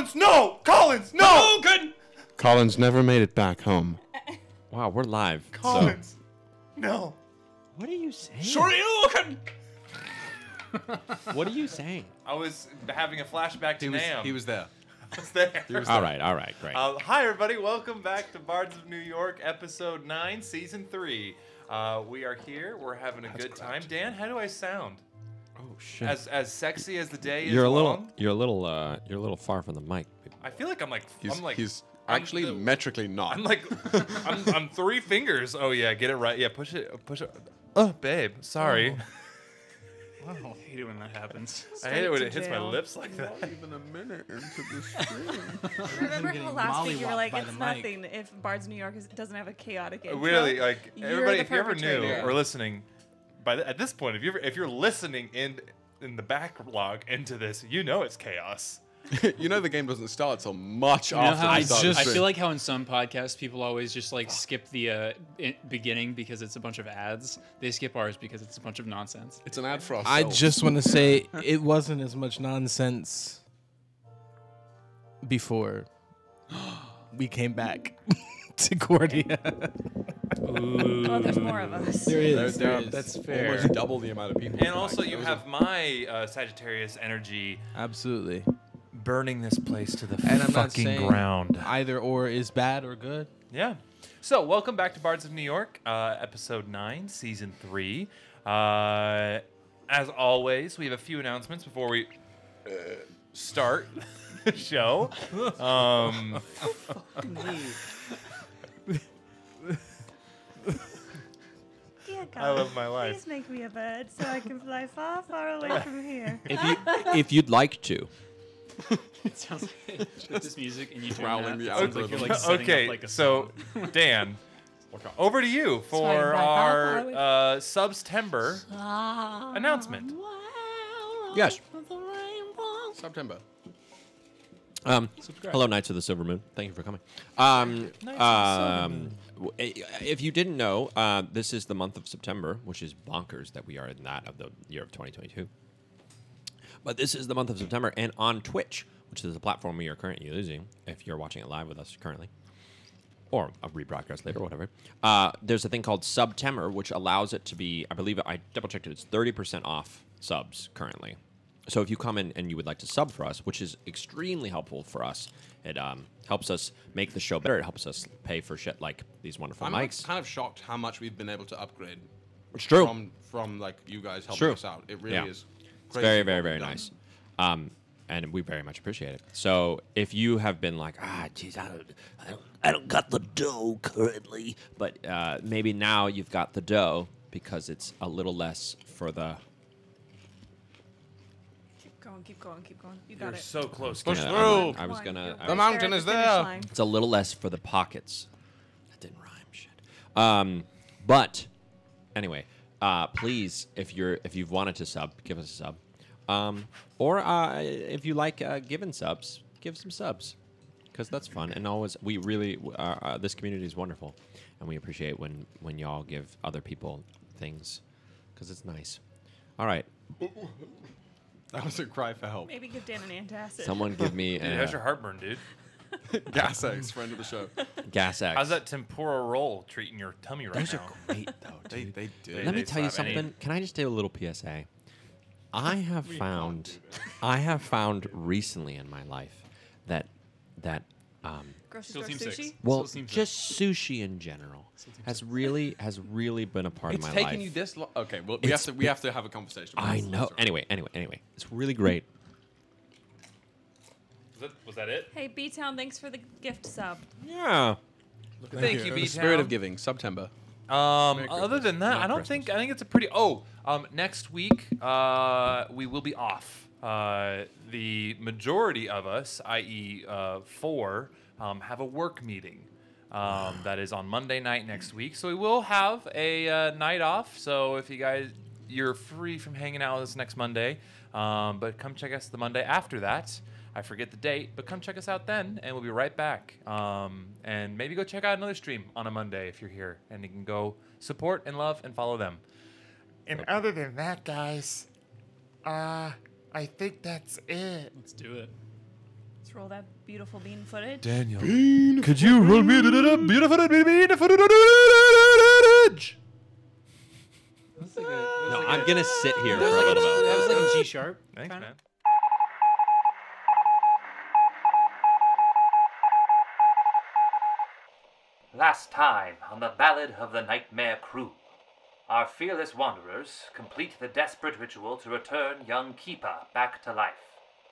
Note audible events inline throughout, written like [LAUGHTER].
Collins, no! Collins, no! Logan! Collins never made it back home. [LAUGHS] Wow, we're live. so- Collins, no. what are you saying? Shorty Logan! [LAUGHS] What are you saying? I was having a flashback to He was, Nam. he was there. [LAUGHS] was there. was All right, all right, great. Uh, hi, everybody. Welcome back to Bards of New York, episode 9, season 3. Uh, we are here. We're having a good time. Dan, how do I sound? Oh shit. As as sexy as the day is you're a little, long? you're a little, uh, you're a little far from the mic. I feel like I'm like He's, I'm like he's I'm actually the- metrically not. I'm like I'm, I'm three fingers. Oh yeah, get it right. Yeah, push it, push it. Oh, babe, sorry. [LAUGHS] I hate it when that happens. I hate it when to it hits my jail. lips like that. even a minute into the [LAUGHS] stream. Remember getting how last week you were mollywopped like, by it's the mic." nothing if Bards New York is, doesn't have a chaotic intro. Really, like You're everybody, the if you ever knew perpetrator. or listening, by the, at this point, if you're if you're listening in in the backlog into this, you know it's chaos. [LAUGHS] you know the game doesn't start till much You know after I, just- I feel like how in some podcasts people always just like skip the uh, beginning because it's a bunch of ads. They skip ours because it's a bunch of nonsense. it's an ad for I just want to say [LAUGHS] it wasn't as much nonsense before [GASPS] we came back [LAUGHS] [LAUGHS] to Cordia. Oh, there's more of us. there There- is. there there are is. That's fair. almost double the amount of people. And also, you That was have my uh, Sagittarius energy Absolutely. burning this place to the And I'm not fucking saying ground. either or is bad or good. Yeah. So, welcome back to Bards of New York, uh, episode 9, season 3. Uh, as always, we have a few announcements before we uh, start [LAUGHS] the show. [LAUGHS] Um, God, I love my life. Please make me a bird so I can fly far, far away from here. [LAUGHS] If you, if you'd like to, [LAUGHS] It sounds [LAUGHS] like with this music and you Growling that, the sounds like you're like algorithm. setting okay, up like a so. Dan, over to you for our uh, September announcement. yes. September. Um, hello, Knights of the Silver Moon. Thank you for coming. Um, um, w- i- if you didn't know, uh, this is the month of September, which is bonkers that we are in that of the year of 2022. But this is the month of September, and on Twitch, which is the platform we are currently using, if you're watching it live with us currently, or a rebroadcast later, whatever. Uh, there's a thing called Subtember, which allows it to be, I believe, I double checked it, it's 30% off subs currently. So if you come in and you would like to sub for us, which is extremely helpful for us, it um, helps us make the show better. It helps us pay for shit like these wonderful I'm mics. kind of shocked how much we've been able to upgrade It's true. from from like you guys helping true. us out. It really Yeah. is. It's crazy very, what very, we've very done. nice. Um, and we very much appreciate it. So if you have been like, ah, geez, I don't, I don't, I don't got the dough currently, but uh, maybe now you've got the dough because it's a little less for the. Keep going, keep going. You got You're it. so close. Push Dan. through. I Come was on, gonna. you're I right was- mountain at is the finish there. line. it's a little less for the pockets. That didn't rhyme. Shit. Um, but anyway, uh, please, if you're if you've wanted to sub, give us a sub. Um, or uh, if you like uh, giving subs, give some subs because that's fun and always we really uh, uh, this community is wonderful and we appreciate when when y'all give other people things because it's nice. All right, That was a cry for help. Maybe give Dan an antacid. someone give me [LAUGHS] Dude, a how's your heartburn, dude? [LAUGHS] Gas X, friend of the show. [LAUGHS] gas X. How's that tempura roll treating your tummy right Those now? are great though. They dude. they did. They- Let me tell you slap any- something. Can I just do a little PSA? I have found, I have found recently in my life that that um, Grocery Still store sushi? six. well, Still seems just sushi in general has really has really been a part It's of my life. taking life. you this long. Okay, well we have to we have to have a conversation. I know. Anyway, anyway, anyway, it's really great. Was that, was that it? Hey, B Town, thanks for the gift sub. Yeah. Thank you, The B spirit of giving, September. Um, other than that, Not I don't Christmas. think. I think it's a pretty. Oh, um, next week, uh, we will be off. Uh, the majority of us, i.e., uh, four, um, have a work meeting. Um, that is on Monday night next week. So we will have a uh, night off. So if you guys, you're free from hanging out with us next Monday. Um, but come check us the Monday after that. I forget the date, but come check us out then, and we'll be right back. Um, and maybe go check out another stream on a Monday if you're here, and you can go support and love and follow them. And other than that, guys, uh, I think that's it. Let's do it. Let's roll that beautiful bean footage. Daniel, could you roll me the beautiful bean footage? No, I'm gonna sit here for a little bit. That was like in G sharp. Thanks, kinda. man. Last time on the Ballad of the Nightmare Krew, our fearless wanderers complete the desperate ritual to return young Keepa back to life.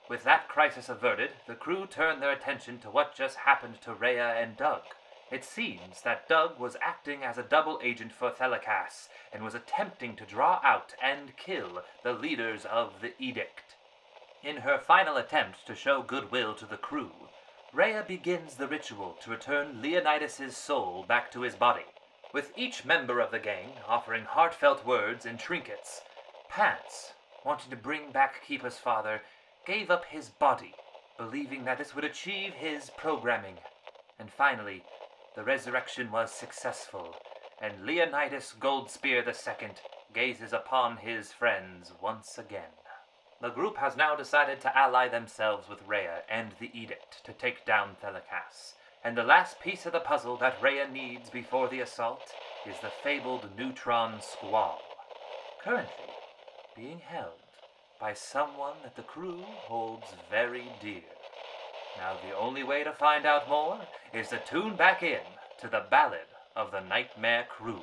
With that crisis averted, the crew turned their attention to what just happened to Rhea and Doug. It seems that Doug was acting as a double agent for Thelikas and was attempting to draw out and kill the leaders of the Edict. In her final attempt to show goodwill to the crew, Rhea begins the ritual to return Leonidas's soul back to his body, with each member of the gang offering heartfelt words and trinkets. Pants, wanting to bring back Keepa's father, gave up his body, believing that this would achieve his programming. And finally, the resurrection was successful, and Leonidas Goldspear II gazes upon his friends once again. The group has now decided to ally themselves with Rhea and the Edict to take down Thelikas. And the last piece of the puzzle that Rhea needs before the assault is the fabled neutron squall, currently being held by someone that the crew holds very dear. Now, the only way to find out more is to tune back in to the Ballad of the Nightmare Krew.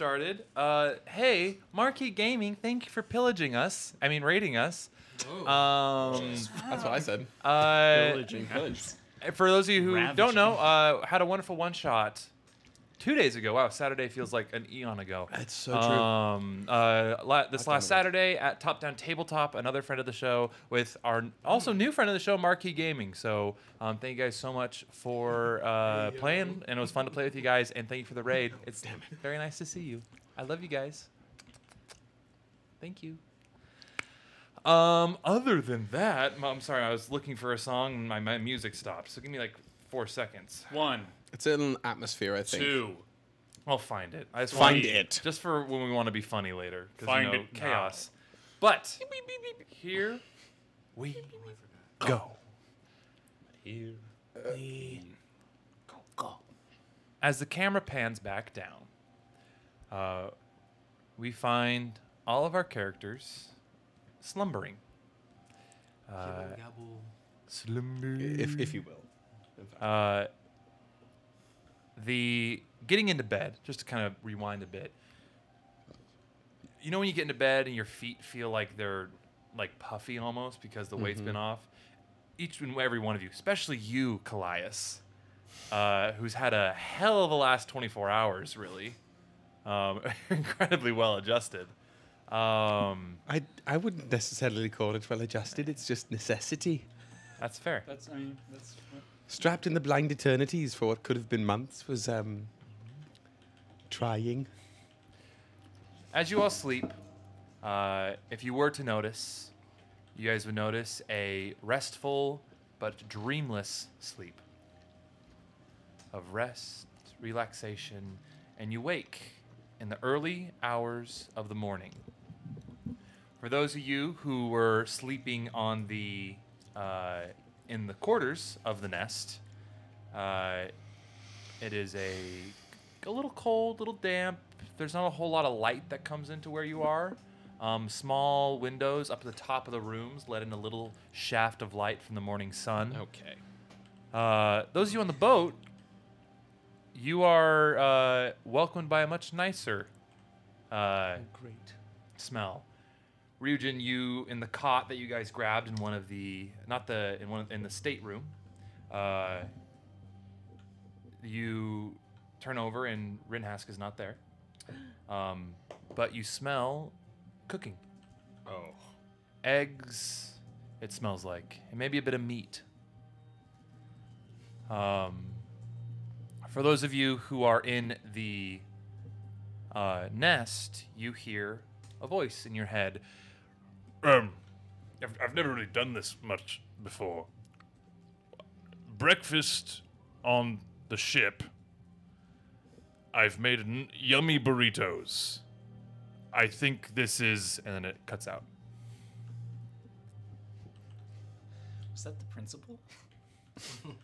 Started, uh, hey, Marquee Gaming, thank you for pillaging us. I mean, raiding us. Um, That's what I said. uh, Pillaging happens. for those of you who don't know, uh, had a wonderful one shot two days ago. Wow, Saturday feels like an eon ago. That's so true. Um, uh, la- this last. Saturday at Top Down Tabletop, another friend of the show with our also new friend of the show, Marquee Gaming. So um, thank you guys so much for uh, playing, and it was fun to play with you guys. And thank you for the raid. [LAUGHS] It's very nice to see you. I love you guys. Thank you. Um, other than that, I'm sorry, I was looking for a song and my, my music stopped. So give me like four seconds. One, It's in atmosphere, I think. two, I'll find it. I just Find want- it. just for when we want to be funny later. Find you know, it now. chaos. But here we go. Here. We go. go. As the camera pans back down, uh, we find all of our characters slumbering. Uh, slumbering. If, if you will. Uh, the getting into bed, just to kind of rewind a bit. You know when you get into bed and your feet feel like they're like puffy almost because the weight's been off. Each and every one of you, especially you, Kallias, uh, who's had a hell of a last 24 hours, really, um, [LAUGHS] incredibly well adjusted. Um, I I wouldn't necessarily call it well adjusted. It's just necessity. that's fair. That's I mean that's Strapped in the blind eternities for what could have been months was um trying. As you all sleep, uh, if you were to notice, you guys would notice a restful but dreamless sleep of rest, relaxation, and you wake in the early hours of the morning. For those of you who were sleeping on the uh, in the quarters of the nest, uh, it is a a little cold, a little damp. There's not a whole lot of light that comes into where you are. Um, small windows up at the top of the rooms let in a little shaft of light from the morning sun. Okay. Uh, those of you on the boat, you are uh, welcomed by a much nicer uh, Great. smell. Ryujin, you in the cot that you guys grabbed in one of the not the in one of, in the stateroom. Uh, you turn over and Rinhask is not there, um, but you smell cooking. Oh. Eggs. It smells like and maybe a bit of meat. Um, for those of you who are in the uh, nest, you hear a voice in your head. Um, I've, I've never really done this much before. Breakfast on the ship. I've made n- yummy burritos. I think this is, And then it cuts out. was that the principal? [LAUGHS]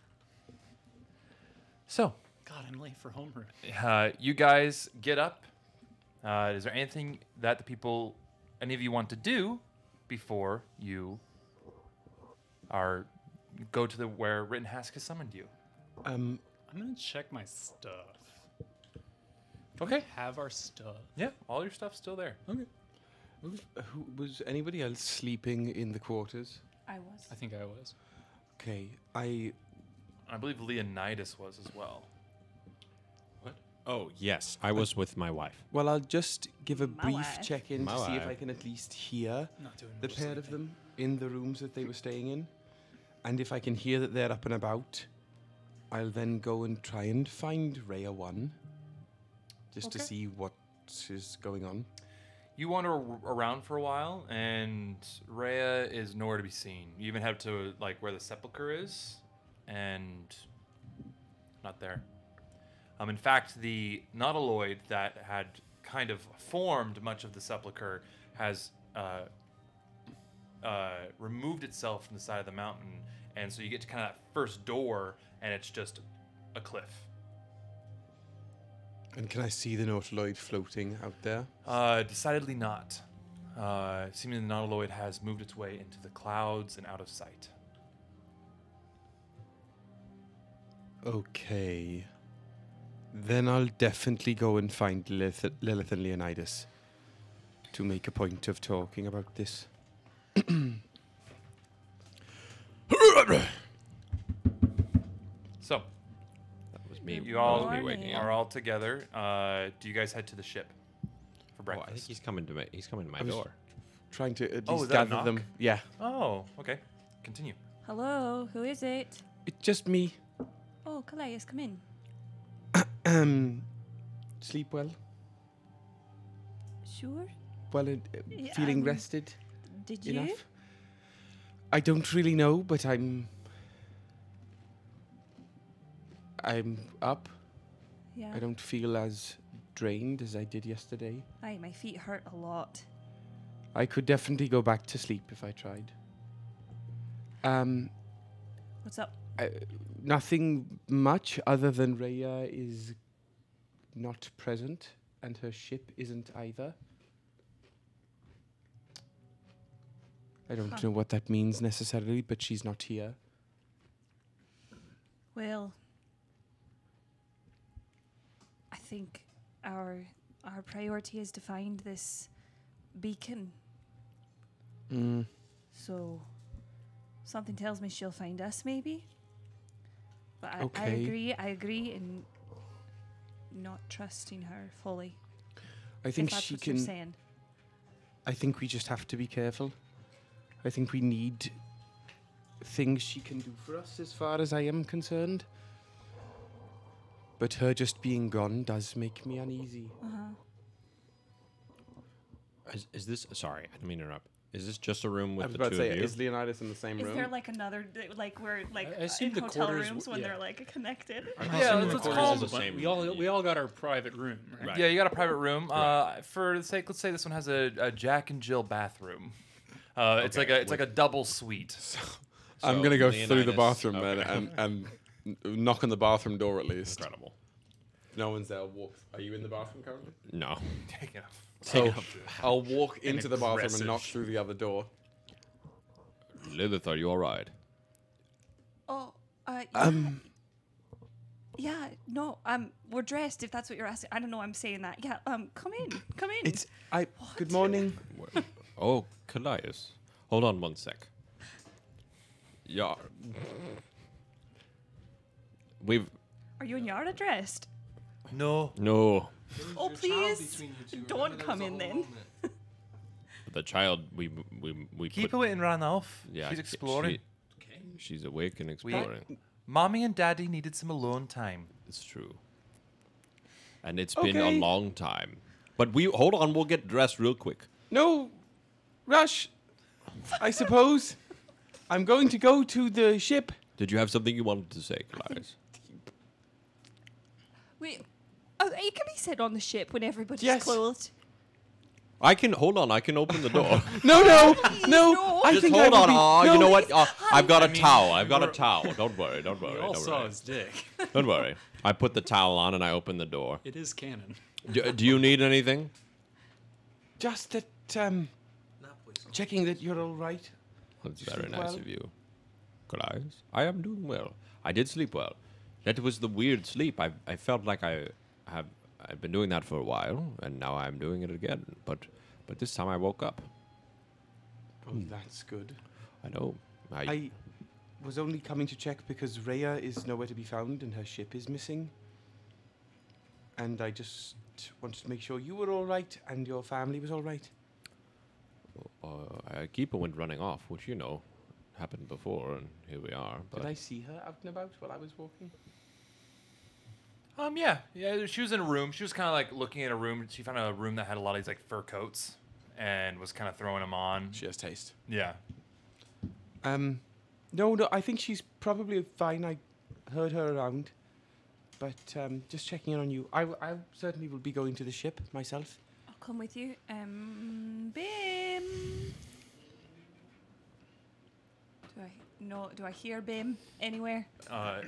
So, God, I'm late for homeroom. uh, you guys get up. Uh, is there anything that the people, any of you want to do before you are go to the where Rittenhask has summoned you? Um I'm gonna check my stuff. Okay. Have our stuff. Yeah, all your stuff's still there. Okay. who was anybody else sleeping in the quarters? I was. I think I was. Okay. I I believe Leonidas was as well. Oh yes, I was with my wife. well I'll just give a My brief wife. check in My to see if I can at least hear not doing the much pair of sleeping. them in the rooms that they were staying in. And if I can hear that they're up and about, I'll then go and try and find Rhea 1 just to Okay. see what is going on. You wander ar- around for a while, and Rhea is nowhere to be seen. You even head to like where the sepulcher is, and not there. Um, in fact, the nautiloid that had kind of formed much of the sepulcher has uh, uh, removed itself from the side of the mountain, and so you get to kind of that first door, and it's just a cliff. And can I see the Nautiloid floating out there? Uh, decidedly not. Uh, seemingly the nautiloid has moved its way into the clouds and out of sight. Okay. Then I'll definitely go and find Lilith, Lilith and Leonidas to make a point of talking about this. So that was me. You all me waking up. are all together. Uh, do you guys head to the ship for Oh, breakfast? I think he's coming to my. He's coming to my I door. Trying to at Oh, least is that a gather them. Yeah. Oh, okay. Continue. Hello, who is it? It's just me. Oh, Kallias, come in. Um, [CLEARS THROAT] sleep well? Sure. Well, uh, Yeah, feeling um, rested Did you? enough? I don't really know, but I'm. I'm up. Yeah. I don't feel as drained as I did yesterday. Aye, my feet hurt a lot. I could definitely go back to sleep if I tried. Um, What's up? I, nothing much other than Raya is not present and her ship isn't either. I don't Huh. know what that means necessarily, but she's not here. Well, I think our our priority is to find this beacon. Mm. So something tells me she'll find us, maybe. But I, I Okay. agree. I agree in not trusting her fully. I think if that's she what you're can. saying. I think we just have to be careful. I think we need things she can do for us, as far as I am concerned. But her just being gone does make me uneasy. Uh-huh. Is, is this sorry? I didn't mean to interrupt. Is this just a room with I was the about two to say, of you? is Leonidas in the same room. Is room? there like another, like we're like I assume in the hotel quarters rooms w- when yeah. they're like connected? Yeah, Assuming let's the call quarters them- is Same- we all we all got our private room, right? Right. Yeah, you got a private room. Uh, for the sake, let's say this one has a, a Jack and Jill bathroom. Uh, it's like Okay, a it's like a double suite. [LAUGHS] I'm So, gonna go through the Leonidas- bathroom okay. and, and and knock on the bathroom door at least. Incredible. No one's there, walk. Are you in the bathroom currently? No. Taking a- So I'll walk into the bathroom and knock through the other door. Lilith, are you all right? Oh, uh, yeah. Um, yeah, no, um, we're dressed. If that's what you're asking, I don't know. I'm saying that. Yeah, um, come in, come in. it's I. Good morning. Oh, Kallias. Hold on one sec. Yeah. We've Are you and Yara dressed? No. no. Oh, please, don't come in then. [LAUGHS] The child we we we Keep put, it and ran off. yeah, She's she- exploring. she's awake and exploring. Mommy and Daddy needed some alone time. It's true. And it's been a Okay. long time. But we hold on, we'll get dressed real quick. No, rush. I suppose. I'm going to go to the ship. Did you have something you wanted to say, Kallias? Wait, oh, it can be said on the ship when everybody's Yes. clothed. I can hold on, I can open the door. [LAUGHS] No, no, no. no. I Just think hold I will on. be- Oh, no, you know what? Uh, I've got a I mean, towel. I've got a we're- towel. Don't worry. Don't worry. [LAUGHS] We all Don't saw worry. his dick. [LAUGHS] Don't worry. I put the towel on and I open the door. It is canon. Do, do you need anything? Just that, um, checking that you're all right. That's very nice well? of you. Kallias, I am doing well. I did sleep well. That was the weird sleep. I I felt like I have I've been doing that for a while, and now I'm doing it again. But but this time I woke up. Oh, that's good. I know. I, I was only coming to check because Rhea is nowhere to be found and her ship is missing. And I just wanted to make sure you were all right and your family was all right. uh, Keeper went running off, which you know happened before, and here we are. But Did I see her out and about while I was walking? Um, yeah, yeah. She was in a room. She was kind of like looking at a room. She found a room that had a lot of these like fur coats, and was kind of throwing them on. She has taste. Yeah. Um, no, no, I think she's probably fine. I heard her around. But um, just checking in on you. I, w- I certainly will be going to the ship myself. I'll come with you. Um, Bim. Do I no? Do I hear Bim anywhere? Uh,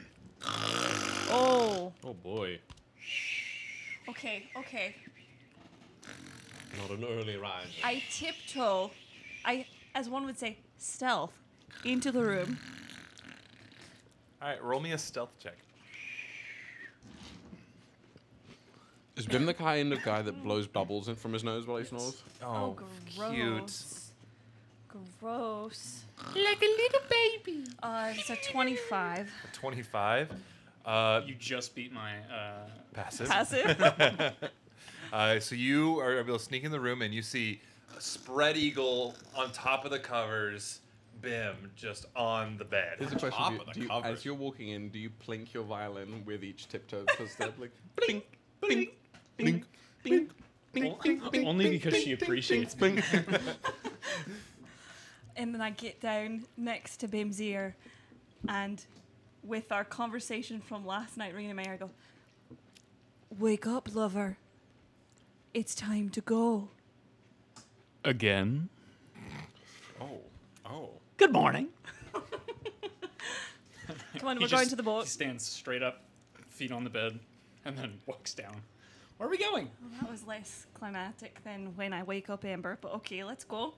Oh, oh boy, okay, okay. not an early rise. I tiptoe, I, as one would say, stealth into the room. all right, roll me a stealth check. Is Bim the kind of guy that blows bubbles in from his nose while he snores? Oh, gross. cute. Gross. Like a little baby. Uh, it's a twenty-five. A Twenty-five. Uh, You just beat my. Uh, passive. Passive. Uh, so you are able to sneak in the room and you see a spread eagle on top of the covers, Bim just on the bed. Here's a question top for you. of the Do you, as you're walking in, do you plink your violin with each tiptoe step? Like, blink, blink, blink, blink, blink, blink, blink, only because she blink, blink, appreciates blink, blink. and then I get down next to Bim's ear, and with our conversation from last night ringing in my ear, I go, "Wake up, lover. It's time to go." again. Oh, oh. Good morning. [LAUGHS] Come on, He we're going to the He boat. stands straight up, feet on the bed, and then walks down. Where are we going? Well, that was less climatic than when I wake up, Amber. But okay, let's go.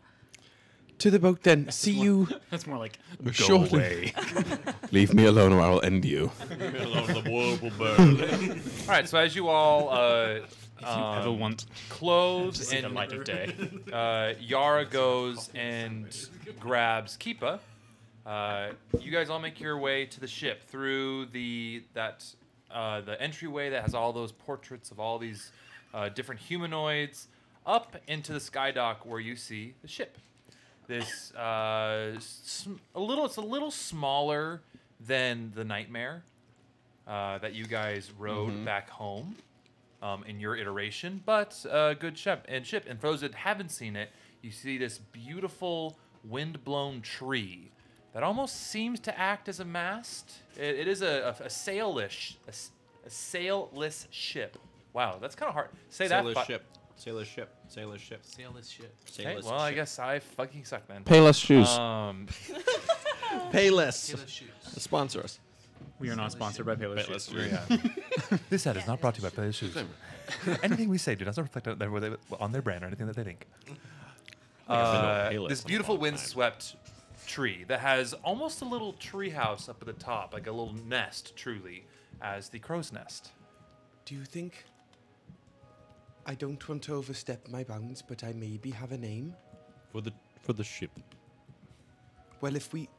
To the boat then. See you. [LAUGHS] That's more like go Shortly. away. [LAUGHS] Leave me alone or I'll end you. Leave the world will burn. [LAUGHS] All right, so as you all uh, if you ever um, want clothes to see the light of day, uh, Yara goes and grabs Keepa. Uh, you guys all make your way to the ship through the that uh, the entryway that has all those portraits of all these uh, different humanoids. up into the sky dock where you see the ship. This uh, a little, it's a little smaller than the Nightmare uh, that you guys rode back home um, in your iteration, but a good ship. And ship. And for those that haven't seen it, you see this beautiful wind-blown tree that almost seems to act as a mast. It, it is a, a, a sailless, a, a sailless ship. Wow, that's kind of hard. Say that. Ship. Sailor's ship. Sailor's ship. Sail this shit. Okay, Sailor's well, I guess I fucking suck then. Pay less shoes. Um, [LAUGHS] Pay less. Sail shoes. Sponsor us. We are not sponsored by Payless Payless Shoes. Shoes. [LAUGHS] this ad is not brought to you by Play Shoes. [LAUGHS] anything we say do not reflect on their, on their brand or anything that they think. Uh, this this in a beautiful long time. windswept tree that has almost a little tree house up at the top, like a little nest, truly, as the crow's nest. Do you think I don't want to overstep my bounds, but I maybe have a name? For the for the ship. Well, if we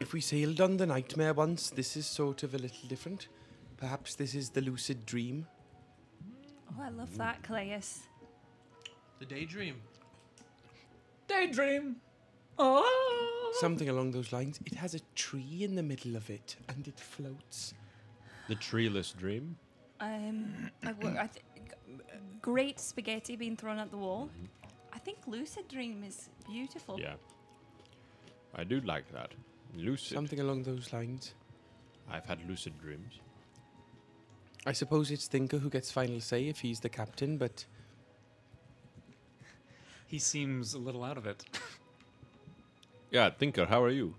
if we sailed on the nightmare once, this is sort of a little different. Perhaps this is the lucid dream. Oh, I love that, Kallias. The daydream. Daydream. Oh. Something along those lines. It has a tree in the middle of it, and it floats. The treeless dream. Um, I, I th- great spaghetti being thrown at the wall. I think lucid dream is beautiful. Yeah. I do like that. Lucid. Something along those lines. I've had lucid dreams. I suppose it's Tinker who gets final say if he's the captain, but He seems a little out of it. Yeah, Tinker, how are you?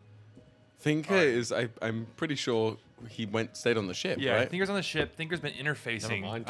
Tinker is I I'm pretty sure he went stayed on the ship, Yeah, right? Tinker's on the ship. Tinker's been interfacing. Never mind. Uh,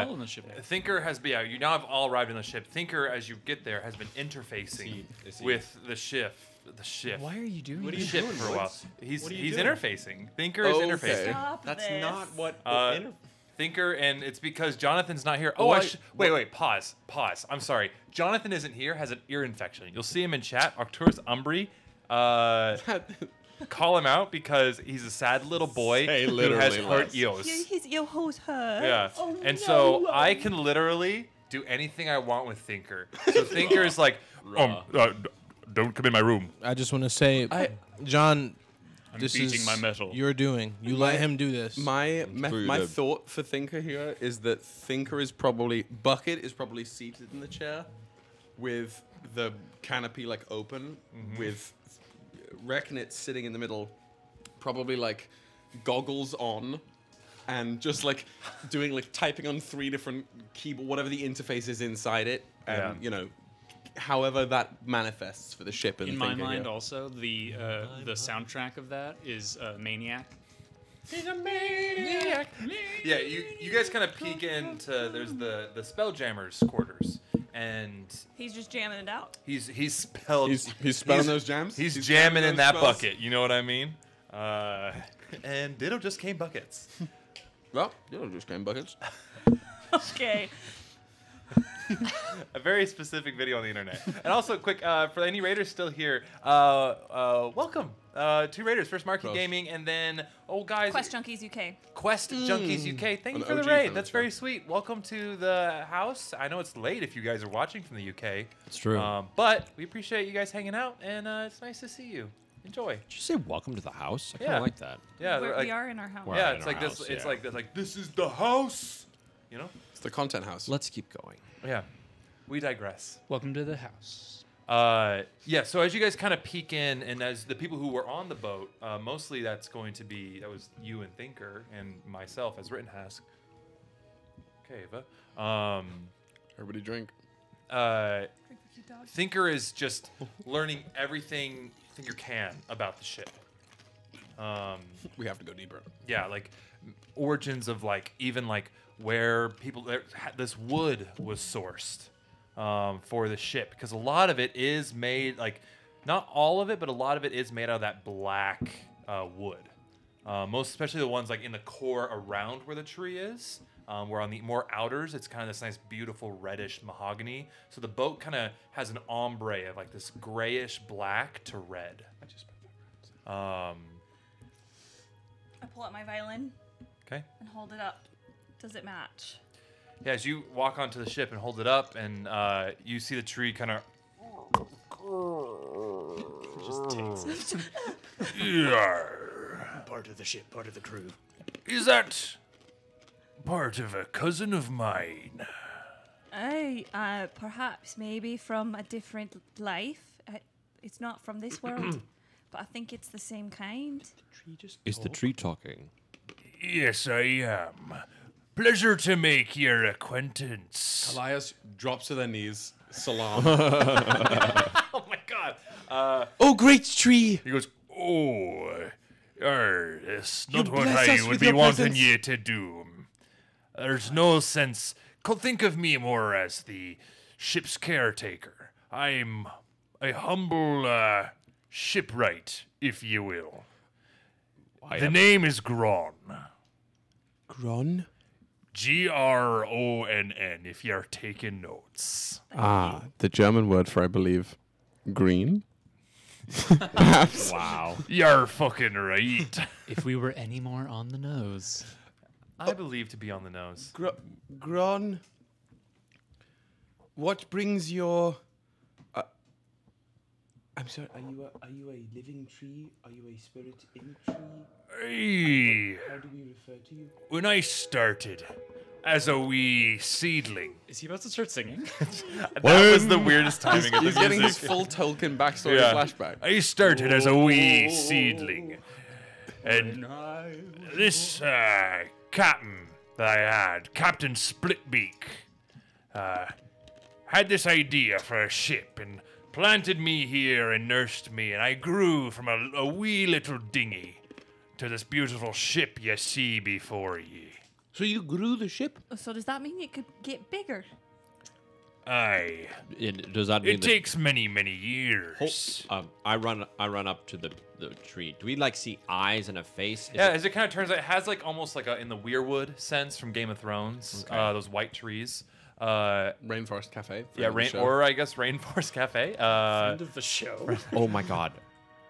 we're all on the ship. Tinker has been, yeah, you now have all arrived on the ship. Tinker, as you get there, has been interfacing See, I see. with the ship. The ship. Why are you doing What are you ship doing, for a while. He's What are you he's doing? interfacing. Tinker Oh, is okay. interfacing. Stop That's this. not what. Uh, inter- Tinker, and it's because Jonathan's not here. Oh, Oh, I I- sh- wait, wait, pause, pause. I'm sorry. Jonathan isn't here. Has an ear infection. You'll see him in chat. Arcturus Umbri. Uh, [LAUGHS] call him out because he's a sad little boy Say who has literally hurt less. eos. Yeah, his your host hurt. Yeah. Oh, and no. so I can literally do anything I want with Tinker. So [LAUGHS] Tinker is like, Um, uh, d- don't come in my room. I just want to say, John, I'm this beating is my metal. You're doing. You let him do this. My me- true, my did. thought for Tinker here is that Tinker is probably Bucket is probably seated in the chair with the canopy like open with reckon it's sitting in the middle probably like goggles on and just like doing like typing on three different keyboard whatever the interface is inside it and Yeah. you know however that manifests for the ship and In my Tinker mind, here. also the uh, the soundtrack of that is uh, Maniac. yeah, you, you guys kind of peek into, there's the, the Spelljammers quarters. And He's just jamming it out. he's he's spelled. He's- he's spelling those jams? He's, He's jamming jamming in that spells? bucket. You know what I mean? Uh, and Ditto just came buckets. well you just came buckets [LAUGHS] Okay. [LAUGHS] a very specific video on the internet. And also, quick uh, for any Raiders still here, uh, uh, welcome uh, to Raiders. First Marquee Close. Gaming, and then oh guys, Quest Junkies UK. Quest Junkies UK. Thank you for the OG raid. That's very sweet. Welcome to the house. I know it's late if you guys are watching from the UK. It's true. Um, but we appreciate you guys hanging out, and uh, it's nice to see you. Enjoy. Did you say welcome to the house? I kind of Yeah. like that. Yeah, We're, like, we are in our house. Yeah. It's our like this. house, It's yeah. like it's like this is the house. You know? it's the content house Let's keep going. Yeah. We digress. Welcome to the house. Uh, yeah. So as you guys kind of peek in, and as the people who were on the boat, uh, mostly that's going to be that was you and Tinker and myself as Rittenhask. Okay, Eva. Um, everybody drink uh, Tinker is just [LAUGHS] learning everything Tinker can about the ship. Um, we have to go deeper yeah, like origins of like even like where people this wood was sourced um, for the ship because a lot of it is made like not all of it, but a lot of it is made out of that black uh, wood. Uh, most especially the ones like in the core around where the tree is. Um, where on the more outers, it's kind of this nice, beautiful reddish mahogany. So the boat kind of has an ombre of like this grayish black to red. I just put that around. um, I pull out my violin okay. and hold it up. Does it match? Yeah, as you walk onto the ship and hold it up, and uh, you see the tree kind of. Yarr. Part of the ship, part of the crew. Is that part of a cousin of mine? I, uh, perhaps maybe from a different life. Uh, it's not from this [CLEARS THROAT] world, but I think it's the same kind. Is the tree talking? Yes, I am. Pleasure to make your acquaintance. Elias drops to their knees. Salam. [LAUGHS] [LAUGHS] Oh my god! Uh, oh, great tree! He goes, Oh, er, it's You not what bless I would be wanting presence. ye to do. There's no sense. co- Think of me more as the ship's caretaker. I'm a humble uh, shipwright, if you will. the name is Gron. Gron? G R O N N, if you're taking notes. Ah, the German word for, I believe, green? Perhaps. [LAUGHS] Wow. You're fucking right. If we were any more on the nose. I believe to be on the nose. Gr- Gron, what brings your. I'm sorry, are you, a, are you a living tree? Are you a spirit in tree? Hey, How do we refer to you? when I started as a wee seedling, Is he about to start singing? [LAUGHS] That was the weirdest [LAUGHS] timing of the He's the getting his full Tolkien backstory Yeah. flashback. I started as a wee seedling. And this uh, captain that I had, Captain Splitbeak, uh, had this idea for a ship and planted me here and nursed me, and I grew from a, a wee little dinghy to this beautiful ship you see before ye. So you grew the ship? So does that mean it could get bigger? Aye. It, does that mean It that- takes many, many years. Um, I run. I run up to the, the tree. Do we like see eyes and a face? Is Yeah, it- as it kind of turns out, it has like almost like a in the Weirwood sense from Game of Thrones. Uh, those white trees. Uh, Rainforest Cafe. yeah, rain, or I guess Rainforest Cafe. Uh, End of the show. [LAUGHS] oh my god.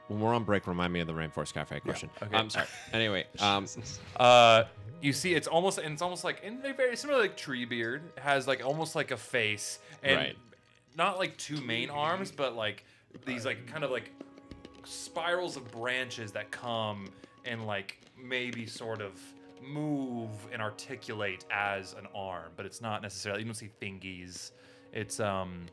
When we're on break, remind me of the Rainforest Cafe question. okay, I'm sorry. [LAUGHS] Anyway, um, uh, you see, it's almost and it's almost like and they're very similar like Treebeard It has like almost like a face and Right. not like two main arms, but like these like kind of like spirals of branches that come and like maybe sort of move and articulate as an arm, but it's not necessarily. You don't see thingies. It's um,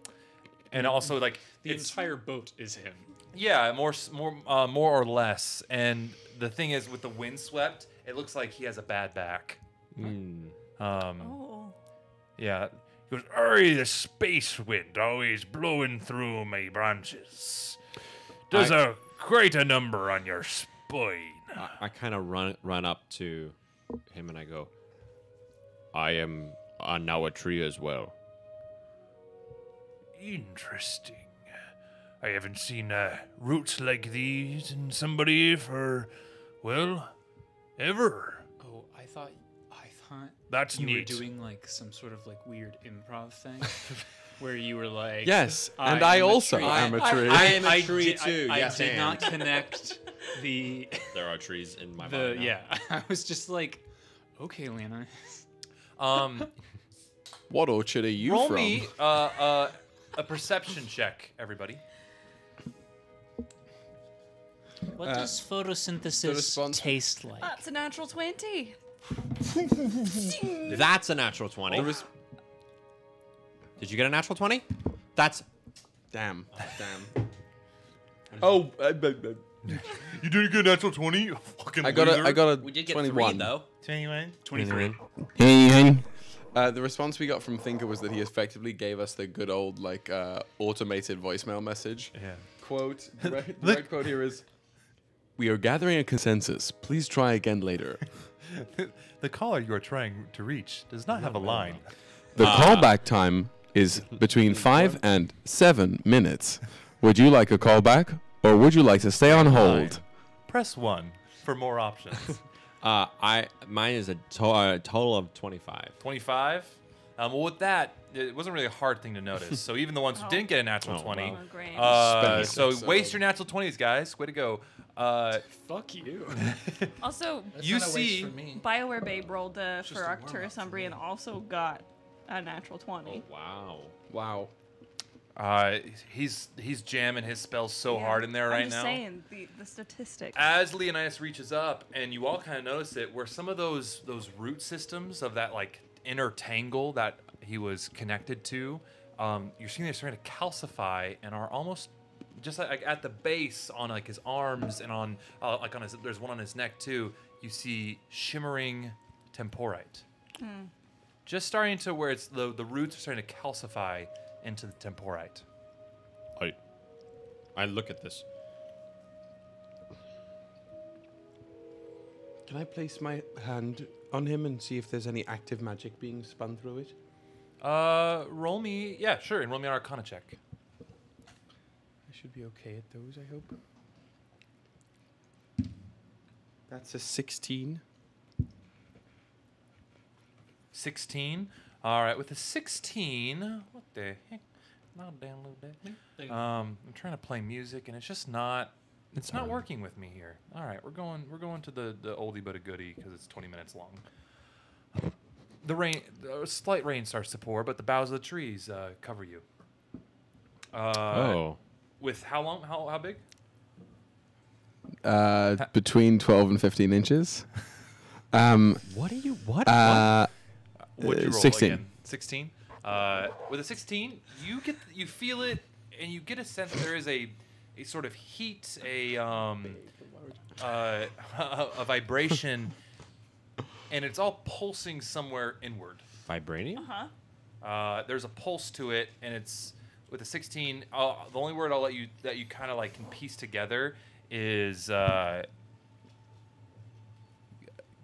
and also like The entire boat is him. yeah, more more uh, more or less. And the thing is, with the windswept, it looks like he has a bad back. Um, Oh. Yeah. He goes, Aye, the space wind always blowing through my branches. Does I- a quite a number on your spine. I, I kind of run run up to him and I go, "I am uh, now a tree as well." Interesting. I haven't seen uh, roots like these in somebody for, well, ever. Oh, I thought I thought That's you neat. were doing like some sort of like weird improv thing [LAUGHS] where you were like Yes, and am I a also tree." am a tree. I am a tree did- too, I, yes, I did and. not connect [LAUGHS] the There are trees in my the mind. now. yeah. [LAUGHS] I was just like, okay, Lena. um, What orchard are you roll from? me uh, uh, a perception check, everybody. What Uh, does photosynthesis taste like? That's a natural 20. [LAUGHS] That's a natural twenty. The res- Did you get a natural twenty? That's damn, damn. [LAUGHS] Oh, uh, b- b- You didn't get a natural 20? You fucking I got a, loser. I got a we did get 21. three though. 21? 23. Uh, the response we got from Tinker was that he effectively gave us the good old like uh, automated voicemail message. Yeah. Quote: [LAUGHS] the right, the right quote here is, "We are gathering a consensus. Please try again later." [LAUGHS] The caller you are trying to reach does not have a line. The callback time is between five and seven minutes. Would you like a callback, or would you like to stay on hold? Press one for more options. [LAUGHS] Uh, I mine is a to- uh, total of twenty-five. 25. Um, well, with that, it wasn't really a hard thing to notice. So even the ones who [LAUGHS] Oh. didn't get a natural Oh, 20, wow. Oh, great. uh, Spend so it, waste your natural 20s, guys. Way to go. Uh, Fuck you. also, you see, BioWare Babe rolled uh, for Arcturus Umbrian also got a natural 20. Wow. Wow. Uh, he's he's jamming his spells so Yeah. hard in there right I'm just now. saying, the, the statistics. As Leonidas reaches up, and you all kind of notice it, where some of those those root systems of that like inner tangle that he was connected to, um, you're seeing they're starting to calcify and are almost just like at the base on like his arms and on uh, like on his there's one on his neck too. You see shimmering temporite, just starting to where it's the the roots are starting to calcify into the temporite. I, I look at this. Can I place my hand on him and see if there's any active magic being spun through it? Uh, roll me, yeah, sure, and roll me an Arcana check. I should be okay at those, I hope. That's a 16. 16. All right, with a 16, what the heck? I'll download that. Um, I'm trying to play music and it's just not. It's not working with me here. All right, we're going. We're going to the the oldie but a goodie because it's 20 minutes long. The rain, a slight rain starts to pour, but the boughs of the trees uh, cover you. Uh, oh. With how long? How how big? Uh, between 12 and 15 inches. [LAUGHS] Um, What are you? What? uh, What'd you roll 16. again? 16. Uh, with a 16, you get you feel it, and you get a sense that there is a a sort of heat, a um, uh, [LAUGHS] a vibration, [LAUGHS] and it's all pulsing somewhere inward. Vibranium? Huh? Uh, there's a pulse to it, and it's with a 16. Uh, the only word I'll let you that you kind of like can piece together is uh,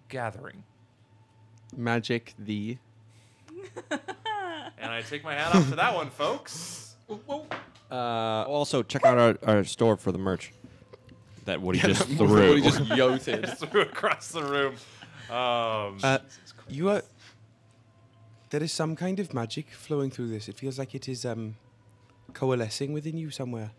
gathering. magic the. [LAUGHS] And I take my hat off to that one, folks. Uh, also, check out our, our store for the merch. That Woody [LAUGHS] just What threw. he just [LAUGHS] yoted. threw across the room. Um, Uh, you are. There is some kind of magic flowing through this. It feels like it is um, coalescing within you somewhere.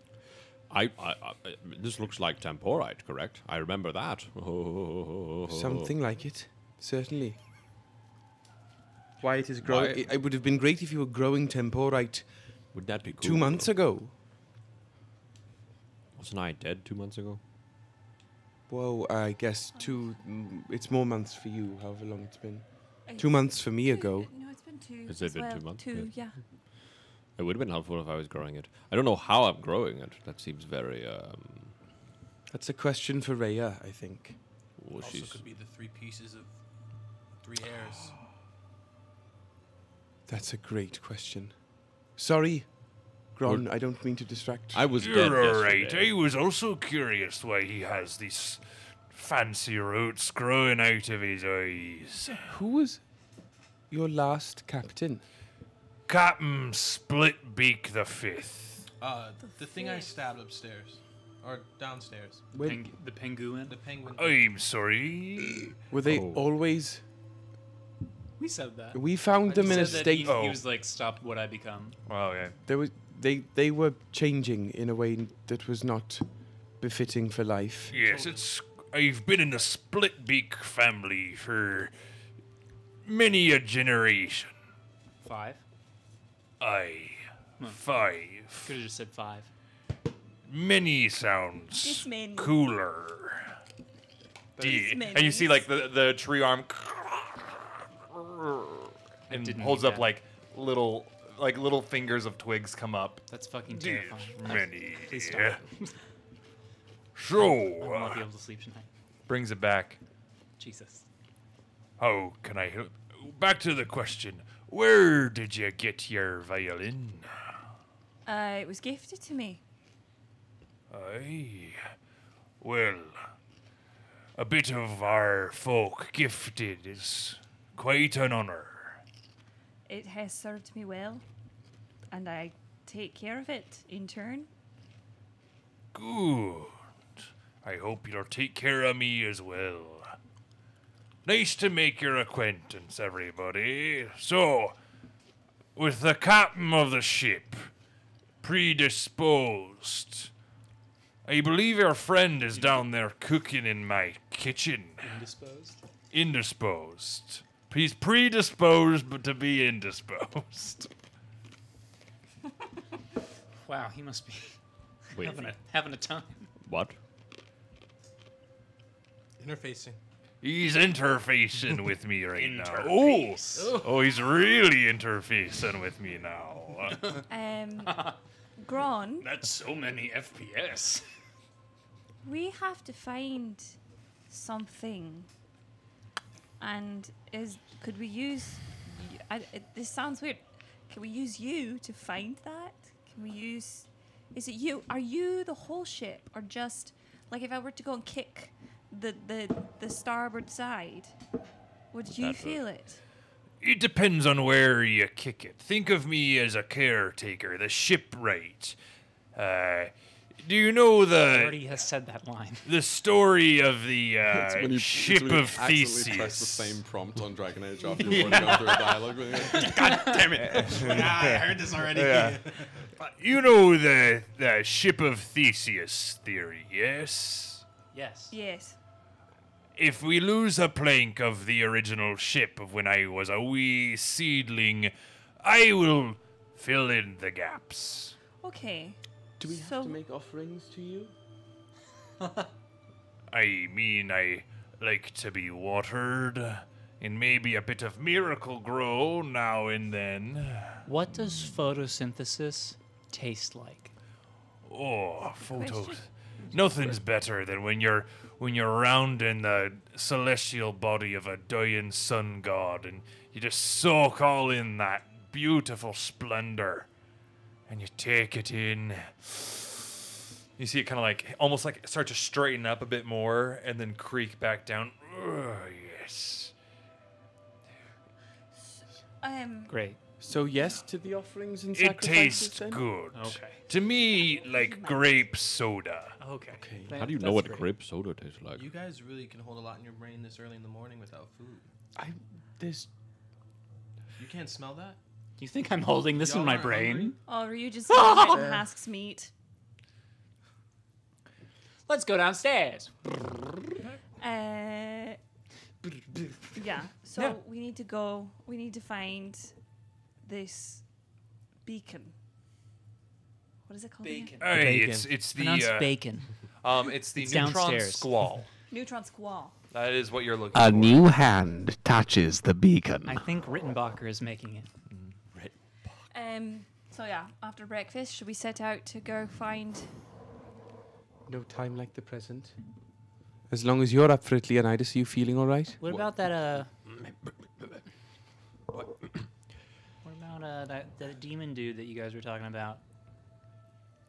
I, I, I, this looks like temporite, correct? I remember that. Oh. Something like it, certainly. Why it is growing? It, it would have been great if you were growing temporite Would that be cool? two months ago. Wasn't I dead two months ago? Well, I guess two. mm, It's more months for you. However long it's been. It's Two months for me two- ago. No, it's been two. Has it as been two months? Two, Yeah. yeah. It would have been helpful if I was growing it. I don't know how I'm growing it. That seems very. Um, That's a question for Raya, I think. well, also she's could be the three pieces of three hairs. That's a great question. Sorry, Gron. I don't mean to distract. I was dead You're alright. yesterday. I was also curious why he has these fancy roots growing out of his eyes. Who was your last captain? Captain Splitbeak the Fifth. Uh, the thing I stabbed upstairs or downstairs. Peng- the penguin. The penguin. I'm sorry. were they Oh. always? We said that. We found I them in a state. He, Oh. he was like, "Stop what I become." oh yeah. There was they they were changing in a way that was not befitting for life. Yes, it's. I've been in the Splitbeak family for many a generation. Five. Aye. Huh. Five. Could have just said five. Many sounds This many. cooler. This D. And you see like the the tree arm and didn't holds up that. like little like little fingers of twigs come up. That's fucking Yes, terrifying. many. Please stop. [LAUGHS] So, I will uh, not be able to sleep tonight. Brings it back. Jesus. how can I help? Back to the question. Where did you get your violin? Uh, it was gifted to me. Aye. Well, a bit of our folk gifted is quite an honor. It has served me well, and I take care of it in turn. Good. I hope you'll take care of me as well. Nice to make your acquaintance, everybody. So, with the captain of the ship predisposed, I believe your friend is down there cooking in my kitchen. Indisposed. Indisposed. He's predisposed but to be indisposed. [LAUGHS] Wow, he must be Wait, having a, having a time. what? Interfacing. He's interfacing with me right now. Oh, oh, he's really interfacing with me now. [LAUGHS] Um, Gron, That's so many FPS. we have to find something. And is could we use? I, it, this sounds weird. Can we use you to find that? Can we use? Is it you? Are you the whole ship, or just like if I were to go and kick the the the starboard side, would you That would- feel it? It depends on where you kick it. Think of me as a caretaker, the shipwright. Uh, do you know the already has said that line. [LAUGHS] the story of the [LAUGHS] It's uh, when you- ship it's when you of accidentally Theseus? press the same prompt on Dragon Age after you've already gone through a dialogue with it. [LAUGHS] yeah, I heard this already. Yeah. You know the the ship of Theseus theory, yes? Yes. Yes. If we lose a plank of the original ship of when I was a wee seedling, I will fill in the gaps. Okay. Do we So- have to make offerings to you? [LAUGHS] I mean, I like to be watered, and maybe a bit of miracle grow now and then. What does photosynthesis taste like? Oh, photos. Nothing's better than when you're when you're around in the celestial body of a dying sun god and you just soak all in that beautiful splendor and you take it in. You see it kind of like almost like start to straighten up a bit more and then creak back down. Oh, yes. Um. Great. So yes to the offerings and It sacrifices tastes then? good. Okay. To me, like grape soda. Okay. How do you know what a grape soda tastes like? You guys really can hold a lot in your brain this early in the morning without food. I this You can't smell that? You think I'm holding this in Y'all my aren't brain? hungry? Oh, are you just [LAUGHS] eating Hask's meat? Let's go downstairs. Uh, yeah. So Yeah. we need to go. We need to find this beacon. What is it called? again? Hey, bacon. it's it's the Pronounced uh, bacon. um it's the It's neutron downstairs. squall. Neutron squall. That is what you're looking for. A for. new hand touches the beacon. I think Rittenbacher is making it. Um. So yeah, after breakfast, should we set out to go find? no time like the present. As long as you're up for it, Leonidas, are you feeling all right? What about that? Uh. [COUGHS] What about uh that that demon dude that you guys were talking about?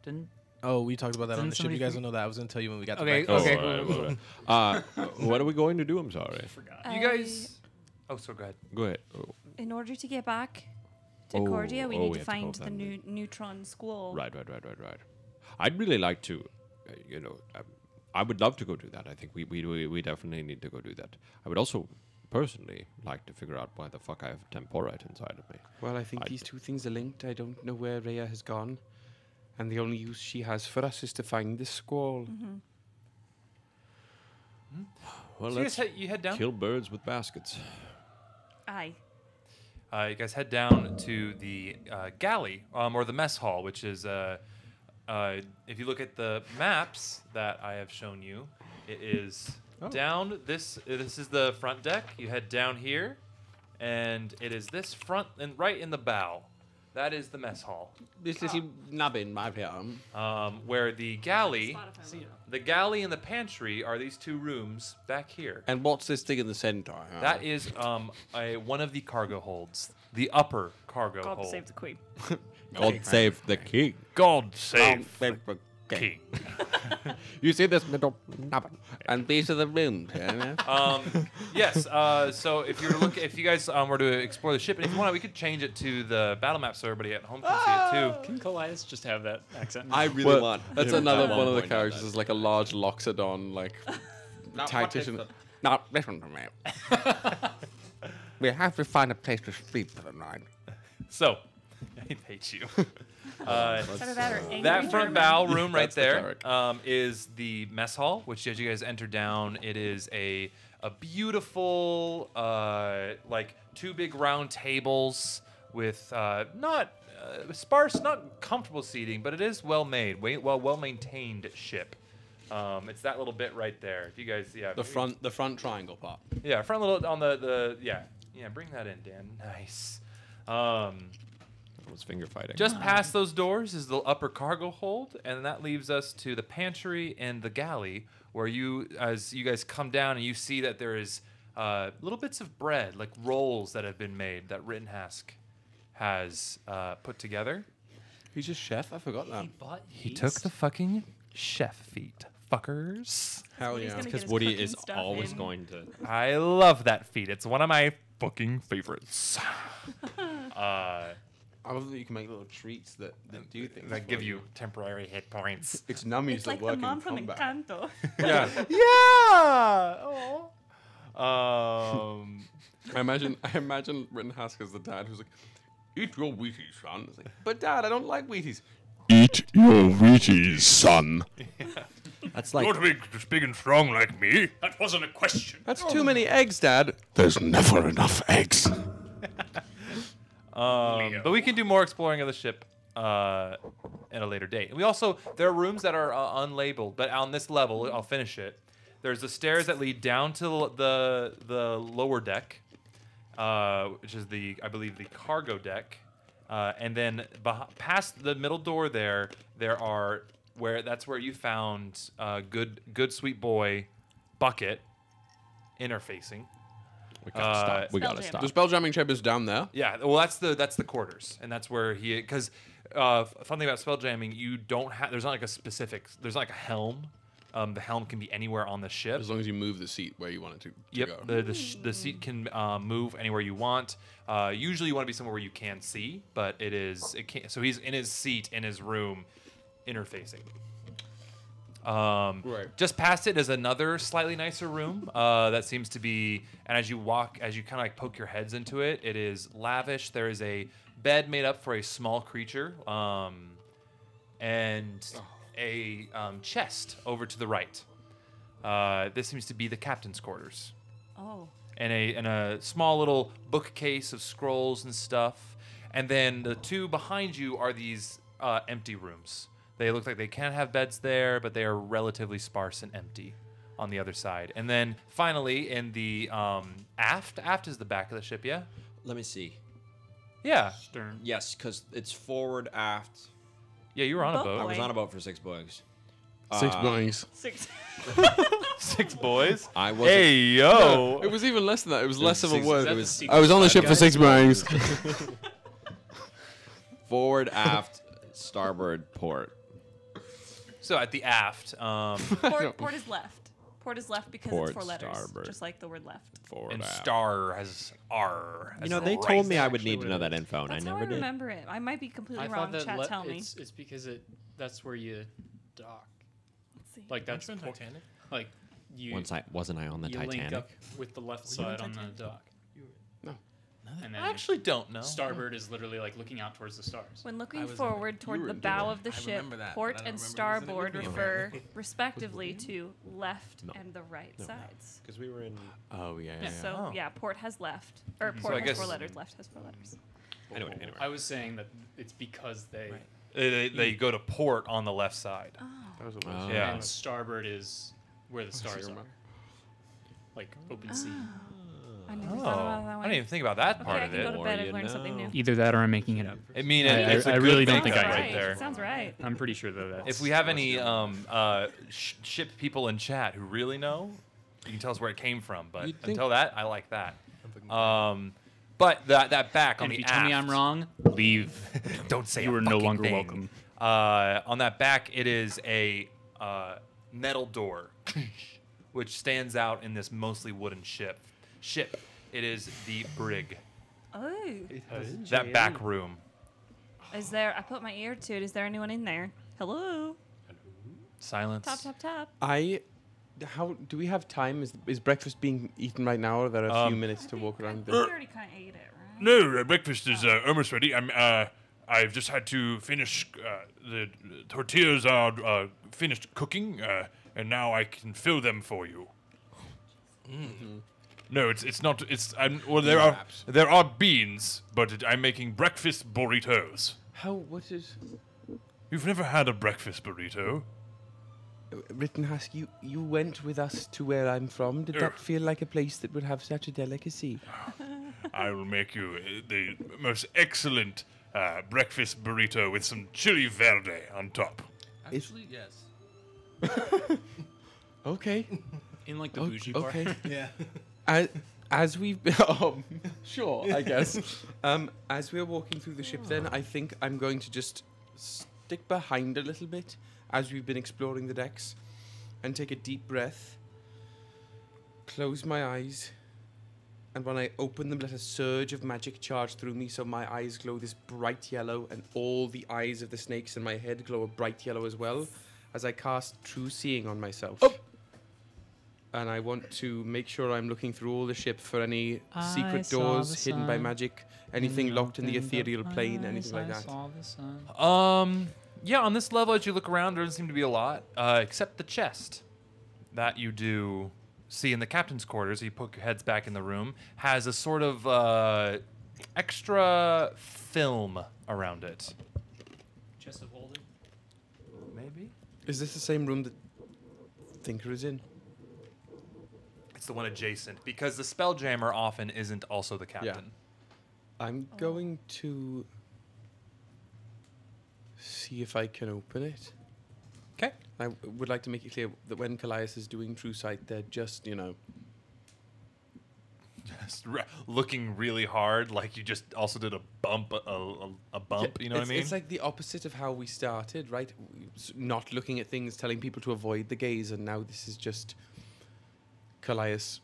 Didn't Oh, we talked about that on Didn't the ship. You guys don't know that. I was gonna tell you when we got to Okay, breakfast. okay. all right, uh, [LAUGHS] what are we going to do? I'm sorry. I forgot. you guys. Oh, so go ahead. Go ahead. Oh, In order to get back to Oh, Cordia, we oh, need we to have to go find to the new neutron squall. right, right, right, right, right. I'd really like to, uh, you know, um, I would love to go do that. I think we, we, we, we definitely need to go do that. I would also personally like to figure out why the fuck I have temporite inside of me. Well, I think I- these two things are linked. I don't know where Rhea has gone. And the only use she has for us is to find this squall. Well, So let's head, you head down. kill birds with baskets. Aye. Uh, you guys head down to the uh, galley, um, or the mess hall, which is, uh, uh, if you look at the maps that I have shown you, it is down this. This is the front deck. You head down here, and it is this front and right in the bow. That is the mess hall, This is nubbin my here. um, where the galley, the galley and the pantry are these two rooms back here. And what's this thing in the center? That is um, a, one of the cargo holds, the upper cargo God hold. save the queen. [LAUGHS] God save the king. God save Um, the okay. King. [LAUGHS] You see this middle nubbin, and these are the rooms. [LAUGHS] Um, yes. Uh, so if you're look, if you guys um, were to explore the ship, and if you want, we could change it to the battle map so everybody at home can see it too. Can Kallias just have that accent? I really Well, want. That's him another at one of the characters that. is like a large Loxodon, like [LAUGHS] tactician. Not listen to me. we have to find a place to sleep for the night. So, I hate you. Uh, that a better angry that front bow room right That's the um, is the mess hall, which as you guys enter down, it is a a beautiful, uh, like two big round tables with uh, not uh, sparse, not comfortable seating, but it is well made, wa- well well maintained ship. Um, it's that little bit right there. If you guys, yeah, The front, the front triangle part. yeah, front little on the the yeah yeah. Bring that in, Dan. Nice. Um, It was finger fighting. just past those doors is the upper cargo hold, and that leaves us to the pantry and the galley, where you, as you guys come down and you see that there is uh, little bits of bread, like rolls that have been made that Rittenhask has uh, put together. He's just chef. I forgot that. But He took the fucking chef feet, fuckers. Hell He's yeah. gonna get because his Woody cooking is stuff always in. going to. I love that feat. It's one of my fucking favorites. [LAUGHS] uh, I love that you can make little treats that, that do things. that give you temporary hit points. [LAUGHS] It's nummies It's that like work the mom in from combat. Encanto. [LAUGHS] Yeah. yeah. Oh. [LAUGHS] Um. I imagine I imagine Rittenhouse as the dad who's like, eat your Wheaties, son. It's like, but dad, I don't like Wheaties. Eat your Wheaties, son. That's like Don't be just big and strong like me. That wasn't a question. That's too many eggs, dad. There's never enough eggs. Um, but we can do more exploring of the ship uh, at a later date. And we also there are rooms that are uh, unlabeled, but on this level, I'll finish it. There's the stairs that lead down to the the lower deck, uh, which is the I believe the cargo deck, uh, and then beh- past the middle door there, there are where that's where you found uh, good good sweet boy bucket interfacing. We gotta uh, stop. We gotta Spelljammer. stop. The spelljamming chamber is down there. Yeah, well, that's the that's the quarters, and that's where he because uh, f- fun thing about spell jamming, you don't have there's not like a specific there's not like a helm. Um, the helm can be anywhere on the ship. As long as you move the seat where you want it to, to Yep, go. the the, sh- the seat can uh, move anywhere you want. Uh, usually, you want to be somewhere where you can see, but it is it can't. So he's in his seat in his room, interfacing. Um, Right. Just past it is another slightly nicer room uh, that seems to be, and as you walk, as you kind of like poke your heads into it, it is lavish. There is a bed made up for a small creature, um, and a um, chest over to the right. Uh, this seems to be the captain's quarters Oh. and a and a small little bookcase of scrolls and stuff. And then the two behind you are these uh, empty rooms. They look like they can have beds there, but they are relatively sparse and empty on the other side. And then finally, in the um, aft, aft is the back of the ship. Yeah, Let me see. yeah, Stern. Yes, because it's forward, aft. yeah. You were on a Boat boat. I was on a boat for six bugs. Six Uh, boys. Six. [LAUGHS] Six boys. I was. Hey yo. It was even less than that. It was less of a word. It was, I was on the side ship for six boys. [LAUGHS] forward, aft, starboard, port. So at the aft, um, [LAUGHS] Port, [LAUGHS] port is left. Port is left because Port, it's four letters, starboard. just like the word left. Forward, and aft. star has R. You know, they right. told me I would need to know that info, and I how never I did. remember it. I might be completely I wrong. Chat, le- tell me. it's, it's because it that's where you dock. Let's see. Like that's Aren't you on port- Titanic? like you Once I wasn't I on the you link Titanic. up with the left you on side on the dock. No. And then I actually don't know. starboard is literally like looking out towards the stars. When looking was in it. forward toward were the bow Dubai. of the I ship, remember that, port but I and don't remember who was in it starboard with refer [LAUGHS] respectively to left and the right sides. Because we were in. Oh yeah. Yeah, so Oh. yeah, port has left, or mm-hmm. port I has four guess- letters. Left has four letters. Anyway, anyway. I was saying that it's because they They, they, they mm. go to port on the left side. Oh. That was a Oh. Yeah. and starboard is where the oh, stars are. Like open sea. Oh. I never Oh, thought about it that I way. didn't even think about that okay, part I of can go it. to bed and learn something new. Either that or I'm making it up. I mean, I- it's a I- I good really don't thing think I right did. there. Sounds right. I'm pretty sure though that's If we have any um, uh, sh- ship people in chat who really know, you can tell us where it came from. But think- until that, I like that. Um, but that that back on and if the you tell me I'm wrong, leave. [LAUGHS] don't say You a are no longer thing. welcome. Uh, on that back, it is a uh, metal door, [LAUGHS] which stands out in this mostly wooden ship. Ship. It is the brig. Oh, That back room. is there? I put my ear to it. Is there anyone in there? Hello. Silence. Top top top. I. How do we have time? Is is breakfast being eaten right now? Or are there a few Um, minutes to walk around? We The, already kind of ate it, right? No, uh, breakfast is uh, almost ready. I'm. Uh, I've just had to finish. Uh, the tortillas are uh, finished cooking, uh, and now I can fill them for you. No, it's it's not. It's I'm, well, there are there are beans, but it, I'm making breakfast burritos. How? What is? You've never had a breakfast burrito? Rittenhusk, you you went with us to where I'm from. Did Er. that feel like a place that would have such a delicacy? [SIGHS] I will make you uh, the most excellent uh, breakfast burrito with some chili verde on top. Actually, yes. [LAUGHS] Okay. In like the o- bougie part. okay. [LAUGHS] Yeah. As, as we've um, [LAUGHS] sure, I guess. [LAUGHS] um, as we're walking through the ship, then I think I'm going to just stick behind a little bit as we've been exploring the decks, and take a deep breath. Close my eyes, and when I open them, let a surge of magic charge through me, so my eyes glow this bright yellow, and all the eyes of the snakes in my head glow a bright yellow as well, as I cast True Seeing on myself. And I want to make sure I'm looking through all the ship for any I secret doors hidden by magic, anything locked in the ethereal plane, anything like that. Um, yeah, on this level, as you look around, there doesn't seem to be a lot, uh, except the chest that you do see in the captain's quarters. You poke your heads back in the room, has a sort of uh, extra film around it. Chest of holding. Maybe Is this the same room that Tinker is in? It's the one adjacent because the spelljammer often isn't also the captain. Yeah. I'm oh. going to see if I can open it. Okay. I w- would like to make it clear that when Kallias is doing True Sight, they're just, you know, Just re- looking really hard, like you just also did a bump, a, a, a bump. Yeah, you know what I mean? It's like the opposite of how we started, right? S- Not looking at things, telling people to avoid the gaze, and now this is just Kallias.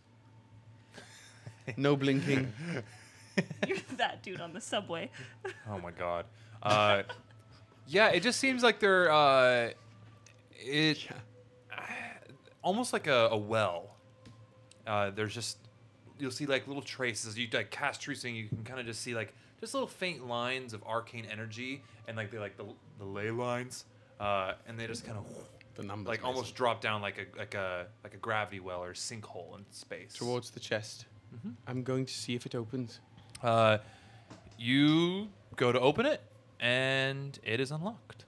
No blinking. [LAUGHS] You're that dude on the subway. [LAUGHS] Oh my god. Uh, yeah, it just seems like they're uh, it [SIGHS] almost like a, a well. Uh, there's just you'll see like little traces. You like cast tracing, you can kind of just see like just little faint lines of arcane energy and like they like the the ley lines, uh, and they just kind of The numbers. like almost drop down like a like a like a gravity well or sinkhole in space. towards the chest. I'm going to see if it opens. Uh, you go to open it, and it is unlocked.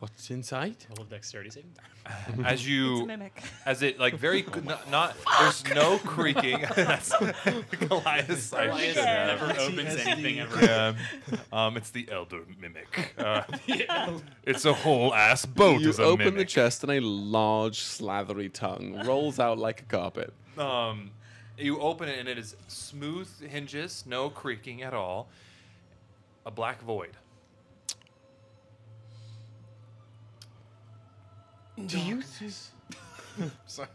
What's inside? Roll a dexterity saving. [LAUGHS] As It's a you, mimic. as it like very [LAUGHS] c- not, not there's no creaking. [LAUGHS] That's Goliath. I Elias should have. Never opens anything ever. Yeah. Um, it's the elder mimic. Uh, It's a whole ass boat. you is a open the chest and a large slathery tongue rolls out like a carpet. Um, you open it and it is smooth hinges, no creaking at all. A black void. Do you [LAUGHS] Sorry.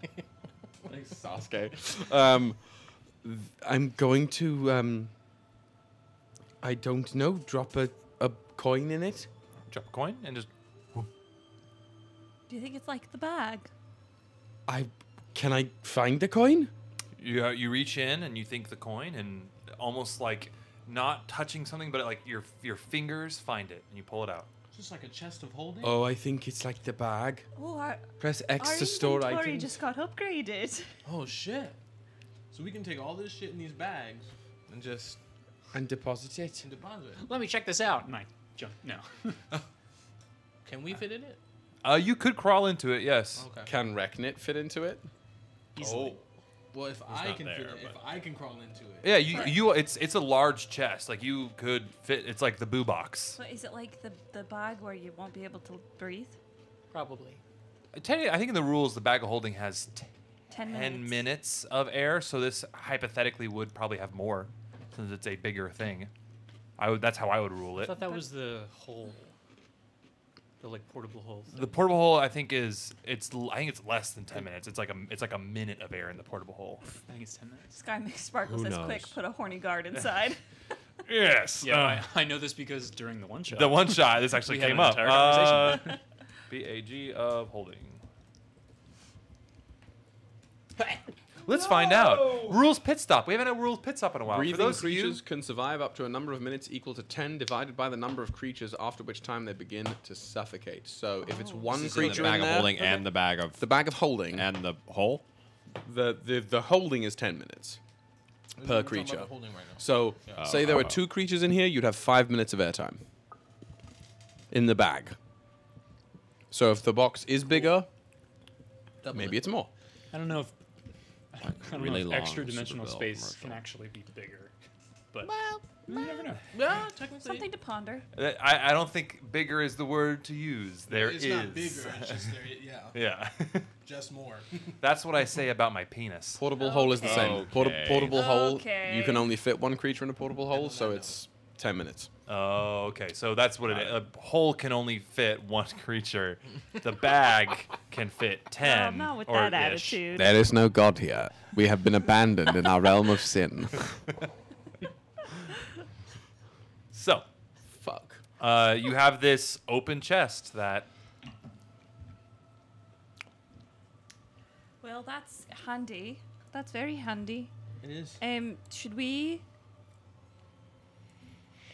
like Sasuke. Um, th- I'm going to, um, I don't know, drop a, a coin in it. Drop a coin and just Do you think it's like the bag? I Can I find the coin? You uh, you reach in and you think the coin and almost like not touching something, but like your your fingers find it and you pull it out. Just like a chest of holding. Oh, I think it's like the bag. Oh, our, Press X our to store inventory items. just got upgraded. Oh shit. So we can take all this shit in these bags and just And deposit it. and deposit it. Let me check this out. And I jump. No. [LAUGHS] Can we fit in it? Uh, you could crawl into it, yes. Okay. Can Reknit fit into it? Easily. Well, if I not can there, fit it, if but- I can crawl into it. Yeah, you you it's it's a large chest. Like you could fit. It's like the boo box. But is it like the, the bag where you won't be able to breathe? Probably. Uh, Technically, I think in the rules, the bag of holding has t- Ten ten minutes. minutes of air. So this hypothetically would probably have more, since it's a bigger thing. I would. That's how I would rule I it. thought that was the hole. The like portable hole. The portable hole, I think, is it's. l- I think it's less than ten minutes. It's like a it's like a minute of air in the portable hole. I think it's ten minutes. Sky Mix Sparkle Who says, quick, knows? put a horny guard [LAUGHS] inside. Yes. Yeah, uh, I, I know this because during the one shot. The one shot. This actually We had came an up. entire Uh, [LAUGHS] B A G of holding. [LAUGHS] Let's find out. Rules pit stop. We haven't had rules pit stop in a while. For Breathing those creatures of can survive up to a number of minutes equal to 10 divided by the number of creatures, after which time they begin to suffocate. So if it's one This in creature the bag in of there, holding and the bag of the bag of holding, and the hole. The, the the holding is ten minutes We're per creature. the holding right now. So, say there were uh, two creatures in here, you'd have five minutes of airtime in the bag. So if the box is bigger, Double maybe it. it's more. I don't know if I don't really know long extra dimensional space commercial. can actually be bigger, but you never know. Yeah, technically. Something to ponder. Uh, I, I don't think bigger is the word to use. There is. it's not bigger. It's just [LAUGHS] there. Yeah, yeah. [LAUGHS] just more. [LAUGHS] That's what I say about my penis. Portable hole is the same. Porta- Okay. portable hole, you can only fit one creature in a portable hole, so it's ten minutes. Oh, okay. So that's what it is. A hole can only fit [LAUGHS] one creature. The bag can fit [LAUGHS] ten. Well, not with or that ish. attitude. There is no God here. We have been abandoned in our realm of sin. [LAUGHS] So, Fuck. uh, you have this open chest that Well, that's handy. That's very handy. It is. Um, should we?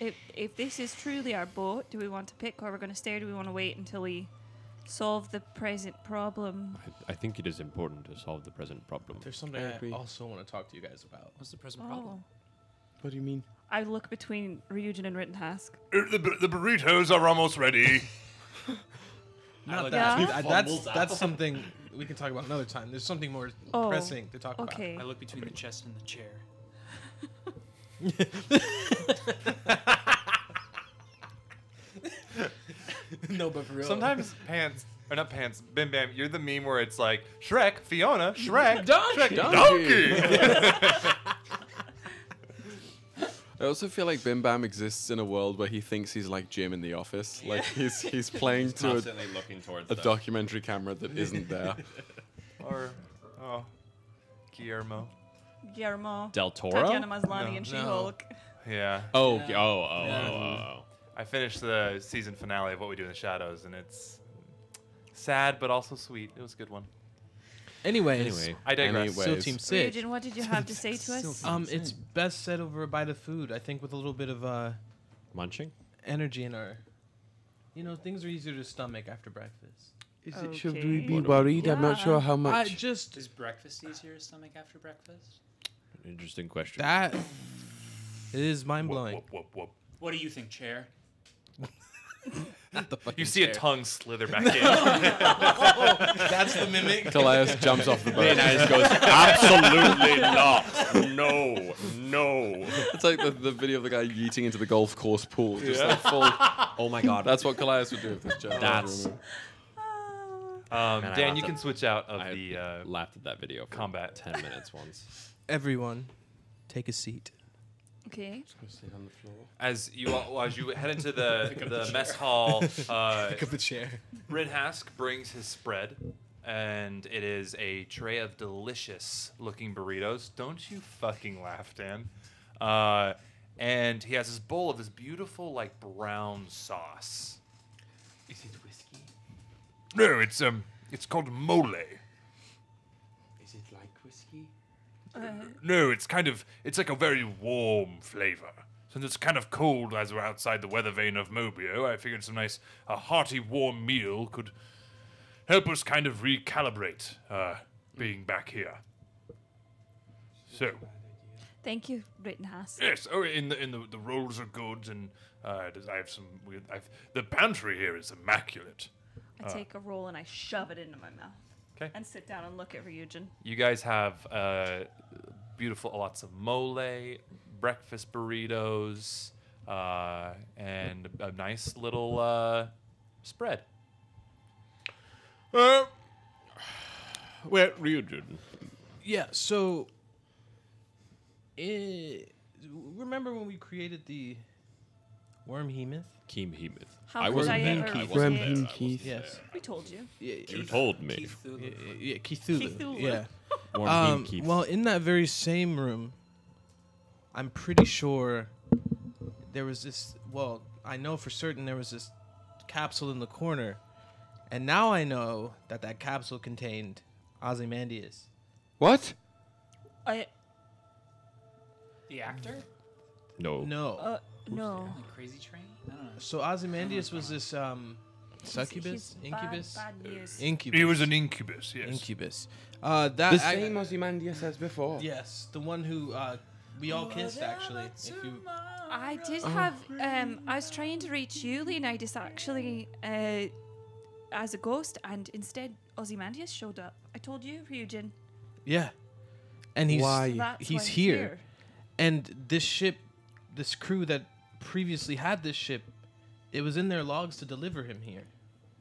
If if this is truly our boat, do we want to pick where we're going to stay? Or do we want to wait until we solve the present problem? I, I think it is important to solve the present problem. There's something I I, also want to talk to you guys about. What's the present problem? Oh, What do you mean? I look between Ryujin and Rittenhask. Uh, The, the burritos are almost ready. [LAUGHS] Not that. Yeah. I- that's that's something we can talk about another time. There's something more Oh, pressing to talk Okay. I look between the chest and the chair. About. [LAUGHS] no, but for real. sometimes pants or not pants. Bim bam. You're the meme where it's like Shrek, Fiona, Shrek, [LAUGHS] Donkey. Shrek, donkey. [LAUGHS] I also feel like Bim Bam exists in a world where he thinks he's like Jim in the office. Like he's he's playing to a, looking towards a documentary camera that isn't there. or oh, Guillermo. Guillermo, Del Toro. Tatiana Maslany, No. and No. She-Hulk. Yeah. Oh, Yeah. oh, oh, Yeah. oh, oh, oh. I finished the season finale of What We Do in the Shadows, and it's sad but also sweet. It was a good one. Anyways, Anyway, I digress. Still Anyways. Team Six. Ryujin, what did you have to say to us? Um, it's best said over a bite of food. I think with a little bit of uh munching. energy in our, you know, things are easier to stomach after breakfast. Is it- should we be Okay. worried? I'm not sure how I much. just Is breakfast easier to stomach after breakfast? Interesting question. That is mind blowing. whoop, whoop, whoop. What do you think, chair? the You see a tongue slither back [LAUGHS] in. That's the mimic. Elias jumps off the boat. Leonidas goes, absolutely not. No, no. It's like the, the video of the guy yeeting into the golf course pool. Just like full. Oh my god. That's what Kallias would do with this joke. That's- Um, Man, Dan, laughed you at- can switch out of I the. Uh, laughed at that video for combat. 10 minutes once. [LAUGHS] Everyone, take a seat. Okay. Just gonna sit on the floor. As you all, as you head into the [LAUGHS] the mess hall, [LAUGHS] uh, Pick up the chair. Rinhask brings his spread, and it is a tray of delicious looking burritos. Don't you fucking laugh, Dan. Uh, and he has this bowl of this beautiful like brown sauce. Is it whiskey? No, it's um, it's called mole. Is it like whiskey? Uh, No, it's kind of it's like a very warm flavor. Since it's kind of cold as we're outside the weather vane of Mobio, I figured some nice a hearty warm meal could help us kind of recalibrate uh, being back here. So thank you, Rittenhask. yes, oh, in the in the the rolls are good, and uh, I have some. we- I've, the pantry here is immaculate. I take a roll and I shove it into my mouth. 'Kay. And sit down and look at Ryujin. You guys have uh, beautiful lots of mole, breakfast burritos, uh, and a nice little uh, spread. Uh, where Ryujin? Yeah. So, eh, remember when we created the worm hemoth? Keem Hemoth. How I could wasn't I there. ever I wasn't there. I Graham wasn't Keith. there. Yes. We told you. Yeah. You told me. Keith Yeah, yeah, [LAUGHS] Cthulhu. Cthulhu. Yeah. Warm Um, Keith. well, in that very same room, I'm pretty sure there was this. Well, I know for certain there was this capsule in the corner, and now I know that that capsule contained Ozymandias. What? I The actor? no. No. uh no. Like Crazy Train? I don't know. So Ozymandias was this um Succubus, He's bad- incubus, Bad, news. incubus. He was an incubus, yes. incubus. Uh, that The I- same Ozymandias as before. Yes, the one who uh, we all kissed actually. If you I did have. Um, I was trying to reach you, Leonidas, actually, uh, as a ghost, and instead Ozymandias showed up. I told you, Ryujin. yeah, and he's Why? That's he's why here. and this ship, this crew that previously had this ship, it was in their logs to deliver him here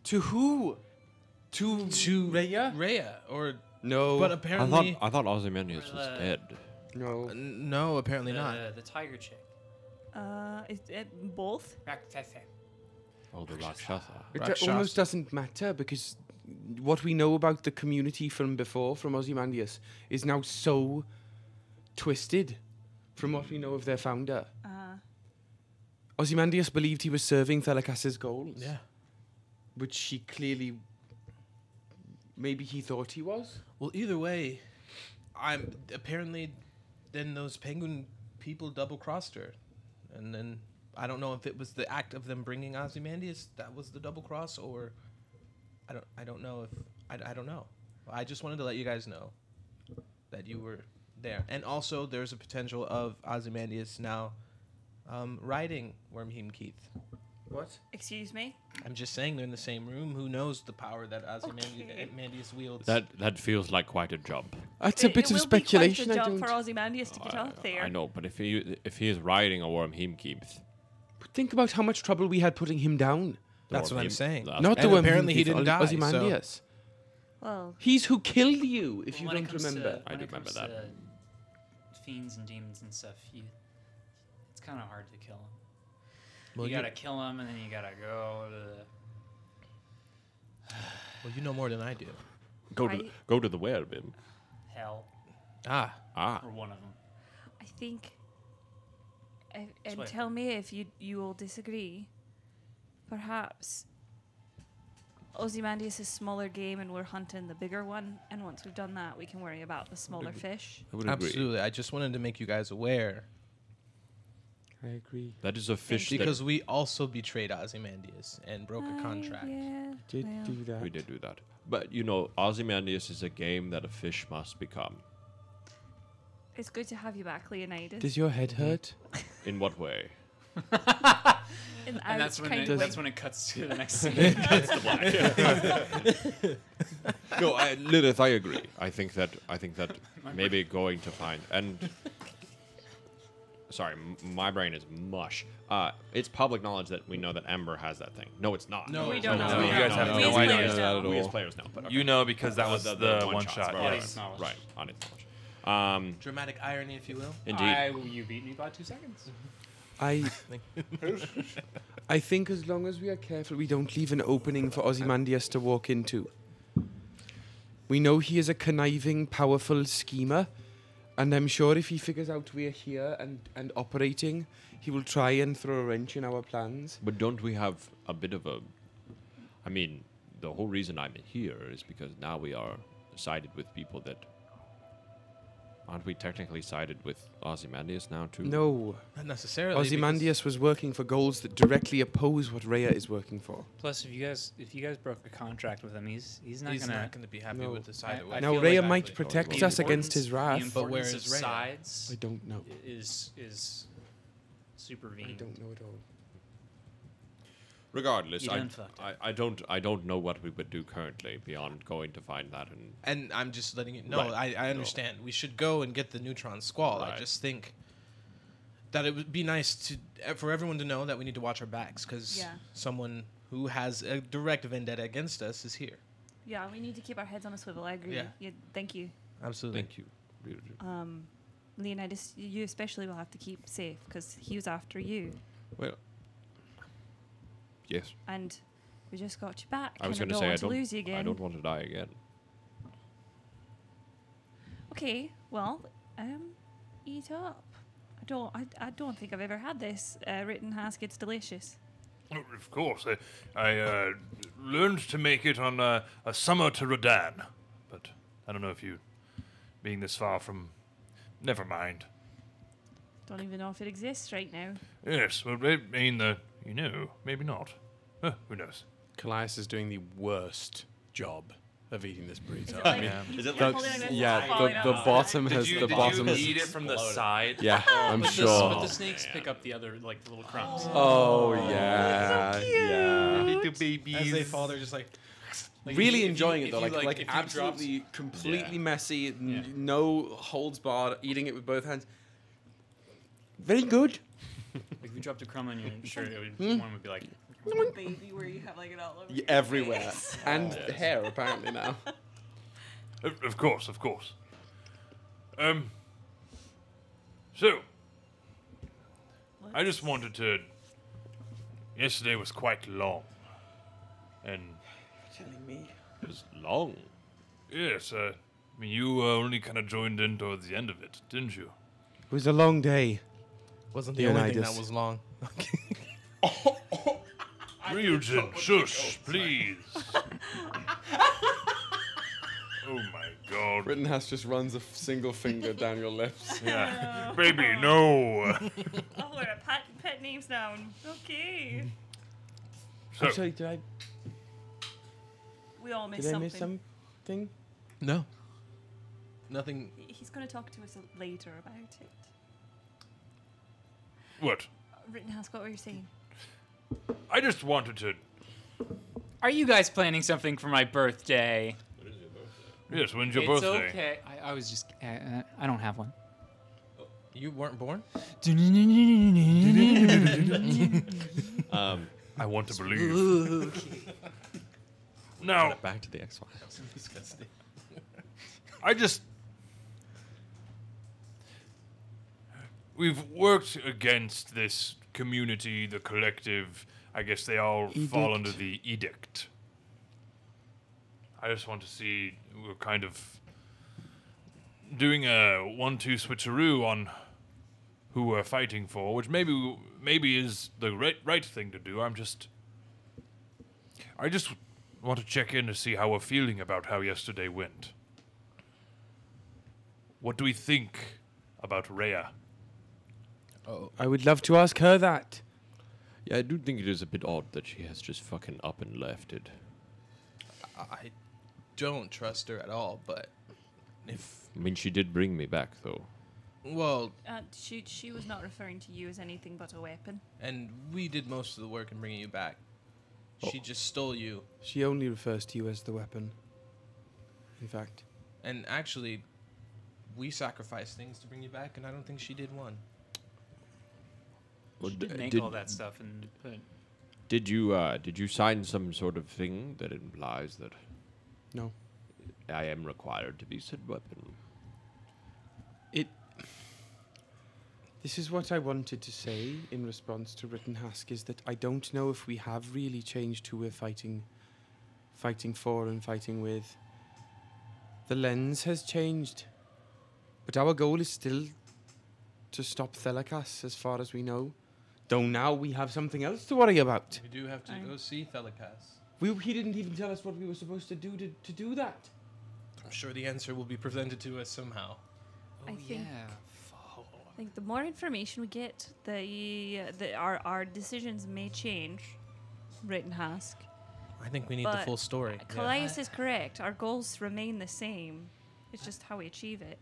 To who? To to Rhea? Rhea, or No. but apparently, I thought I thought Ozymandias was Uh, dead. no. N- no, apparently the, not. the tiger chick. Uh, is it both? Rakfefe. Oh, the Rakshasa. It Rakshas. uh, almost doesn't matter because what we know about the community from before, from Ozymandias, is now so twisted from what we know of their founder. Uh, Ozymandias believed he was serving Thelakas's goals, Yeah. which he clearly, maybe he thought he was. Well, either way, I'm apparently then those penguin people double crossed her, and then I don't know if it was the act of them bringing Ozymandias that was the double cross, or I don't I don't know if I, I don't know. I just wanted to let you guys know that you were there, and also there's a potential of Ozymandias now um, riding Wormheim Keith. What? excuse me. I'm just saying they're in the same room. Who knows the power that Ozymandias, Okay. Ozymandias wields? That that feels like quite a job. That's a It- bit it of will be speculation. Quite a I job don't. for Ozymandias to get I, up there. I know, but if he if he is riding a Wormheim Keith, Think about how much trouble we had putting him down. That's what I'm saying. that's- Not the And one apparently he didn't die, so- Ozymandias. Well, He's who killed you, if you when it don't comes remember. To, I when do it remember comes that. To fiends and demons and stuff, you, it's kind of hard to kill them. Well, you you- gotta kill them, and then you gotta go to the. Well, you know more than I do. go to I- go to the Werewolf. hell Ah, Ah, or one of them. I think. If, and Swear. tell me if you you all disagree. Perhaps. Ozymandias is a smaller game, and we're hunting the bigger one. And once we've done that, we can worry about the smaller fish. I would agree. absolutely. I just wanted to make you guys aware I agree. That is a fish because we also betrayed Ozymandias and broke a Uh, contract. yeah. Did well. do that. we did do that. But you know, Ozymandias is a game that a fish must become. It's good to have you back, Leonidas. Does your head hurt? In what way? [LAUGHS] In And that's when kind it, of that's way. when it cuts to the next [LAUGHS] scene. [LAUGHS] no, I, Lilith, I agree. I think that I think that maybe going to find and sorry, my brain is mush. Uh, it's public knowledge that we know that Ember has that thing. No, it's not. No, We don't No, know. you guys have We no as idea. players know. We as players know, but okay. You know because that Uh, was the, one shots, shot. Right, Yeah. right, Audience knowledge. right, audience knowledge. Um, Dramatic irony, if you will. indeed. I, you beat me by two seconds. I [LAUGHS] I think as long as we are careful, we don't leave an opening for Ozymandias to walk into. We know he is a conniving, powerful schemer, and I'm sure if he figures out we're here and, and operating, he will try and throw a wrench in our plans. But don't we have a bit of a? I mean, the whole reason I'm here is because now we are sided with people that. Aren't we technically sided with Ozymandias now too? No, Not necessarily. because- Ozymandias was working for goals that directly oppose what Rhea is working for. Plus, if you guys if you guys broke a contract with him, he's he's not He's gonna. not going to be happy No. with the side I- of I. Now feel Rhea like might Exactly. protect the us against his importance- wrath. The But where importance is of sides I don't know. i- is is I supervened. don't know at all. Regardless, I, I, I don't I don't know what we would do currently beyond going to find that and And I'm just letting you know. Right. I, I understand. We should go and get the neutron squall. I just think that it would be nice to eh, for everyone to know that we need to watch our backs because Yeah. someone who has a direct vendetta against us is here. Yeah, we need to keep our heads on a swivel. I agree. Yeah. thank you. Absolutely. thank you. Really do. Um, Leonidas, you especially will have to keep safe because he was after you, Well, yes, and we just got you back. I was going to don't say I want don't to lose you again. I don't want to die again. Okay, well, um, eat up. I don't. I, I don't think I've ever had this. Uh, Rittenhask. It's delicious. Oh, Of course, I, I uh, learned to make it on uh, a summer to Rodan, but I don't know if you, being this far from, never mind. Don't even know if it exists right now. Yes, well, I mean, the you know, maybe not. Huh, who knows? Kallias is doing the worst job of eating this burrito. Like, I mean, he's it like- it like yeah, falling the, the bottom has you, the did bottom you eat it from the side? yeah, [LAUGHS] I'm But the, sure. but the snakes pick up the other like the little oh. crumbs. Oh, oh yeah, yeah. Little babies. As they fall, they're just like, Like, really if you- enjoying if it though, you, like like, if you drop- absolutely completely Yeah. messy, n- Yeah. no holds barred, eating it with both hands. Very good. Like, if you dropped a crumb on your shirt, it would, Hmm? one would be like, baby where you have like it all over Y- your everywhere face. [LAUGHS] and hair apparently now. [LAUGHS] Of, of course, of course. Um. So, I just wanted to. Yesterday was quite long, and Telling me. It was long. yes, uh, I mean you uh, only kind of joined in towards the end of it, didn't you? It was a long day. Wasn't the only thing that was long. [LAUGHS] Ryujin, [LAUGHS] shush, please. oh my god. Rittenhask just runs a f- single finger down your lips. [LAUGHS] Yeah. Baby, no. Oh, we're at pet, pet names now. Okay. So, I'm sorry, did I We all missed did I miss something? No. Nothing. He's going to talk to us later about it. What? Rittenhask, what were you saying? I just wanted to. Are you guys planning something for my birthday? Yes, when's your it's birthday? okay. I, I was just. Uh, uh, I don't have one. You weren't born? [LAUGHS] Um, I want to believe. Now, back to the X Files. [LAUGHS] Disgusting. I just. We've worked against this community, the collective. I guess they all fall under the edict. I just want to see we're kind of doing a one-two switcheroo on who we're fighting for, which maybe maybe is the right right thing to do. I'm just. I just want to check in to see how we're feeling about how yesterday went. What do we think about Rhea? Oh. I would love to ask her that. Yeah, I do think it is a bit odd that she has just fucking up and left it. I don't trust her at all, but if. I mean, she did bring me back, though. Well, Uh, she, she was not referring to you as anything but a weapon. and we did most of the work in bringing you back. She just stole you. She only refers to you as the weapon. In fact, And actually, we sacrificed things to bring you back, and I don't think she did one. Well, She d- did make did, all that stuff and put. did you uh, did you sign some sort of thing that implies that no. I am required to be said weapon? It. This is what I wanted to say in response to Rittenhask is that I don't know if we have really changed who we're fighting, fighting for and fighting with. The lens has changed, but our goal is still to stop Thelakas as far as we know. Though now we have something else to worry about. We do have to Aye. go see Thelikas. We, he didn't even tell us what we were supposed to do to, to do that. I'm sure the answer will be presented to us somehow. I Oh, think- yeah. I think the more information we get, the, uh, the our, our decisions may change. Rittenhask. I think we need the full story. Yeah. Kallias is correct. Our goals remain the same. It's just how we achieve it.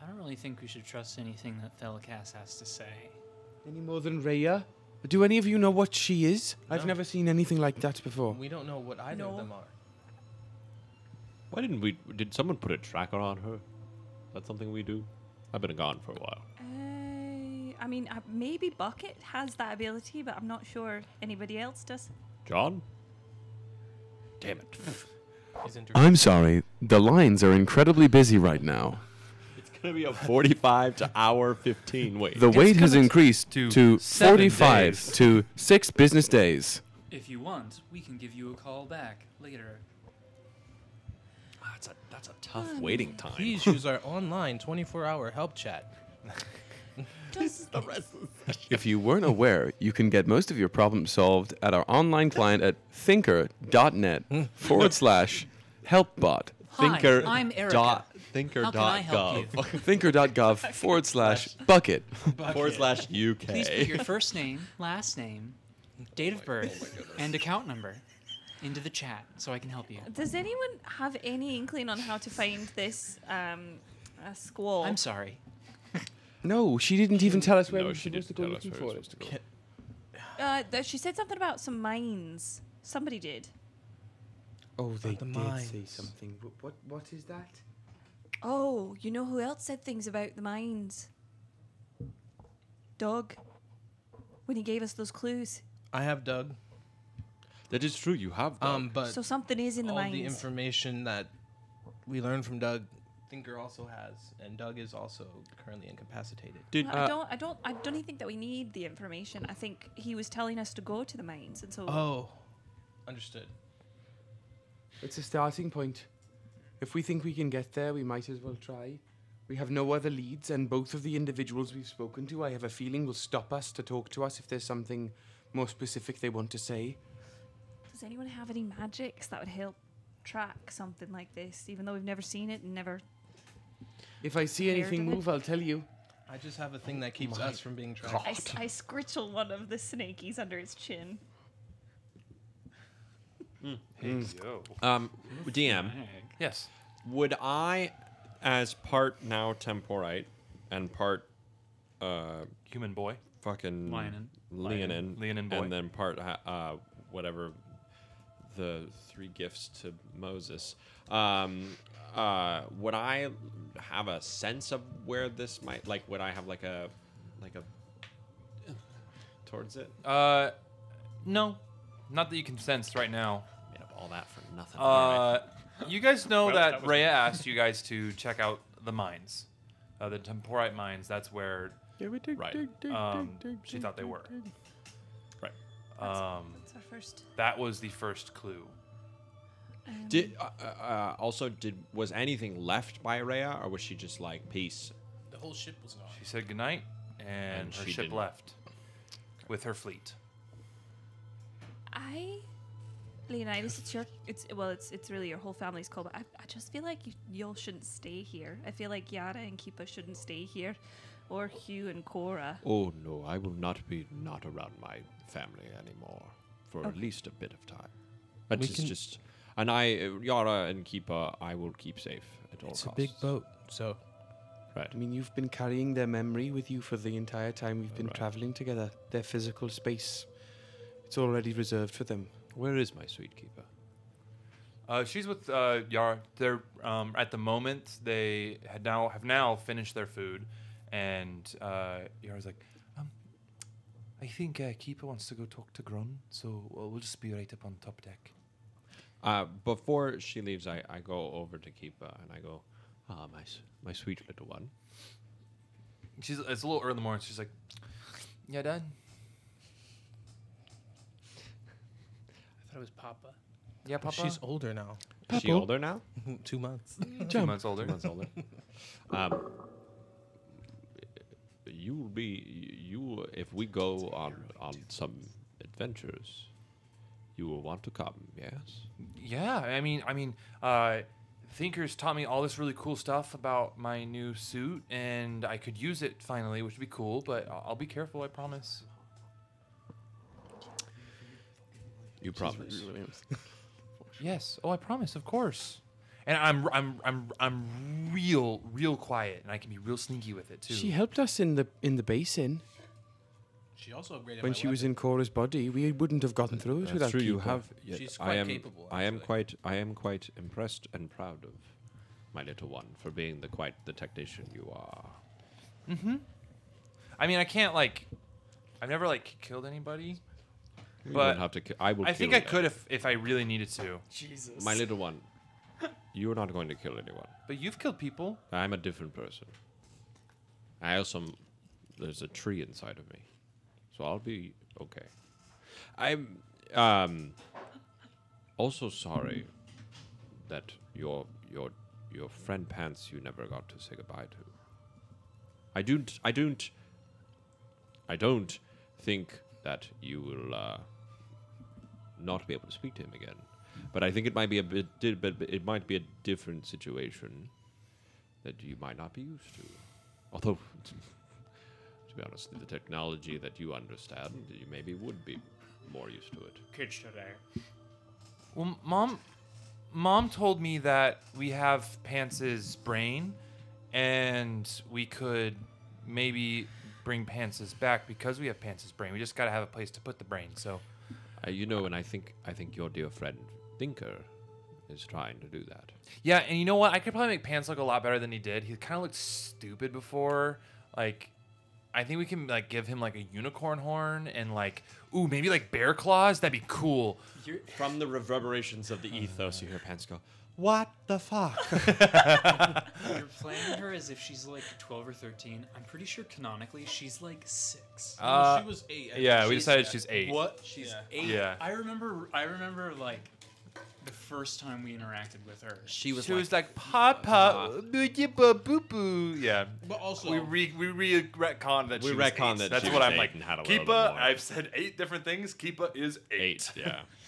I don't really think we should trust anything that Thelikas has to say. Any more than Rhea? Do any of you know what she is? I've never seen anything like that before. We don't know what either No. of them are. Why didn't we? Did someone put a tracker on her? That's something we do. I've been gone for a while. Uh, I mean, uh, maybe Bucket has that ability, but I'm not sure anybody else does. John? Damn it. I'm sorry. The lines are incredibly busy right now. It's gonna be a 45 to hour 15 wait. The wait has increased to to, 45 days. to 6 business days. If you want, we can give you a call back later. that's a that's a tough waiting time. Please use our online 24-hour help chat. [LAUGHS] If you weren't aware, you can get most of your problems solved at our online client at tinker.net [LAUGHS] forward slash helpbot. Tinker Hi, I'm Erica. Dot, tinker How can I help dot [LAUGHS] Tinker.gov [LAUGHS] forward slash bucket. gov forward slash UK. Please put your first name, last name, date of birth, and account number. into the chat so I can help you. Does anyone have any inkling on how to find this um, uh, squall? I'm sorry. No, she didn't even tell us where No, we were she supposed to didn't go tell us looking where we for it. supposed to go. Uh, th- she said something about some mines. Somebody did. Oh, they the did say mines. something. Wh- What? What is that? Oh, you know who else said things about the mines? Doug. When he gave us those clues. I have Doug. That is true. You have. Doug. Um, but so something is in the all mines. the information that we learned from Doug, Tinker also has, and Doug is also currently incapacitated. Did Well, uh, I don't. I don't. I don't even think that we need the information. I think he was telling us to go to the mines, and so. Oh, understood. It's a starting point. If we think we can get there, we might as well try. We have no other leads, and both of the individuals we've spoken to, I have a feeling, will stop us to talk to us if there's something more specific they want to say. Does anyone have any magics that would help track something like this, even though we've never seen it and never? If I see anything move, I'll tell you. I just have a thing that keeps us from being tracked. I scritchel one of the snakies under its chin. Hey, Yo. um, DM, Yes. would I, as part now temporite and part uh, Human boy. fucking Leonin. Leonin, Leonin boy. and then part uh, whatever the three gifts to Moses. Um, uh, would I have a sense of where this might like? Would I have like a like a towards it? Uh, no, not that you can sense right now. Made up all that for nothing. Uh, right. You guys know Well, that, that was- Rhea asked you guys to check out the mines, uh, the temporite mines. That's where Right. um, she thought they were. Right. Um, That's our first. that was the first clue. Um, Did uh, uh, uh, also did was anything left by Rhea, or was she just like peace? The whole ship was gone. She said goodnight, and, And her she ship didn't. left with her fleet. I, Leonidas, it's your. It's well, it's it's really your whole family's call. But I, I just feel like you y'all shouldn't stay here. I feel like Yara and Keepa shouldn't stay here, or Hugh and Cora. Oh no, I will not be not around my family anymore for at least a bit of time. But We it's can- just, and I, uh, Yara and Keeper, I will keep safe at all It's costs. a big boat, so right? I mean, you've been carrying their memory with you for the entire time we've been Right. traveling together. Their physical space, it's already reserved for them. Where is my sweet keeper? Uh, she's with uh, Yara. They're um, at the moment they had now have now finished their food, and uh, Yara's like, um, I think uh, Keeper wants to go talk to Grun, so uh, we'll just be right up on top deck. Uh, before she leaves, I, I go over to Keeper and I go, ah, my my sweet little one. She's it's a little early in the morning. She's like, Yeah, Dad. Thought it was Papa. Yeah, Papa. she's older now. Is she older now? [LAUGHS] Two months. two months older. Two months older. [LAUGHS] um, you will be you if we go on on some adventures. You will want to come, yes. Yeah, I mean, I mean, uh, Tinker's taught me all this really cool stuff about my new suit, and I could use it finally, which would be cool. But I'll, I'll be careful, I promise. You promise. [LAUGHS] Yes. Oh, I promise, of course. And I'm, I'm, I'm, I'm real, real quiet, and I can be real sneaky with it too. She helped us in the in the basin She also upgraded when my she was in Cora's body. We wouldn't have gotten through it That's without true. You Keeper. have. yeah, She's I am. capable, I am actually. quite. I am quite impressed and proud of my little one for being the quite the technician you are. Mm-hmm. I mean, I can't like, I've never like killed anybody. You But don't have to. ki- I will. I think kill I could if, if I really needed to. Jesus. My little one. You are not going to kill anyone. [LAUGHS] But you've killed people. I'm a different person. I also. m- There's a tree inside of me, so I'll be okay. I'm um. Also sorry that your your your friend Pants you never got to say goodbye to. I don't. I don't. I don't think that you will uh, not be able to speak to him again. But I think it might be a bit. But but it might be a different situation that you might not be used to. Although, [LAUGHS] to be honest, the technology that you understand, you maybe would be more used to it. Kids today. Well, mom, mom told me that we have Pants's brain, and we could maybe bring Pants's back because we have Pants's brain. We just gotta have a place to put the brain. So, Uh, you know, and I think I think your dear friend Tinker is trying to do that. yeah, and you know what? I could probably make Pants look a lot better than he did. He kind of looked stupid before. Like, I think we can like give him like a unicorn horn and like, ooh, maybe like bear claws. That'd be cool. You're, From the reverberations of the ethos, you hear Pants go, "What the fuck?" [LAUGHS] you're playing her as if she's like 12 or 13. I'm pretty sure canonically she's like six. Uh, she was eight. I yeah, we She's- decided she's eight. What? She's Yeah. eight. Yeah. I remember. I remember like the first time we interacted with her. she was She like, was like, Papa, boo boo boo boo. Yeah. But also, We re we re retcon that We she was eight. that That's she what was I'm eight like. and had a Keepa. I've said eight different things. Keepa is eight. eight. Yeah, [LAUGHS]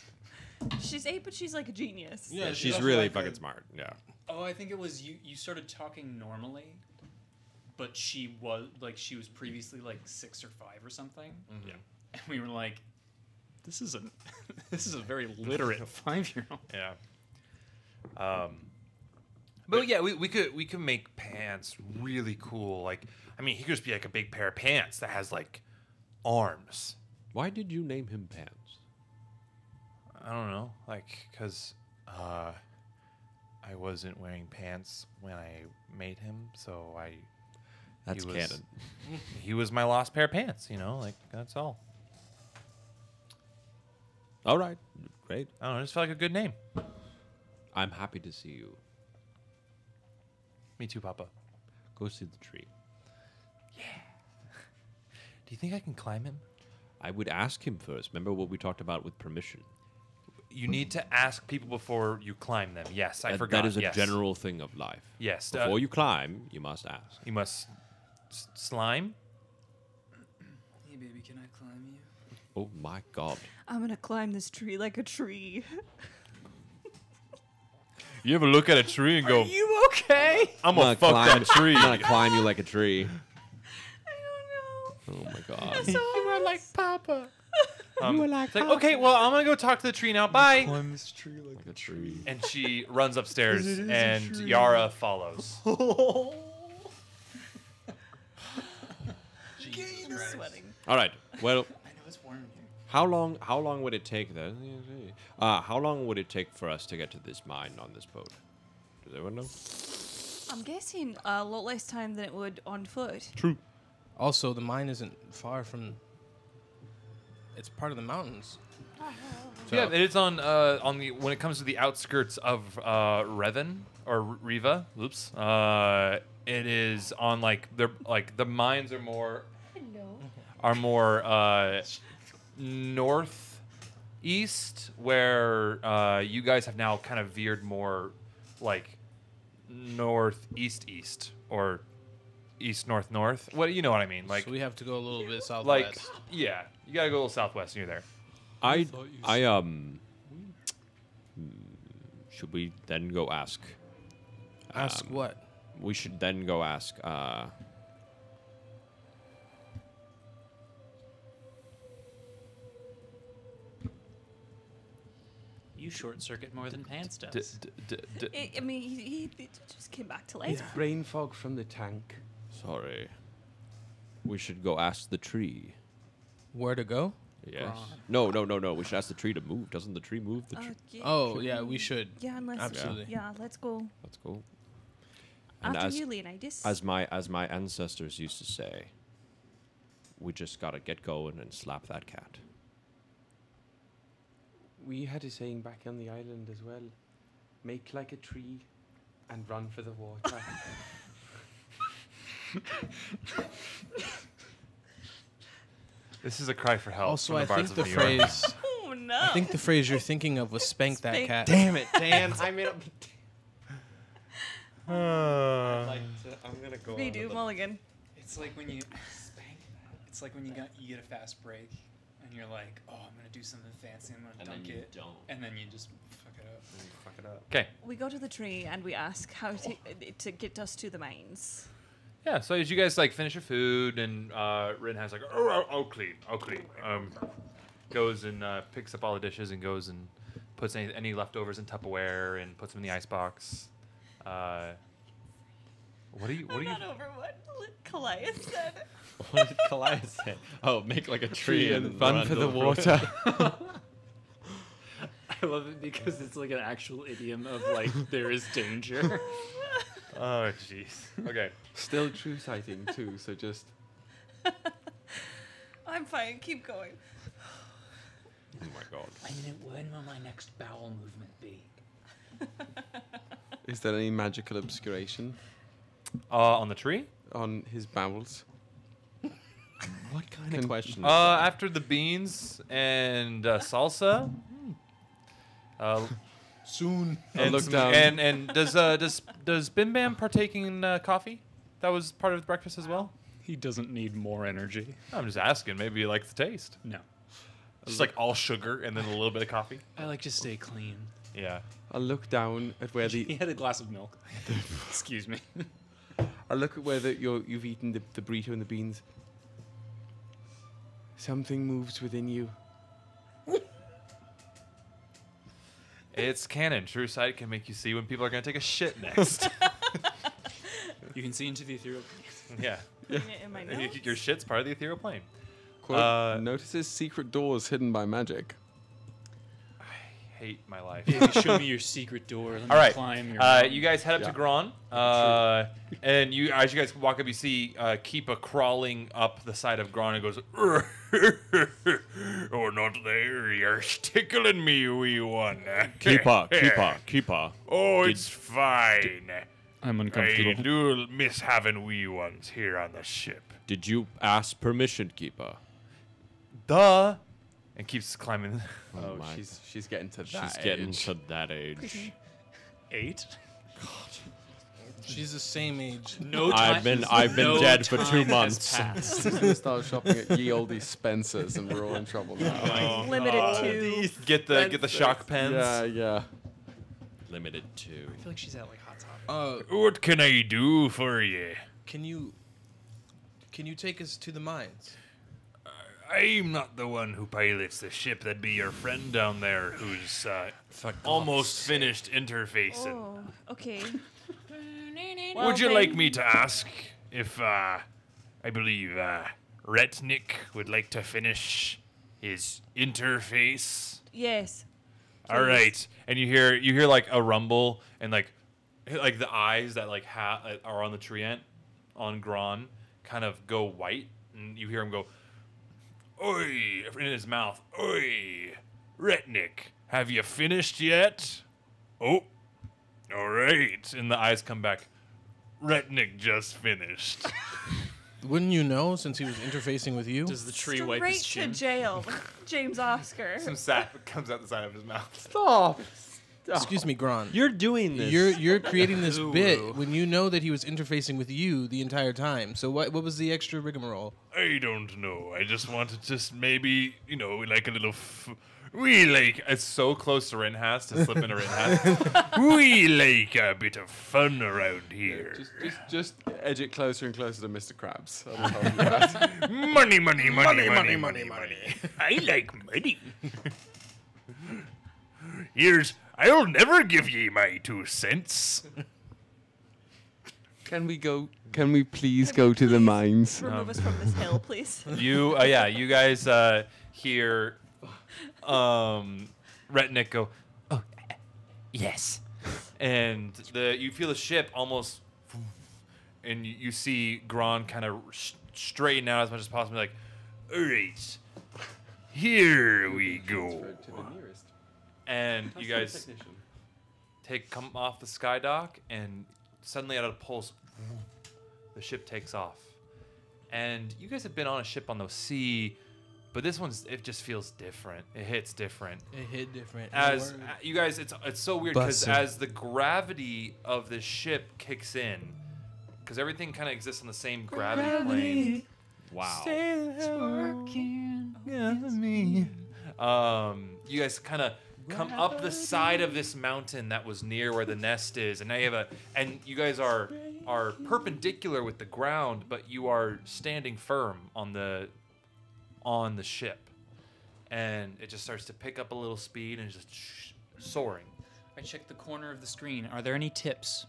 She's eight, but she's like a genius. yeah, she's also really like fucking a- smart. Yeah. Oh, I think it was you. You started talking normally, but she was like she was previously like six or five or something. Mm-hmm. Yeah. And we were like, this is a [LAUGHS] this is a very [LAUGHS] literate five year old. [LAUGHS] Yeah. Um. But yeah, we, we could we could make pants really cool. Like, I mean, he could just be like a big pair of pants that has like arms. Why did you name him Pants? I don't know, like, cause uh, I wasn't wearing pants when I made him, so I That's was- canon. [LAUGHS] he was my lost pair of pants. You know, like that's all. All right, great. I don't know. I just felt like a good name. I'm happy to see you. Me too, Papa. Go see the tree. Yeah. [LAUGHS] Do you think I can climb him? I would ask him first. Remember what we talked about with permission. You need to ask people before you climb them. Yes, I That- forgot. That is a yes. general thing of life. Yes. uh, Before you climb, you must ask. you must s- slime. Hey baby, can I climb you? Oh my god. I'm gonna climb this tree like a tree. You ever look at a tree and go, you okay? "I'm gonna fuck climb, that tree"? I'm gonna climb you like a tree. [LAUGHS] I don't know. Oh my god. So [LAUGHS] you were like Papa. Um, were like it's like, okay, well, I'm gonna go talk to the tree now. Bye. Climb this tree like like a tree. And she runs upstairs, and Yara follows. [LAUGHS] [LAUGHS] I'm sweating. All right. Well, [LAUGHS] I know it's warm in here. how long? How long would it take then? Uh, how long would it take for us to get to this mine on this boat? Does anyone know? I'm guessing a lot less time than it would on foot. True. Also, the mine isn't far from. It's part of the mountains. So- Yeah, it's on uh, on the when it comes to the outskirts of uh, Revan or Riva. Oops. Uh, it is on like the like the mines are more are more uh, northeast, where uh, you guys have now kind of veered more like northeast east or east north north. What you know what I mean? Like so we have to go a little bit southwest. like yeah, you gotta go a little southwest and you're there. I I um. hmm, Should we then go ask? Ask um, what? We should then go ask. Uh, You short circuit more than Pants D- does. d- d- d- I I mean, he, he, he just came back to life. It's brain fog from the tank. sorry. We should go ask the tree. Where to go? Yes. Ron. No, no, no, no. We should ask the tree to move. Doesn't the tree move the Uh, tree? yeah, Oh yeah, we should. yeah, unless Absolutely. yeah, let's go Let's go. And after as you, Leonidas. as my as my ancestors used to say, we just gotta get going and slap that cat. We had a saying back on the island as well. Make like a tree and run for the water. [LAUGHS] [LAUGHS] [LAUGHS] This is a cry for help. Also, from I the think of the New phrase. [LAUGHS] oh no! I think the phrase you're thinking of was "spank that cat." Damn it, Dan! [LAUGHS] I made up. [LAUGHS] Uh, I'm gonna go. redo Mulligan. It's like when you spank. It's like when you got you get a fast break and you're like, oh, I'm gonna do something fancy. I'm gonna And then dunk you it, don't. and then you just fuck it up. Fuck it up. Okay. We go to the tree and we ask how to to get us to the mines. Yeah. So as you guys like finish your food, and uh, Rin has like, oh, I'll, I'll clean, I'll clean. Um, goes and uh, picks up all the dishes and goes and puts puts any, any leftovers in Tupperware and puts them in the icebox. Uh, what do you? What I'm do you? not over what Calais said. [LAUGHS] What did Kallias say? Oh, make like a tree and run run for the water. [LAUGHS] I love it because it's like an actual idiom of like there is danger. [LAUGHS] Oh jeez. Okay. Still true sighting too. So just [LAUGHS] I'm fine. Keep going. Oh my god. I mean, when will my next bowel movement be? [LAUGHS] is there any magical obscuration Uh, on the tree. on his bowels? What kind Can- of question? Uh, after the beans and uh, salsa. Uh, Soon. and look down. And and does uh does does Bim Bam partaking in uh, coffee? That was part of the breakfast as well. he doesn't need more energy. I'm just asking. Maybe you like the taste. No, Just like all sugar and then a little bit of coffee. I like to stay clean. Yeah. I'll look down at where the. [LAUGHS] He had a glass of milk. [LAUGHS] Excuse me. I look at where the, you're, you've eaten the, the burrito and the beans. Something moves within you. It's canon. True sight can make you see when people are gonna take a shit next. [LAUGHS] You can see into the ethereal. Plane. Yeah. [LAUGHS] Putting in my notes. Your shit's part of the ethereal plane. Quote, Uh, notices secret doors hidden by magic. Hate my life. Show me your secret door. Let me All right. climb your. Uh, you guys head up Yeah. to Gron, uh, and you as you guys walk up, you see uh, Keepa crawling up the side of Gron and goes, [LAUGHS] oh, not there. You're tickling me, wee one. [LAUGHS] Keepa, Keepa, Keepa. Oh, Did- it's fine. I'm uncomfortable. I uncomfortable. do miss having wee ones here on the ship. Did you ask permission, Keepa? "Duh," and keeps climbing. Oh, my- she's she's getting to that She's getting age. to that age. Eight. God. She's the same age. No time. I've been I've been no dead for two time has months. passed. [LAUGHS] Start shopping at ye olde Spencer's, and we're all in trouble now. Limited to. Get the get the shock pens. yeah, yeah. Limited to. I feel like she's at like hot topic. Uh, What can I do for you? can you can you take us to the mines? I'm not the one who pilots the ship. That'd be your friend down there who's uh, almost finished interfacing. Oh, okay. [LAUGHS] Would you then- like me to ask if uh, I believe uh, Retnik would like to finish his interface? Yes. All right. And you hear you hear like a rumble and like like the eyes that like ha- uh, are on the treant on Gron kind of go white, and you hear him go, Oi, in his mouth. Oi, Retnik, have you finished yet? Oh, all right. and the eyes come back. Retnik just finished. [LAUGHS] Wouldn't you know since he was interfacing with you? Does the tree wipe Straight his to jail, James Oscar. Some sap comes out the side of his mouth. Stop. Oh. Excuse me, Gron. You're doing this. You're you're creating this bit when you know that he was interfacing with you the entire time. So what what was the extra rigmarole? I don't know. I just wanted to s- maybe, you know, like a little. F- we like It's so close to Rinhas to slip into Rinhas. [LAUGHS] we like a bit of fun around here. Just, just, just edge it closer and closer to Mr. Krabs. That'll help you out. [LAUGHS] Money, money, money, money, money, money. I like money. [LAUGHS] Here's. I'll never give ye my two cents. Can we go? Can we please go to the mines? Remove us from this hill, please. [LAUGHS] you, uh, yeah, you guys uh, hear um, Retnik go, oh, yes. And the you feel the ship almost, and you, you see Gron kind of sh- straighten out as much as possible, like, All right. Here we go. To the nearest. and you guys take come off the sky dock, and suddenly out of the pulse, the ship takes off. And you guys have been on a ship on the sea, but this one's it just feels different. It hits different. It hit different. As uh, you guys, it's it's so weird because as the gravity of the ship kicks in, because everything kind of exists on the same gravity, plane. wow. Um, you guys kind of come up the side of this mountain that was near where the nest is, and now you have a, and you guys are are perpendicular with the ground, but you are standing firm on the on the ship, and it just starts to pick up a little speed and just soaring. I checked the corner of the screen. Are there any tips?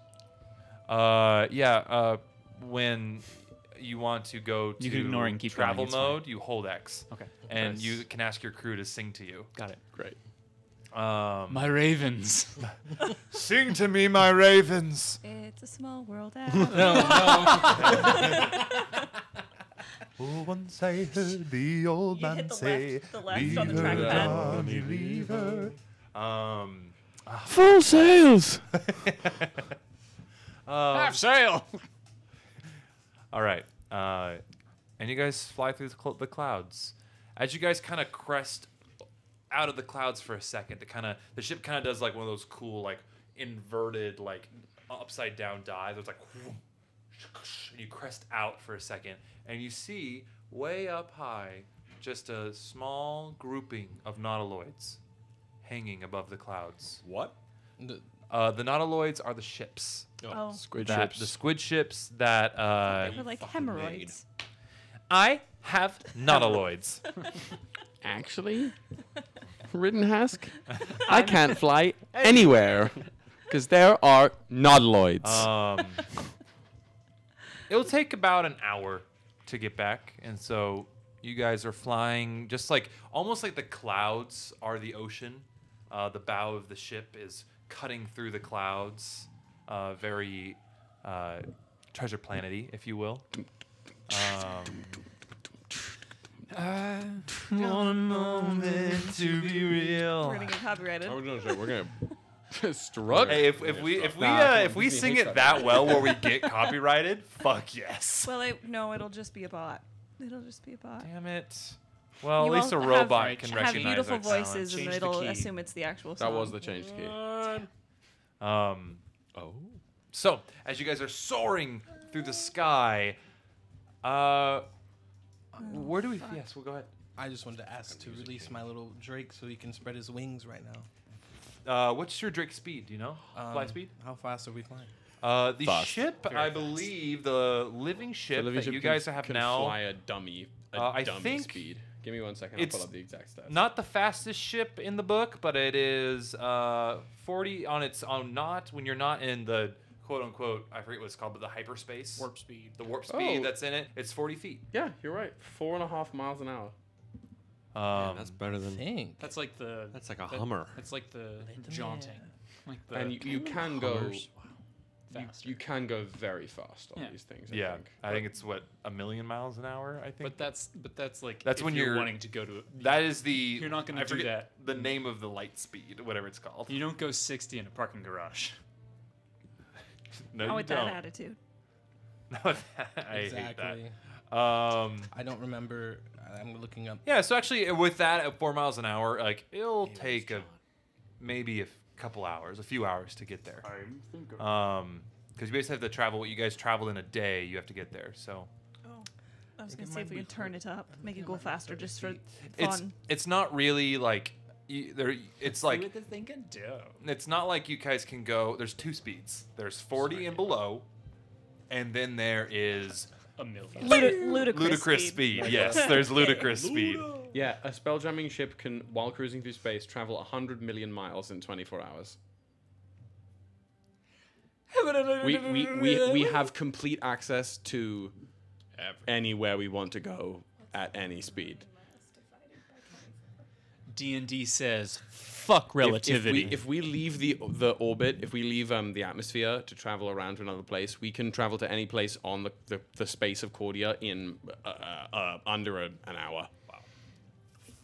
Uh, yeah. Uh, when you want to go to You can ignore and keep going, travel it's fine. mode, you hold X. Okay. And Nice. you can ask your crew to sing to you. Got it. Great. Um, My ravens. [LAUGHS] sing to me, my ravens. It's a small world. Out. [LAUGHS] Oh, [LAUGHS] once I heard the old You man hit the say, left- the left leave on the her, trackpad. Johnny, leave her. Um, Full sails. Half sail. All right. Uh, and you guys fly through the, cl- the clouds. As you guys kind of crest out of the clouds for a second, to kind of the ship kind of does like one of those cool like inverted like upside down dives. It's like, [LAUGHS] and you crest out for a second, and you see way up high just a small grouping of nautiloids hanging above the clouds. What? The- Uh, the nautiloids are the ships. Oh. Squid that, ships. The squid ships that uh, They're like hemorrhoids. I have nautiloids. [LAUGHS] Actually, Rittenhask, I can't fly anywhere because there are nautiloids. um, it'll take about an hour to get back, and so you guys are flying just like almost like the clouds are the ocean. Uh, the bow of the ship is cutting through the clouds, uh, very uh, treasure planety, if you will. Um, One moment to be real. We're gonna get copyrighted. I was gonna say we're gonna [LAUGHS] struggle. hey, if, if we if we Nah, uh, if we Disney sing hates it that. that well where we [LAUGHS] get copyrighted, fuck yes. Well, it, no, it'll just be a bot. It'll just be a bot. Damn it. Well, You at least a all robot have, can have recognize beautiful our talent. voices, and Change the it'll key. assume it's the actual that song. was the change key. Um, Oh. so as you guys are soaring through the sky, uh, where do we? Yes, we'll go ahead. I just wanted to ask to release my little Drake so he can spread his wings right now. Uh, what's your Drake speed? Do you know? Fly Um, speed? How fast are we flying? Uh, the Fast. ship, I believe, the living ship The living that ship you can- guys have can now, fly a dummy, a Uh, I dummy think speed. Give me one second. I'll it's pull up the exact stats. not the fastest ship in the book, but it is uh, 40 on its own knot when you're not in the quote unquote, I forget what it's called, but the hyperspace. Warp speed. The warp speed Oh. that's in it, it's 40 feet. Yeah, you're right. Four and a half miles an hour. Um, that's better than. Think. That's like the. That's like a that- Hummer. That's like the jaunting. Like the and you, you can go. Hummers. You, faster. you can go very fast on Yeah. these things. I yeah, think. I think it's what a million miles an hour. I think But that's but that's like That's if when you're, you're- wanting to go to. that is the. You're not gonna I do forget that. The name of the light speed, whatever it's called. You don't go 60 in a parking garage. No, Not you with don't. that attitude. [LAUGHS] No, that- I exactly. hate that. Um, I don't remember. I'm looking up. yeah, so actually, uh, with that at four miles an hour, like it'll take a maybe a f- couple hours, a few hours to get there. Um, because you basically have to travel. What you guys traveled in a day, you have to get there. So Oh, I was think gonna it see if might we be can turn it up, make it go faster, just for it's fun. it's not really like you, there. It's like what the thing can do. it's not like you guys can go. There's two speeds. There's 40 and below, and then there is A million. Ludi- ludicrous, ludicrous speed. Yes, there's ludicrous speed. Yeah, a spelljamming ship can, while cruising through space, travel 100 million miles in 24 hours. We, we, we, we have complete access to anywhere we want to go at any speed. D&D says fuck relativity. If, if, we, if we leave the the orbit, if we leave um, the atmosphere to travel around to another place, we can travel to any place on the, the, the space of Cordia in uh, uh, uh, under a, an hour. Wow.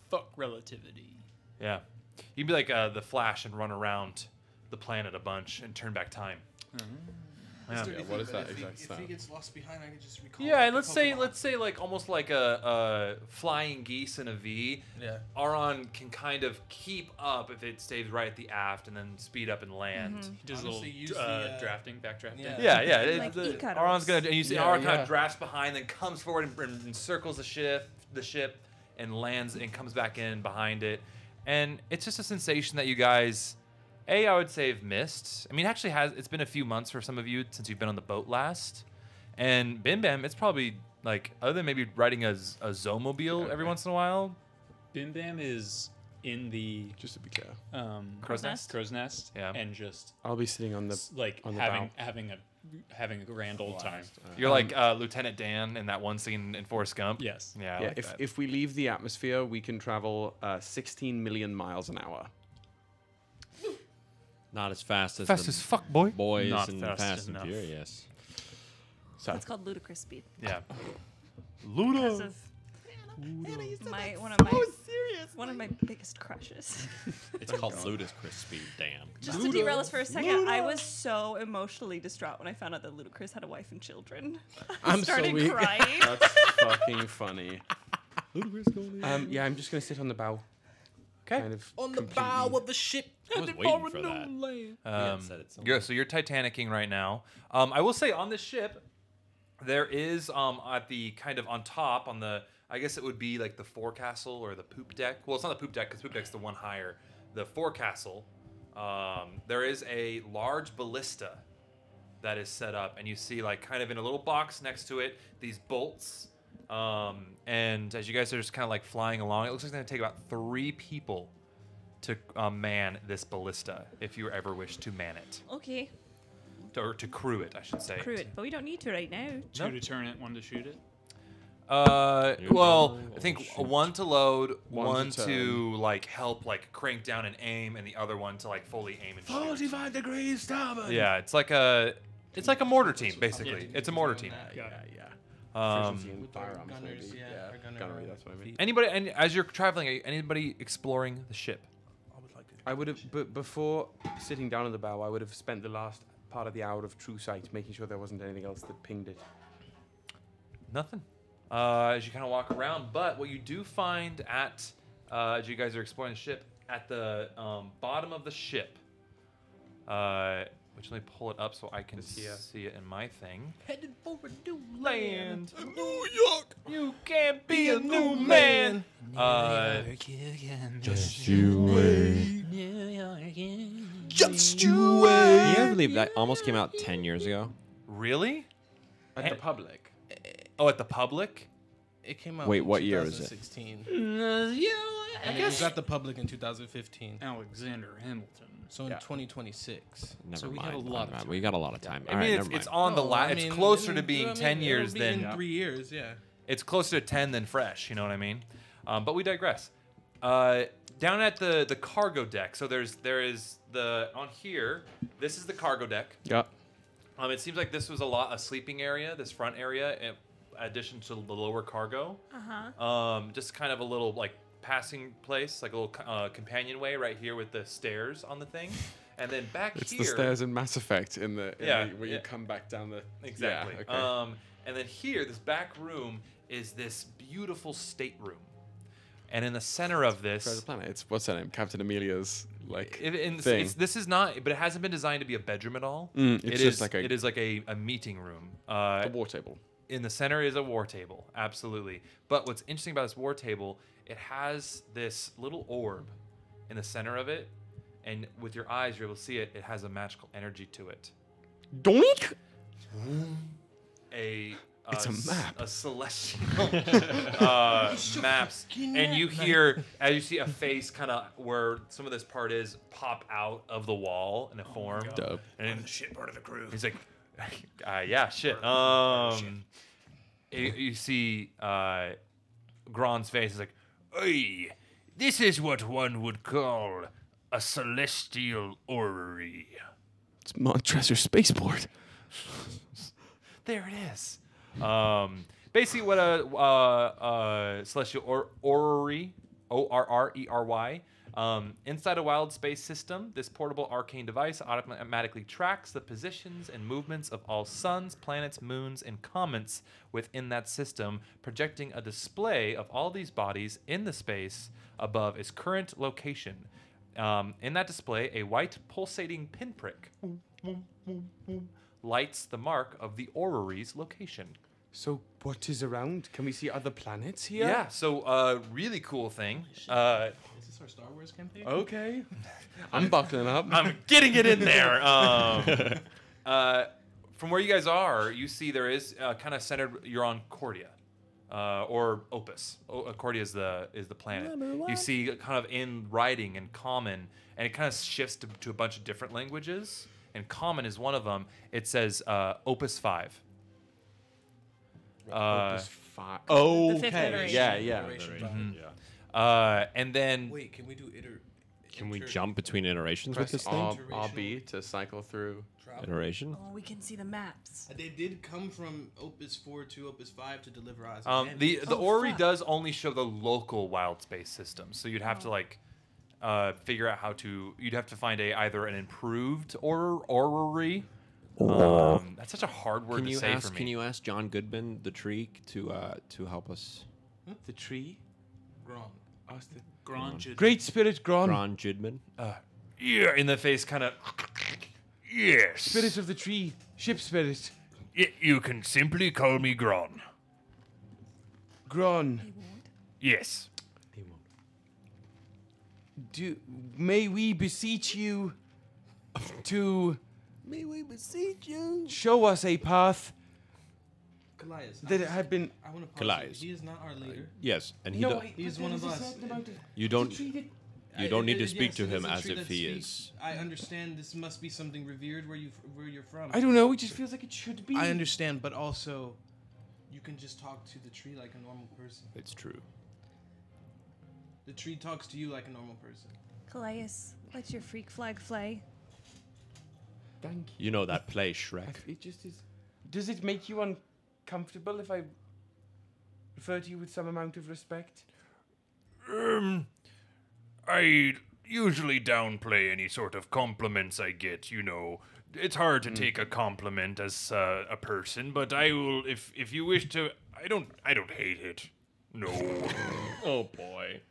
fuck relativity. Yeah, you'd be like uh, the Flash and run around the planet a bunch and turn back time. Yeah. Yeah, what is that exact If he gets lost behind, I can just recall. Yeah, and let's say let's say like almost like a, a flying geese in a V. Yeah. Aron can kind of keep up if it stays right at the aft and then speed up and land. Mm-hmm. He does Honestly, a use little uh, the, uh, drafting, backdrafting. yeah. Yeah, yeah. it- Like the- Icarus. Aron's gonna and you see Yeah, Aron kind of drafts behind, then comes forward and, and, and circles the ship, the ship, and lands and comes back in behind it, and it's just a sensation that you guys, a I would say have missed. I mean, actually has it's been a few months for some of you since you've been on the boat last, and Bim Bam, it's probably like other than maybe riding a Zomobile every once in a while. Bim Bam is in the Just to be clear, um, Crow's nest? crow's nest, Yeah. and just I'll be sitting on the like on the having bow. having a having a grand old time. You're like uh, Lieutenant Dan in that one scene in Forrest Gump. Yes. Yeah. Yeah, like if that. if we leave the atmosphere, we can travel uh, 16 million miles an hour. Not as fast as fast the as fuck, boy. boys Not and fast Fast and enough. Furious. So It's called ludicrous speed. Yeah. Because of my one of my one of my biggest crushes. [LAUGHS] It's called Ludicrous Speed. Damn. Just to derail us for a second, I was so emotionally distraught when I found out that Ludacris had a wife and children. I [LAUGHS] I'm so started weak. crying. [LAUGHS] that's fucking funny. ludacris Um, yeah, I'm just gonna sit on the bow. Okay. Kind of On the completely- bow of the ship. I was headed waiting a for new that. land. Um, said it yeah, so you're Titanicing right now. Um, I will say on this ship, there is um, at the kind of on top on the I guess it would be like the forecastle or the poop deck. Well, it's not the poop deck because poop deck's the one higher. The forecastle. Um, there is a large ballista that is set up, and you see like kind of in a little box next to it these bolts. Um, and as you guys are just kind of like flying along, it looks like it's going to take about three people to uh, man this ballista if you ever wish to man it Okay, or to crew it, I should say. crew it, but we don't need to right now. Two Nope. to turn it, one to shoot it. Uh, well, I think shoot. one to load, One one, to to, like help like crank down and aim, and the other one to like fully aim and shoot. 45 degrees starboard. Yeah, it's like a, it's like a mortar team basically. It's a mortar team. Yeah, yeah. Um, Efficiency and With our firearms, gunners, maybe. yeah, our gunner gunnery. That's what I mean. anybody, and as you're traveling, are you- anybody exploring the ship? I would like to. I would have, but before sitting down in the bow, I would have spent the last part of the hour of true sight making sure there wasn't anything else that pinged it. Nothing. Uh, as you kind of walk around, but what you do find at, uh, as you guys are exploring the ship, at the um, bottom of the ship, uh, which let me pull it up so I can It's here. see it in my thing. Headed for a new Land. New York. You can't be a new man. Uh, Just you wait. New York. Just you Can you wait. ever believe that almost came out 10 years ago? really? At the public. Oh, at the public? It came out. Wait, in what year is it? 2016. I And it was at the public in 2015. Alexander Hamilton. So in Yeah. 2026. Never So we mind. have a lot of mind. We got a lot of time. I All mean, right, it's, it's on the No, la- I It's mean, closer to being I mean, 10 it'll years be than. in three years. Yeah. It's closer to 10 than fresh. You know what I mean? Um, but we digress. Uh, down at the the cargo deck. So there's there is the on here. This is the cargo deck. Yeah. Um, it seems like this was a lot a sleeping area. This front area, in addition to the lower cargo. Uh huh. Um, just kind of a little like passing place, like a little uh, companionway right here with the stairs on the thing, and then back It's here. the stairs in Mass Effect in the, in Yeah, the where yeah. you come back down the Exactly. Yeah, okay. Um, and then here, this back room is this beautiful stateroom, and in the center of this, Planet. It's what's her name? Captain Amelia's like it, in- thing. it's, this is not, but it hasn't been designed to be a bedroom at all. Mm, it's It just is- like a- it is like a, a meeting room. Uh, a war table. in the center is a war table, absolutely. But what's interesting about this war table, it has this little orb in the center of it, and with your eyes, you're able to see it. It has a magical energy to it. Doink. A It's a s- map. a celestial [LAUGHS] uh, maps, and you hear as you see a face kind of where some of this part is pop out of the wall in a form, Dope. and shit part of the crew. He's like, [LAUGHS] uh, yeah, shit. Um, you, you see uh, Gron's face is like, Hey, this is what one would call a celestial orrery. It's Montressor Spaceport. [LAUGHS] there it is. Um, basically, what a uh, uh, celestial or- orrery, O R R E R Y. Um, inside a wild space system, this portable arcane device automatically tracks the positions and movements of all suns, planets, moons, and comets within that system, projecting a display of all these bodies in the space above its current location. Um, in that display, a white pulsating pinprick lights the mark of the orrery's location. So what is around? Can we see other planets here? Yeah. so uh, really cool thing. Uh, Is this our Star Wars campaign? Okay. [LAUGHS] I'm buckling up. I'm getting it in there. [LAUGHS] Um, [LAUGHS] uh, from where you guys are, you see there is uh, kind of centered. You're on Cordia. uh, or Opus. O- Accordia is the is the planet. You see kind of in writing and common, and it kind of shifts to, to a bunch of different languages. And common is one of them. It says uh, Opus Five. Uh, Opus fi- The fifth Okay. iteration. Yeah, yeah. mhm. Uh, and then Wait, can we do iter? Can we inter- jump between iterations with Press this thing? R- Iterational. RB to cycle through. travel? Iteration. Oh, we can see the maps. They did come from Opus 4 to Opus 5 to deliver us. Um, the the Oh, Ori fuck. does only show the local wild space system, so you'd have to Oh. like uh, figure out how to. You'd have to find a either an improved or orrery. Um, that's such a hard word Can to you say ask? for me. Can you ask John Goodman, the tree, to uh, to help us? The tree. Gron. Ask the Grange. Great Spirit Gron. Ron Jidman. uh, yeah, in the face, kind of. Yes. Spirit of the tree. Ship spirit. Y- you can simply call me Gron. Gron. He won't. Yes. Do may we beseech you to May we beseech you? show us a path Kallias. that had been. I want to pause. Kallias. He is not our uh, leader. Yes, and he No, don't. He's one of us. certain amount of- You don't. It's a tree that- You don't need to speak yes, to him as if he speaks. is. I understand this must be something revered where you where you're from. I don't know. It just feels like it should be. I understand, but also, you can just talk to the tree like a normal person. It's true. The tree talks to you like a normal person. Kallias, let your freak flag fly. Thank you. You know that play Shrek. It just is. Does it make you uncomfortable if I refer to you with some amount of respect? Um, I usually downplay any sort of compliments I get. You know, it's hard to take a compliment as uh, a person, but I will if if you wish to. I don't. I don't hate it. No. [LAUGHS] Oh boy.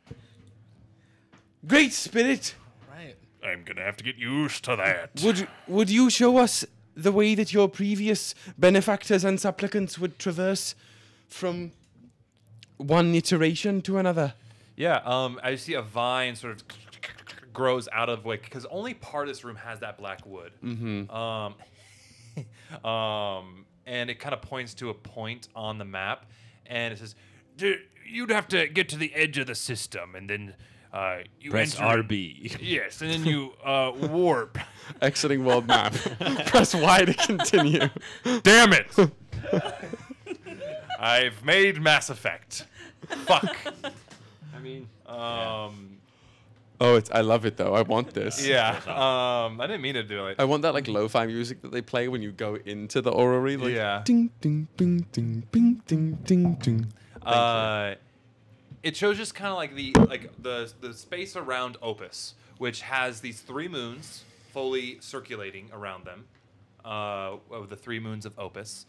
Great Spirit, Right. I'm gonna have to get used to that. would would you show us the way that your previous benefactors and supplicants would traverse from one iteration to another? Yeah, um, I see a vine sort of grows out of like because only part of this room has that black wood. Mm-hmm. Um, [LAUGHS] um, and it kind of points to a point on the map, and it says, You'd have to get to the edge of the system, and then uh, you Press enter. RB. Yes, and then you uh, warp. [LAUGHS] Exiting world map. [LAUGHS] Press Y to continue. Damn it! [LAUGHS] "I've made Mass Effect." Fuck. I mean, Um, Oh, it's. I love it though. I want this. yeah. Um, I didn't mean to do it. I want that like lo-fi music that they play when you go into the orrery. Like, Yeah. Ding ding ding ding ding ding ding ding. Uh, it shows just kind of like the like the the space around Opus, which has these three moons fully circulating around them, uh, of the three moons of Opus,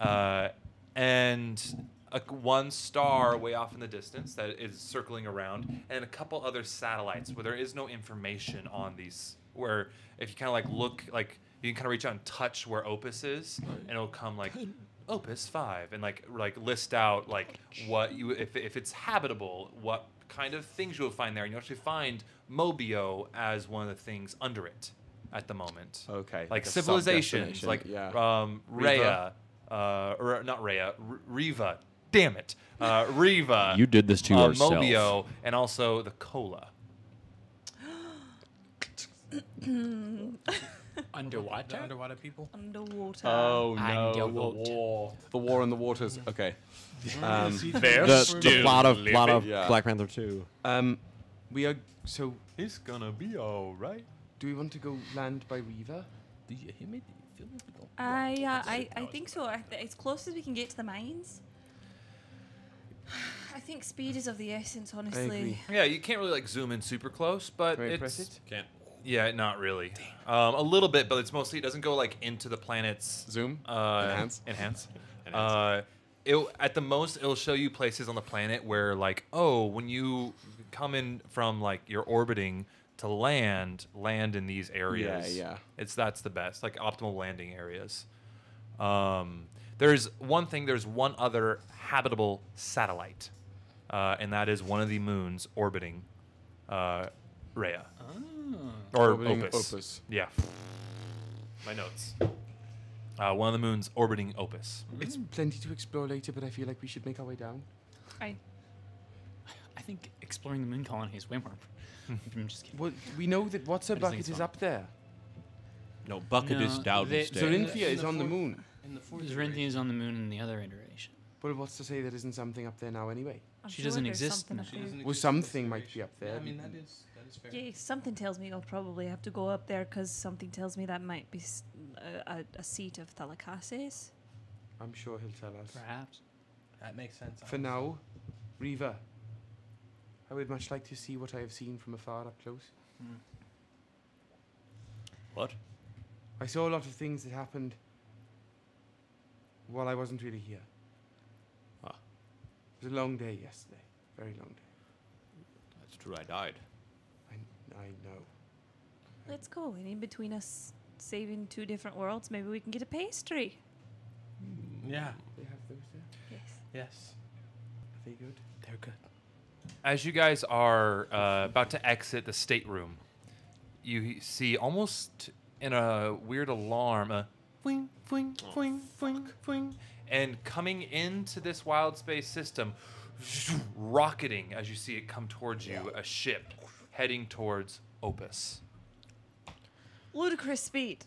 uh, and a, one star way off in the distance that is circling around, and a couple other satellites where there is no information on these. Where if you kind of like look like you can kind of reach out and touch where Opus is, and it'll come like Opus Five, and like like list out like what you if if it's habitable, what kind of things you'll find there, and you actually find Mobio as one of the things under it at the moment. Okay, like, like civilizations, like yeah. um, Riva. Rhea, uh, or not Rhea, R- Riva. Damn it, uh, Riva. [LAUGHS] you did this to uh, yourself. Mobio, and also the cola. [GASPS] [LAUGHS] [LAUGHS] Underwater. The underwater people. Underwater. Oh no! The Underwater. war. The war in the waters. Okay. Um, The, the plot of plot of Yeah. Black Panther Two. um, we are. So, It's gonna be all right. do we want to go land by Riva? Do you hear me? Do you feel me? I, uh, I, I think so. I th- as close as we can get to the mines. [SIGHS] I think speed is of the essence, honestly. agree. Yeah, you can't really like zoom in super close, but Can we it's press? Can't. Yeah, not really. Um, a little bit, but it's mostly it doesn't go like into the planet's Zoom. uh, Enhance? Enhance. [LAUGHS] Uh, it at the most it'll show you places on the planet where like oh when you come in from like you're orbiting to land land in these areas. yeah. It's that's the best like optimal landing areas. Um, there's one thing. There's one other habitable satellite, uh, and that is one of the moons orbiting uh, Rhea Hmm. or Orbiting Opus. Opus. Yeah. [LAUGHS] My notes. Uh, one of the moons orbiting Opus. It's hmm. plenty to explore later, but I feel like we should make our way down. I I think exploring the moon colony is way more. Hmm. [LAUGHS] I'm just kidding. Well, we know that What's a I just think Bucket it's is fun. up there. No, bucket is No, down they- the stairs. Zorinthia is the on the moon. In the fourth Zorinthia is on the moon in the other iteration. But what's to say there isn't something up there now anyway? I'm She sure doesn't there's exist something now. up She there. doesn't Well, exist in something might be up there. Yeah, I mean that is that is fair. Yeah, something tells me I'll probably have to go up there because something tells me that might be a seat of Thalakasses. I'm sure he'll tell us. Perhaps. That makes sense. For now, Riva, I would much like to see what I have seen from afar up close. What? I saw a lot of things that happened while I wasn't really here. Ah. It was a long day yesterday. Very long day. That's true. I died. I, I know. Let's go. And in between us saving two different worlds, maybe we can get a pastry. Yeah. They have those there. Yes. Yes. Are they good? They're good. As you guys are uh, about to exit the stateroom, you see almost in a weird alarm a fling, fling, fling, fling, fling, and coming into this wild space system, [SNIFFS] rocketing as you see it come towards you, a ship heading towards Opus. Ludicrous speed.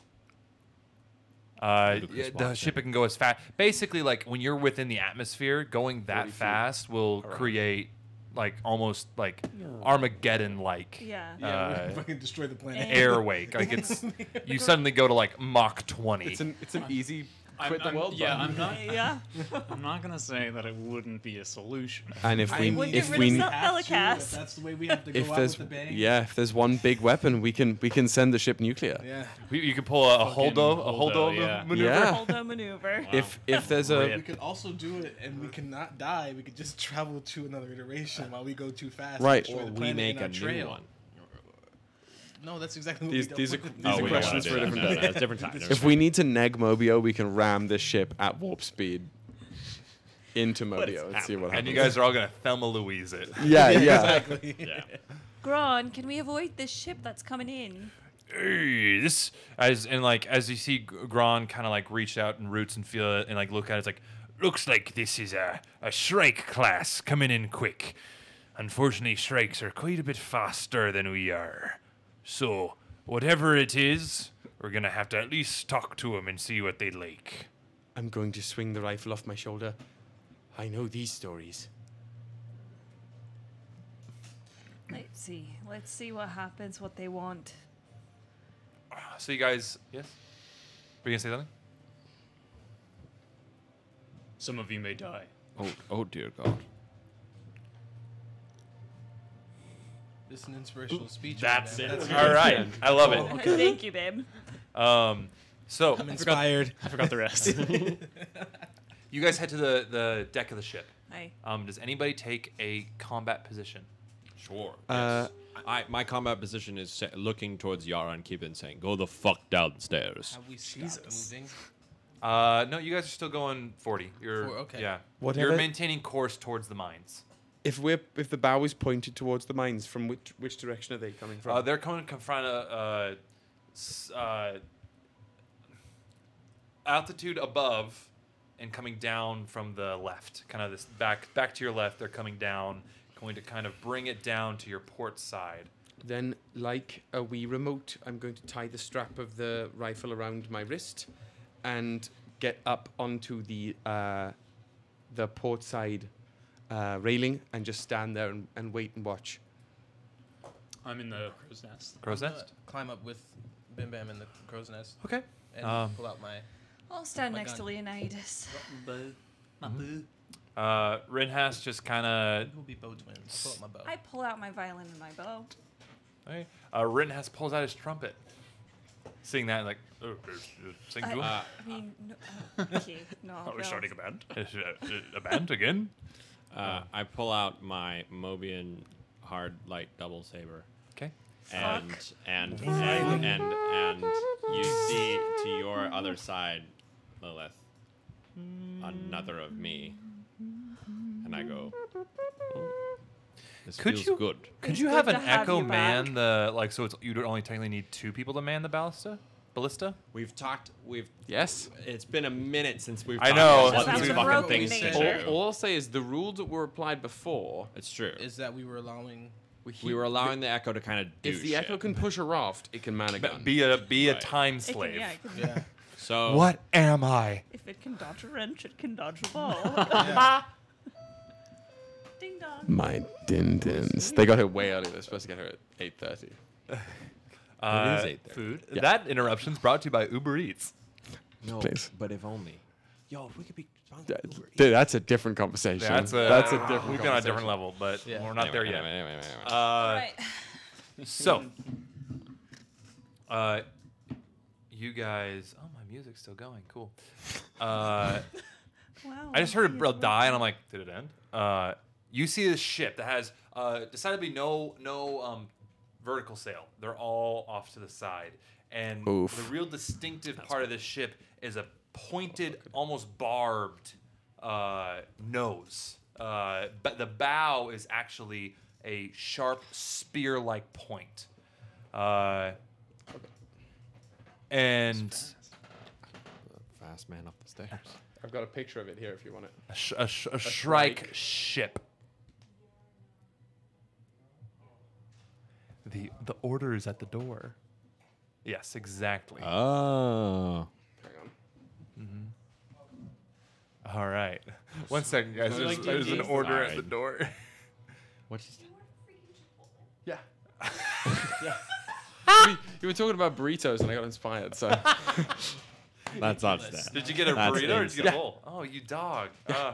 Uh, Ludicrous yeah, the ship can go as fast. Basically, like when you're within the atmosphere, going that fast will around. create like almost like Armageddon like Yeah. Uh, fucking destroy the planet. air wake. Like it's [LAUGHS] you suddenly go to like Mach 20. It's an it's an easy I'm, quit the I'm- world yeah, button. I'm not. Yeah. [LAUGHS] I'm not gonna say that it wouldn't be a solution. And if we mean, if we of We have to, if that's the way we have to go if out there's with the bang. yeah if there's one big weapon we can we can send the ship nuclear. Yeah. You- you can pull a, a holdo, a holdo, holdo yeah. maneuver. Yeah. Hold on maneuver. If if there's a We could also do it, and we could not die. We could just travel to another iteration while we go too fast. Right. Or we make a our new one. No, that's exactly what These- we these are- want. these are questions oh, for a different No, no, no, different time. [LAUGHS] if we need to neg Mobio, we can ram this ship at warp speed into Mobio and see what happens. And you guys are all gonna Thelma Louise it. yeah, yeah. [LAUGHS] exactly. yeah. Gron, can we avoid this ship that's coming in? This as and like as you see G- Gron kind of like reach out and roots and feel it and like look at it, it's like looks like this is a a Shrike class coming in quick. Unfortunately, Shrikes are quite a bit faster than we are. So whatever it is, we're gonna have to at least talk to them and see what they like. I'm going to swing the rifle off my shoulder. I know these stories. Let's see. Let's see what happens, what they want. So you guys, yes, were you gonna say something? Some of you may die. Oh, oh dear God. This is an inspirational speech. That's man. it. That's All right, I love it. [LAUGHS] Thank you, babe. Um, so I'm inspired. I forgot the rest. [LAUGHS] you guys head to the the deck of the ship. Hi. Um, does anybody take a combat position? Sure. Uh, I my combat position is sa- looking towards Yara and Kibin, saying, "Go the fuck downstairs." Have we stopped moving? Uh, no, you guys are still going 40. You're Four, okay. Yeah. Whatever- You're maintaining course towards the mines. If we're if the bow is pointed towards the mines, from which which direction are they coming from? Uh, they're coming a, uh, uh, altitude above and coming down from the left. Kind of this back back to your left. They're coming down, going to kind of bring it down to your port side. Then, like a wee remote, I'm going to tie the strap of the rifle around my wrist and get up onto the uh, the port side uh, railing and just stand there and, and wait and watch. I'm in the crow's nest. Crow's I'm nest. Climb up with Bim Bam in the crow's nest Okay. and Um, pull out my. I'll stand My next to gun. Leonidas. Uh, Rinhas just kind of. Who'll be bow twins? I'll pull out my bow. I pull out my violin and my bow. Okay. Uh, Rinhas pulls out his trumpet. Seeing that, like, oh, uh, uh, sing to him. I, I mean, no, uh, okay, no. [LAUGHS] Are we well, starting a band? [LAUGHS] Uh, uh, a band again? Uh, I pull out my Mobian hard light double saber, Okay. and and and and and you see to your other side, Lilith, another of me, and I go. "Oh, This Could feels you- good. Could It's you good have an to have echo you back. man the like so it's you would only technically need two people to man the ballista? Ballista? We've talked. We've Yes. It's been a minute since we've. I talked know, about since these fucking things All, all I'll say is the rules that were applied before. It's true. Is that we were allowing we were allowing the Echo to kind of do If the shit. Echo can push a raft, it can man a gun. Be a be a Right. time It can, slave. yeah, it can, yeah. So What am I? if it can dodge a wrench, it can dodge a ball. [LAUGHS] Ding dong. My din dins. They got her way early. They're supposed to get her at eight thirty. [LAUGHS] Uh, is 8:30. food. Yeah. That interruption's brought to you by Uber Eats. No, Please. but if only. Yo, if we could be sponsored by Uber Eats. Dude, that's a different conversation. That's a that's a different. We've been on a different level, but Yeah. we're not there yet. anyway, anyway, anyway. Uh, Right. So, uh, you guys. Oh, my music's still going. Cool. Uh, [LAUGHS] Wow. I just heard a he bro die, and I'm like, did it end? Uh, you see this ship that has uh, decidedly no no um, vertical sail. They're all off to the side, and Oof. the real distinctive part of this ship is a pointed, almost barbed uh, nose. Uh, but the bow is actually a sharp spear-like point. Uh, and Fast man up the stairs. I've got a picture of it here if you want it. a, sh- a, sh- a Shrike Shrike. ship. The the order is at the door. Yes, exactly. Oh. Hang on. All right. [LAUGHS] One second, guys. There's, Like there's an D&D? order at Sorry. the door. [LAUGHS] What's his yeah. [LAUGHS] We- you were talking about burritos and I got inspired. So That's not that. Did you get a That's burrito or did you get a bowl? Oh, you dog. Uh,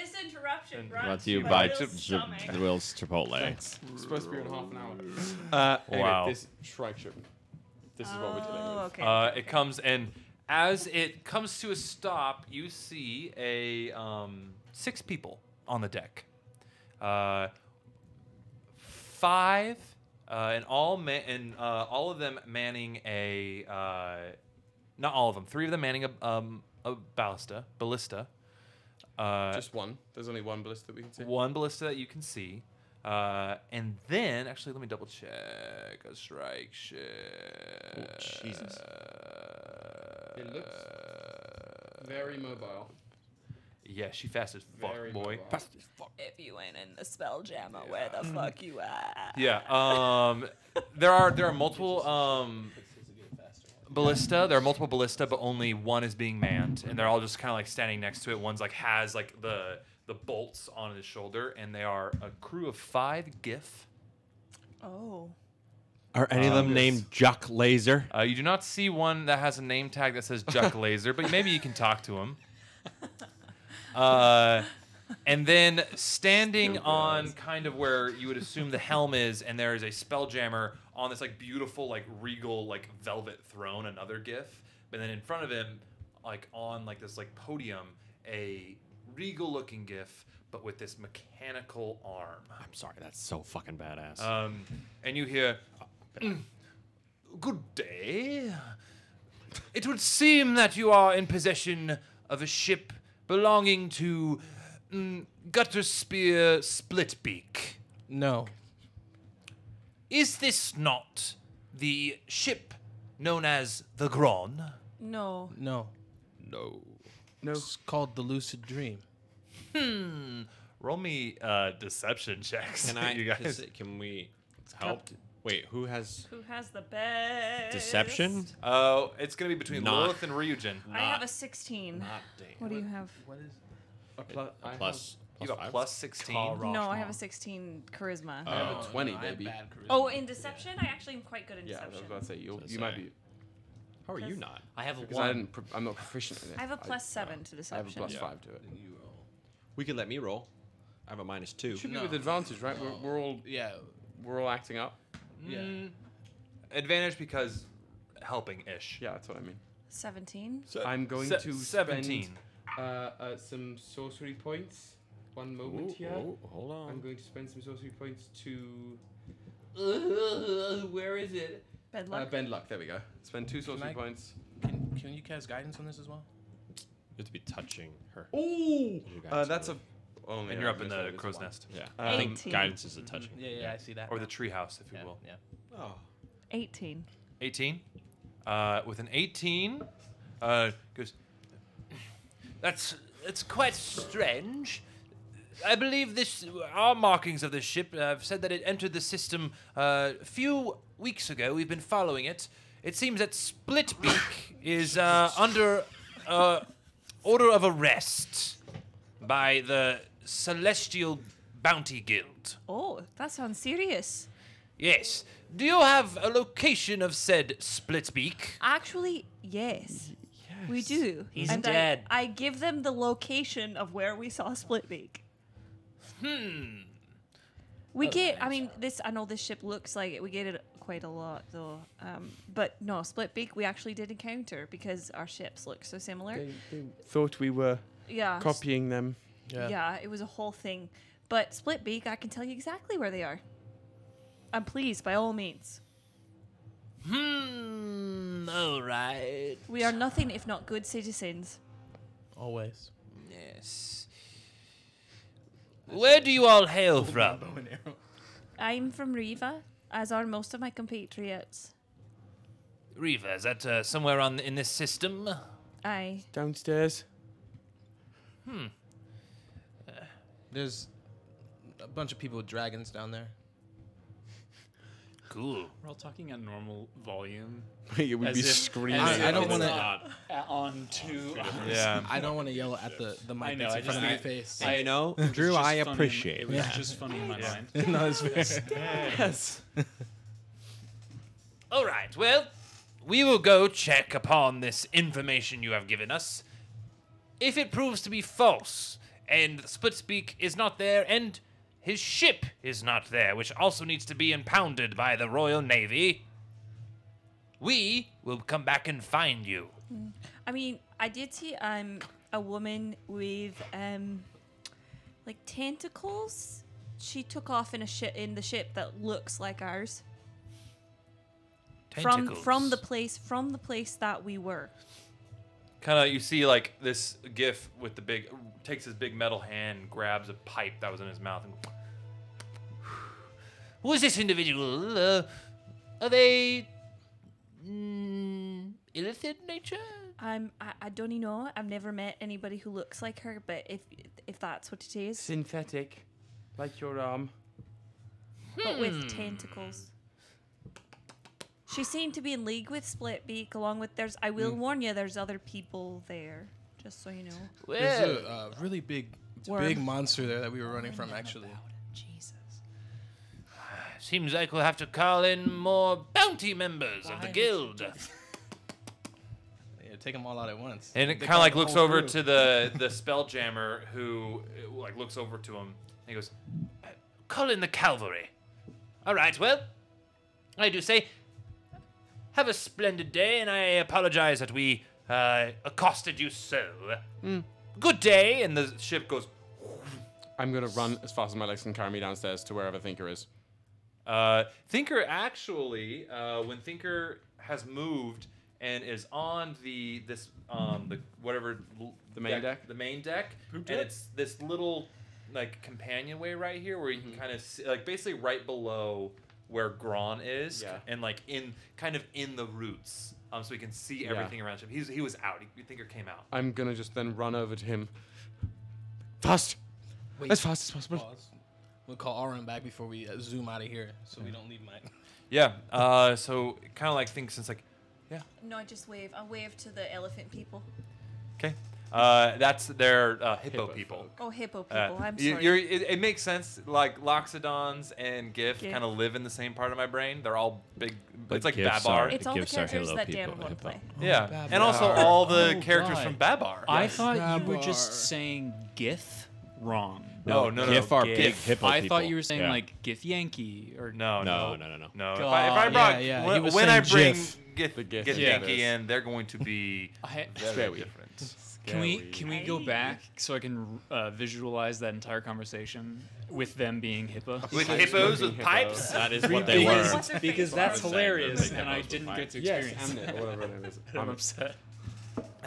This interruption brought, Brought to to you by by Will's Chip- stomach. Will's Chipotle. it's supposed to be in half an hour. [LAUGHS] Uh, anyway, Wow. This Shrike ship. This is what we're dealing Oh, with. okay. uh, it comes and as it comes to a stop, you see a um, six people on the deck. Uh, five, uh, and all ma- and uh, all of them manning a uh, not all of them, three of them manning a um, a ballista ballista. Uh, Just one. There's only one ballista that we can see. one ballista that you can see. Uh, and then, actually, let me double check. A Shrike ship. Jesus. It looks very mobile. Yeah, she fast as fuck, Very boy. mobile. Fast as fuck. If you ain't in the spell jammer, where the [LAUGHS] fuck you at? Yeah. Um, there are there are multiple um, ballista. There are multiple ballista, but only one is being manned, and they're all just kind of like standing next to it. One's like has like the the bolts on his shoulder, and they are a crew of five giff. Oh. Are any of them yes. named Juck Laser? Uh, you do not see one that has a name tag that says Juck [LAUGHS] Laser, but maybe you can talk to him. [LAUGHS] Uh, and then standing on kind of where you would assume the helm is, and there is a spelljammer on this like beautiful like regal like velvet throne, another giff. But then in front of him, like on like this like podium, a regal looking giff, but with this mechanical arm. I'm sorry, that's so fucking badass. Um, and you hear, "Mm, [CLEARS THROAT] Good day. It would seem that you are in possession of a ship belonging to mm, Gutter Spear split beak. No. Is this not the ship known as the Gron? No. No. no. No. It's called the lucid dream. Hmm. Roll me uh, deception checks, Can [LAUGHS] I? you guys. Can we help? Wait, who has Who has the best? deception? Oh, it's gonna be between Not- Lilith and Ryujin. I have a 16. Not Dan. What do you have? What is? A plu- I have- Plus, You plus got five? plus sixteen. No, I have a 16 charisma. I have a 20, I baby. oh, in deception, I actually am quite good in Yeah, I was deception. about to say you. So You might sorry. be How are you Because- not? I have a because I one. didn't. Pro- I'm not proficient in it. I have a plus seven to I have a deception. plus Yeah. five to it. We could let me roll. I have a minus two. Should be No. with advantage, right? We're, we're all Yeah. we're all acting up. Yeah. Mm, advantage because helping ish. Yeah, that's what I mean. 17. I'm going Se- to seventeen. spend uh, uh, some sorcery points. One moment Ooh, here. oh, hold on. I'm going to spend some sorcery points to. Uh, [LAUGHS] where is it? Bad Uh, luck. bend luck. There we go. Spend two sorcery I- points. Can, can you cast guidance on this as well? You have to be touching her. Ooh, You uh, that's a. know. Oh, And yeah, you're up in the crow's one. nest. Yeah. Um, I think guidance is a touching. Yeah, yeah, I see that. Or the now. treehouse, if you yeah, will. Yeah. Oh. 18. 18. uh, with an 18. Uh, goes, That's that's quite strange. I believe this our markings of this ship have said that it entered the system uh, a few weeks ago. We've been following it. It seems that Splitbeak is uh, under uh, order of arrest by the Celestial Bounty Guild. Oh, that sounds serious. Yes. Do you have a location of said Splitbeak? Actually, yes. We do. He's and I- dead. I, give them the location of where we saw Splitbeak. Hmm. We get. I mean, this. I know this ship looks like it. We get it quite a lot, though. Um, but no, Splitbeak we actually did encounter because our ships look so similar. They, they thought we were yeah. copying them. Yeah. It was a whole thing. But Splitbeak, I can tell you exactly where they are. And please, by all means, Hmm. All right. we are nothing if not good citizens. Always. Yes. Where do you all hail from? I'm from Riva, as are most of my compatriots. Riva, is that uh, somewhere on in this system? Aye. Downstairs. Hmm. There's a bunch of people with dragons down there. Cool. We're all talking at normal volume. [LAUGHS] it would as be if- screaming. as I- I if don't it's wanna- not on two. [LAUGHS] yeah. I don't want to yell at the the I mic know, that's I in front of my think- face. I- you know, it was Drew, just I funny in- appreciate It It was Yeah. just funny in my Yeah. mind. no, it's fair. yes. [LAUGHS] All right. Well, we will go check upon this information you have given us. If it proves to be false, and Splitbeak is not there, and his ship is not there, which also needs to be impounded by the Royal Navy, we will come back and find you. I mean, I did see um a woman with um like tentacles. She took off in a ship in the ship that looks like ours. From from the place from the place that we were. kind of you see like this giff with the big takes his big metal hand grabs a pipe that was in his mouth and Who is this individual? Uh, are they mm, illicit nature? I'm I, I don't even know. I've never met anybody who looks like her, but if if that's what it is, Synthetic. Like your arm. but with tentacles. She seemed to be in league with Splitbeak, along with there's. I will warn you, there's other people there, just so you know. There's a uh, really big, Worm. big monster there that we were running from. Actually, Jesus. Seems like we'll have to call in more bounty members of the guild. yeah, take them all out at once. and it kind of like looks over crew. to the [LAUGHS] the spelljammer who uh, like looks over to him and he goes Call in the cavalry. All right, well, I do say, have a splendid day, and I apologize that we uh, accosted you so. Good day, and the the ship goes I'm gonna run as fast as my legs can carry me downstairs to wherever Tinker is. Uh, Tinker actually, uh, when Tinker has moved and is on the this um the whatever The main deck? the main deck, Poop and deck? it's this little like companionway right here where you Mm-hmm. can kind of see, like basically right below where Gron is, Yeah. and like in kind of in the roots, um, so we can see Yeah. everything around him. He's he was out. He, Tinker came out. I'm gonna just then run over to him. Fast! Wait, As fast as possible. pause. We'll call Auron back before we uh, zoom out of here, so we don't leave Mike. Yeah. Uh, so kind of like thinks since like, yeah, No, I just wave. I wave to the elephant people. okay. Uh, that's their uh, hippo, Hippo people. folk. Oh, hippo people. Uh, I'm sorry. you're- it, it makes sense. Like Loxodons and giff giff. kind of live in the same part of my brain. They're all big. But it's like GIFs Babar. are- it's all the Gives our characters Halo that people Dan would hippo. play. yeah, and also all the Oh, characters right. from Babar. I Yes. thought you were just saying GIF wrong. No, no, no, GIF no, are GIF. big hippo I people. thought you were saying Yeah. like GIF Yankee or No, No, no, no, no, no. no. If I, if I brought Yeah, yeah, when, when I bring GIF. GIF, The GIF GIF yeah. Yankee in, they're going to be [LAUGHS] I, very different. Can we can we go back so I can uh, visualize that entire conversation with them being HIPAA? With Pipes hippos, being with pipes. That is what they because, were. because that's I was saying hilarious, and I didn't get to experience. Amnet, it. or whatever it is. I'm [LAUGHS] I'm upset.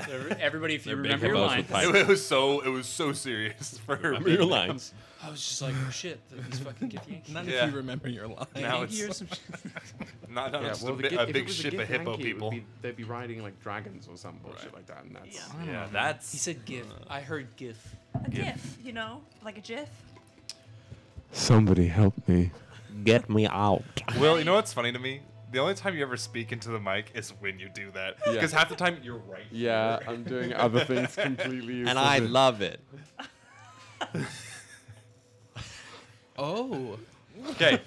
So everybody, if you remember your hippos lines. It, it was so it was so serious [LAUGHS] for your lines. I was just like, oh shit, these fucking Githyanki. Not Yeah. if you remember your line. Now Githyanki it's- or [LAUGHS] some shit. not, not Yeah, well, a, the bi- a big ship Gith of hippo Yankee, people. be- they'd be riding like dragons or some bullshit like that, and that's Yeah. yeah, that's He said GIF. I heard GIF. A GIF, you know, like a GIF. Somebody help me. Get me out. Well, you know what's funny to me? The only time you ever speak into the mic is when you do that. Yeah. Because half the time you're right. Yeah, I'm doing other things completely. And I love it. [LAUGHS] Oh. Okay.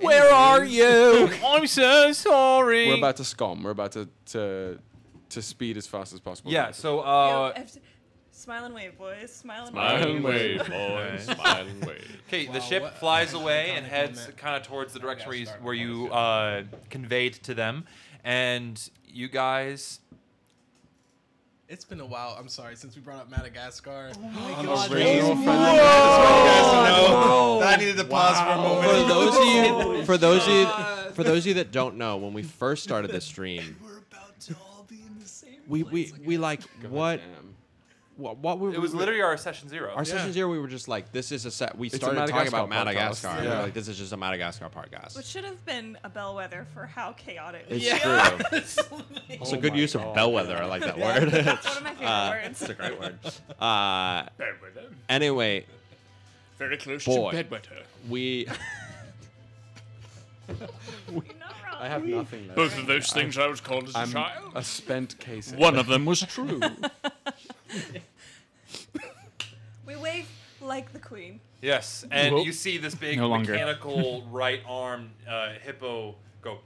Where are you? [LAUGHS] I'm so sorry. We're about to scum. We're about to to to speed as fast as possible. Yeah. So uh, I have to- smile and wave, boys. Smile and Smile and wave. wave, boys. Smile and wave. [LAUGHS] okay, the Wow, ship what- flies what away and heads kind of towards the direction where you where you uh, conveyed to them, and you guys. It's been a while. I'm sorry since we brought up Madagascar. On God, the original Whoa! friendly I needed to pause for a moment. For those of you, for those of you, for those of you that don't know, when we first started this [LAUGHS] stream, We're about to all be in the same we we, we like what Goddamn. What what were It was we- literally our session zero. Our session zero, we were just like, this is a set. We a started talking about Madagascar Madagascar. podcast. and we were like, this is just a Madagascar podcast. Which should have been a bellwether for how chaotic. It's we true. [LAUGHS] are. Also, Oh good my use of bellwether. I like that Yeah, word. that's [LAUGHS] one of my favorite Uh, words. It's a great word. [LAUGHS] Uh, anyway, Very close Boy. to bedwetter. we You're not wrong. I have nothing left. Both of those things I was called as a I'm child. a spent case. One of them was true. We wave like the queen. Yes, and Whoop. you see this big No longer. mechanical [LAUGHS] right arm uh, hippo go.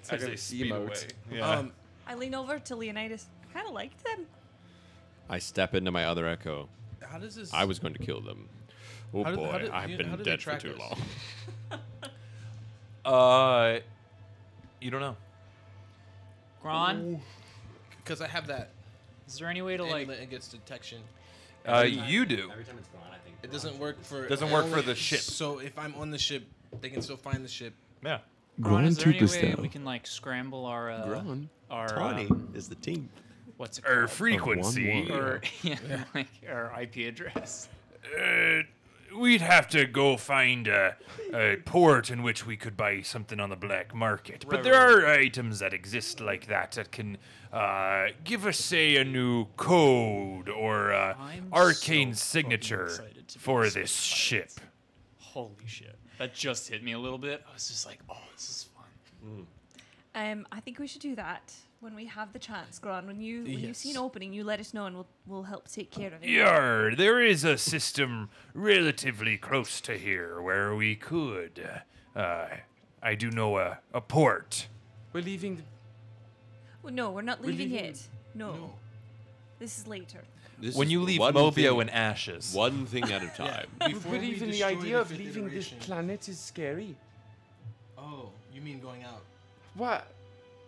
It's like as an they speed emote. away. Yeah. Um, I lean over to Leonidas. I kind of liked them. I step into my other echo. how does this? I was going to kill them. Oh How did- boy, how did- I've you- been how did they dead for track too us? long. [LAUGHS] uh, you don't know. Gron, because I have that. is there any way to like? amulet against detection. Uh, you do. Every time it's gone, I think It doesn't work for. Doesn't work for the ship. So if I'm on the ship, they can still find the ship. Yeah. Gron, is there any way to we can like scramble our uh, Gron. our um, is the team. what's it Our called? frequency. Or [LAUGHS] yeah, like our IP address. We'd have to go find a, a port in which we could buy something on the black market. But there are items that exist like that that can uh, give us, say, a new code or uh, arcane so signature excited to be for this this ship. Holy shit! That just hit me a little bit. I was just like, oh, this is fun. Um, I think we should do that when we have the chance, Gron. When you when you see an opening, you let us know, and we'll we'll help take care of it. Yar, there is a system relatively close to here where we could. Uh, I do know a, a port. We're leaving. The, Well, no, we're not We're leaving, leaving- yet. No. this is later. This When is you leave one Mobio thing- in ashes. one thing at a [LAUGHS] time. Before but we even the destroy idea of fifth leaving this planet is scary. Oh, you mean going out? What?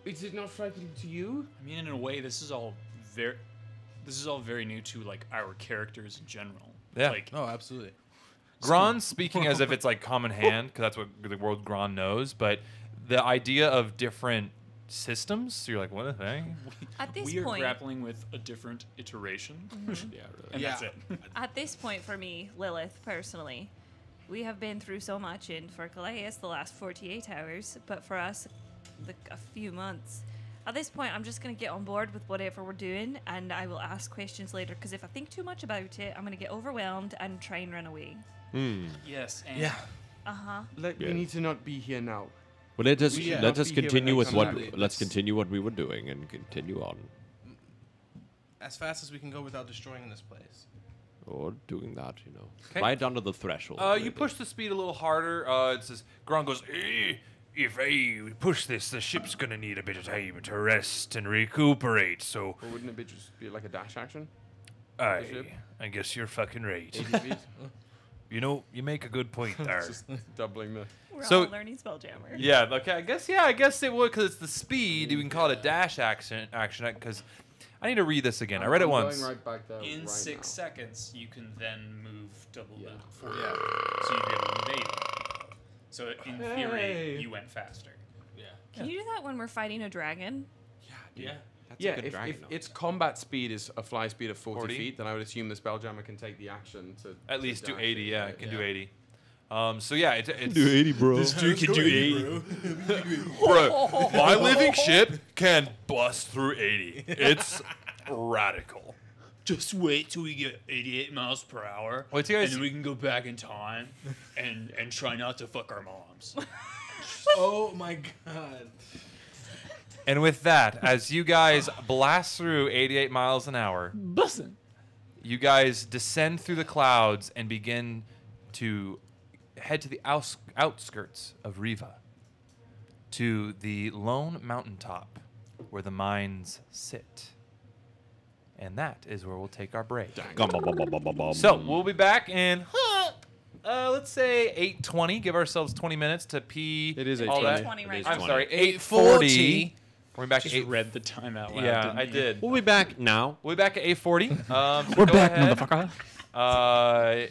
Is it not frightening to you? I mean, in a way, this is all very, this is all very new to like our characters in general. Yeah. Like, Oh, absolutely. Gron speaking as if it's like common [LAUGHS] hand, because that's what the world Gron knows. But the idea of different systems, so you're like, what the thing? [LAUGHS] At this we are point, grappling with a different iteration, mm-hmm. [LAUGHS] yeah, really. and that's Yeah. it. at this point for me, Lilith personally, we have been through so much in for Kallias the last 48 hours, but for us, the, a few months. At this point, I'm just going to get on board with whatever we're doing, and I will ask questions later. Because if I think too much about it, I'm going to get overwhelmed and try and run away. Mm. yes, and Yeah. Uh huh. Let, Yeah. We need to not be here now. Well, let us Yeah. let us continue with what come let's Let's- continue what we were doing and continue on, As fast as we can go without destroying this place. or doing that, you know, 'Kay. right under the threshold. Uh, you push the speed a little harder. Uh, it says Gron goes. If I push this, the ship's gonna need a bit of time to rest and recuperate. So Or wouldn't it be just be like a dash action? I. I guess you're fucking right. [LAUGHS] You know, you make a good point [LAUGHS] there. just doubling the. We're So- all learning Spelljammer. Yeah. Okay. I guess. Yeah. I guess it would because it's the speed. You can call it a dash action. Action. Uh, because I need to read this again. I read it I'm once. Right back there in right six now. seconds, you can then move double Yeah. the forward. Yeah. So you'd be able to move eight. So in Hey. theory, you went faster. Yeah. Can you do that when we're fighting a dragon? Yeah, dude. Yeah. That's yeah, a good if, dragon. if though. its combat speed is a fly speed of 40, 40? feet, then I would assume the spelljammer can take the action to At to least do dash 80. Yeah, it can do 80. Um, so yeah, it, it's do 80, bro. This dude can do 80. [LAUGHS] [LAUGHS] Bro, my [LAUGHS] living ship can bust through 80. It's radical. Just wait till we get 88 miles per hour, Wait till you and then we can go back in time and and try not to fuck our moms. [LAUGHS] Oh my god. And with that, as you guys blast through 88 miles an hour, Bussin'. you guys descend through the clouds and begin to head to the outs- outskirts of Riva, to the lone mountaintop where the mines sit. And that is where we'll take our break. So we'll be back in, uh, let's say 8:20. Give ourselves 20 minutes to pee. It is all 8:20. that. 8:20 right now. I'm 20. sorry, 8:40. We're back at Just 8. read the time out loud. Yeah, I you? did. We'll be back now. We'll be back at 8:40. Um, so We're back, ahead. motherfucker. Uh,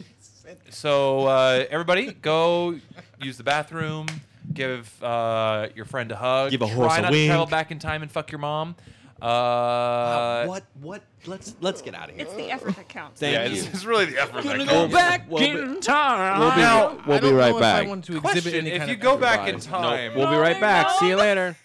so uh, everybody, go use the bathroom. Give uh, your friend a hug. Give a Try horse a not to travel back in time and fuck your mom. Uh, what? What? Let's let's get out of here. It's the effort that counts. Thank yeah, you. it's, it's really the effort. that go counts. back We'll be- in time. We'll be, Now, we'll be right know if back. I want to exhibit Question: If you go back in vibes. time, We'll be right back. See you later.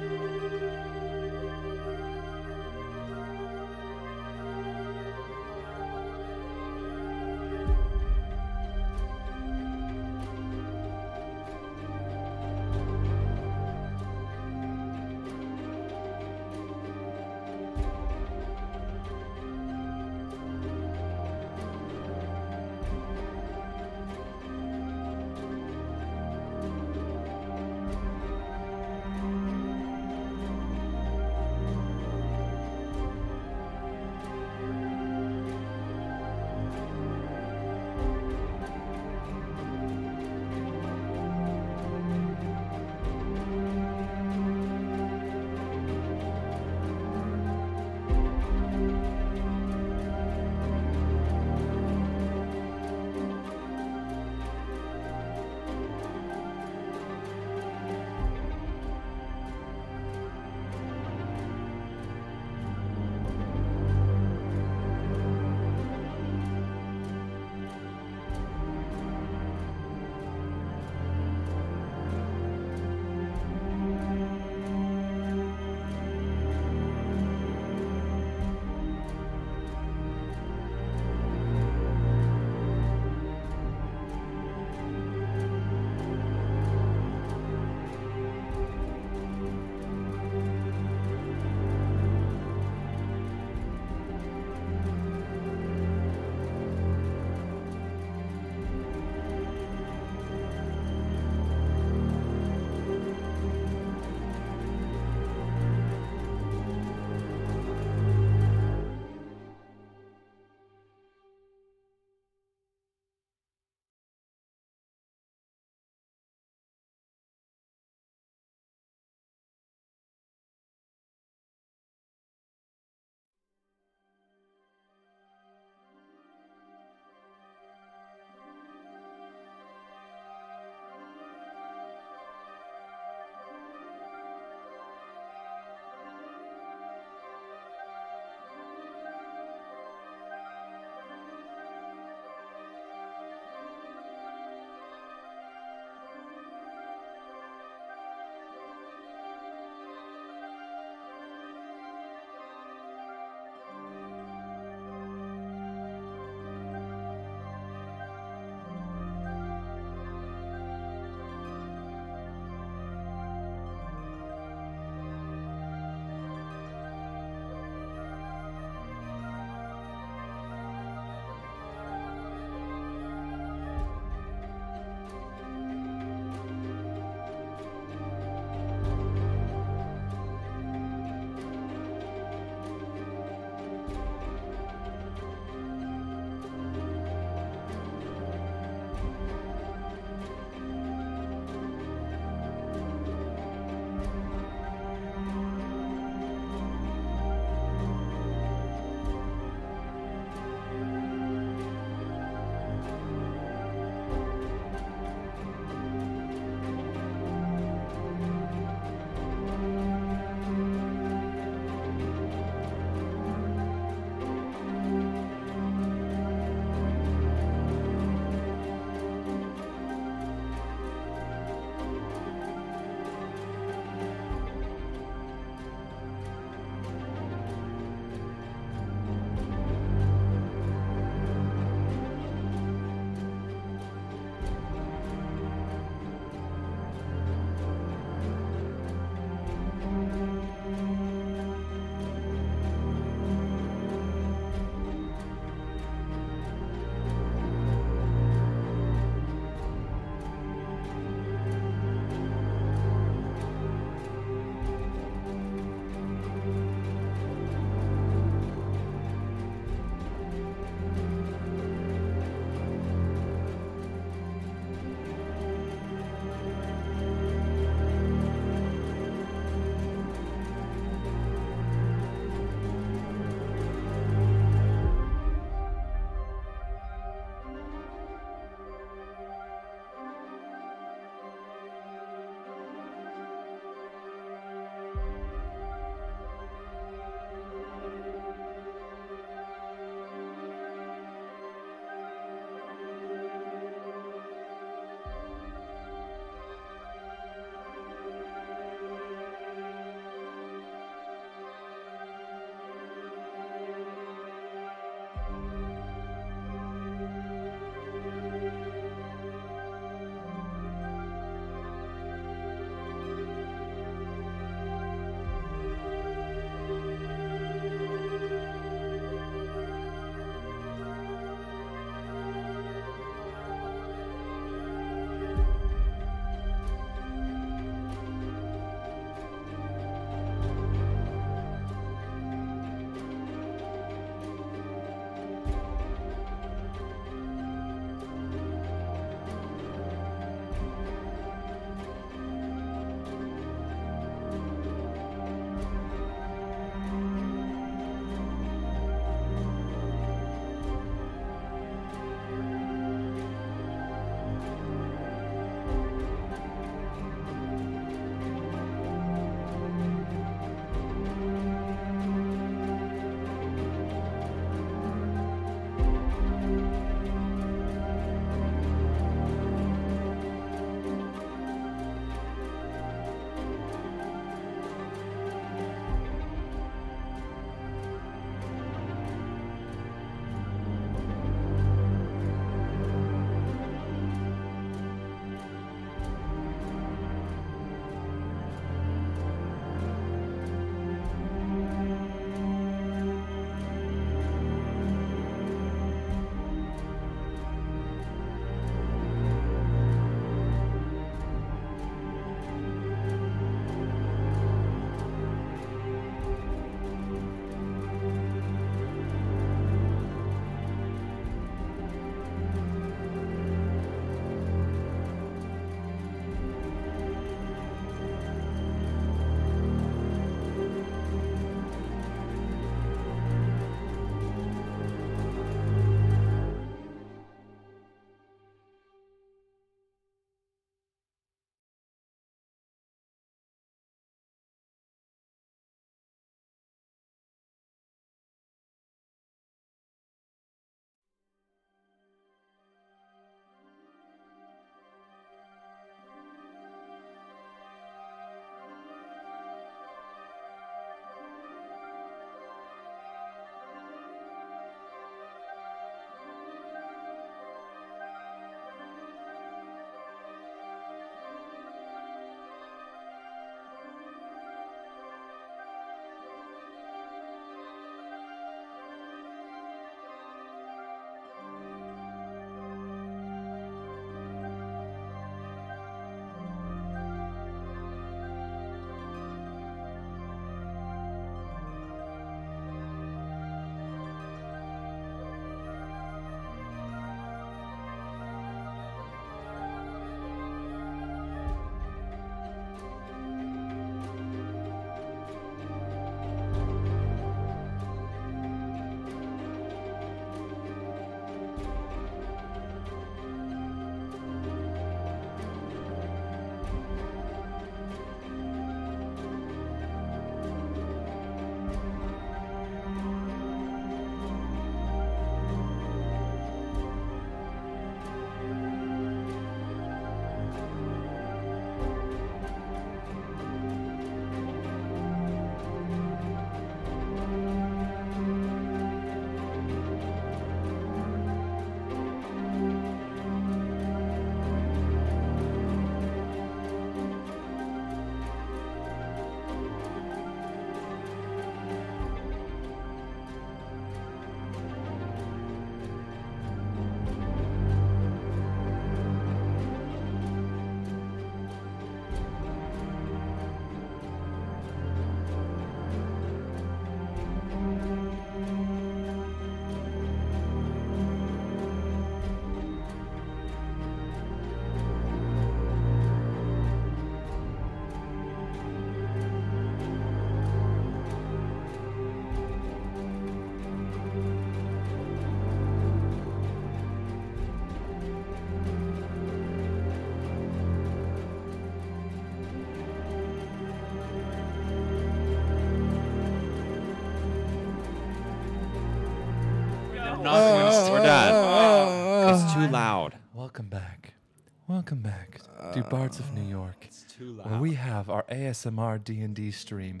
Have our ASMR D&D stream.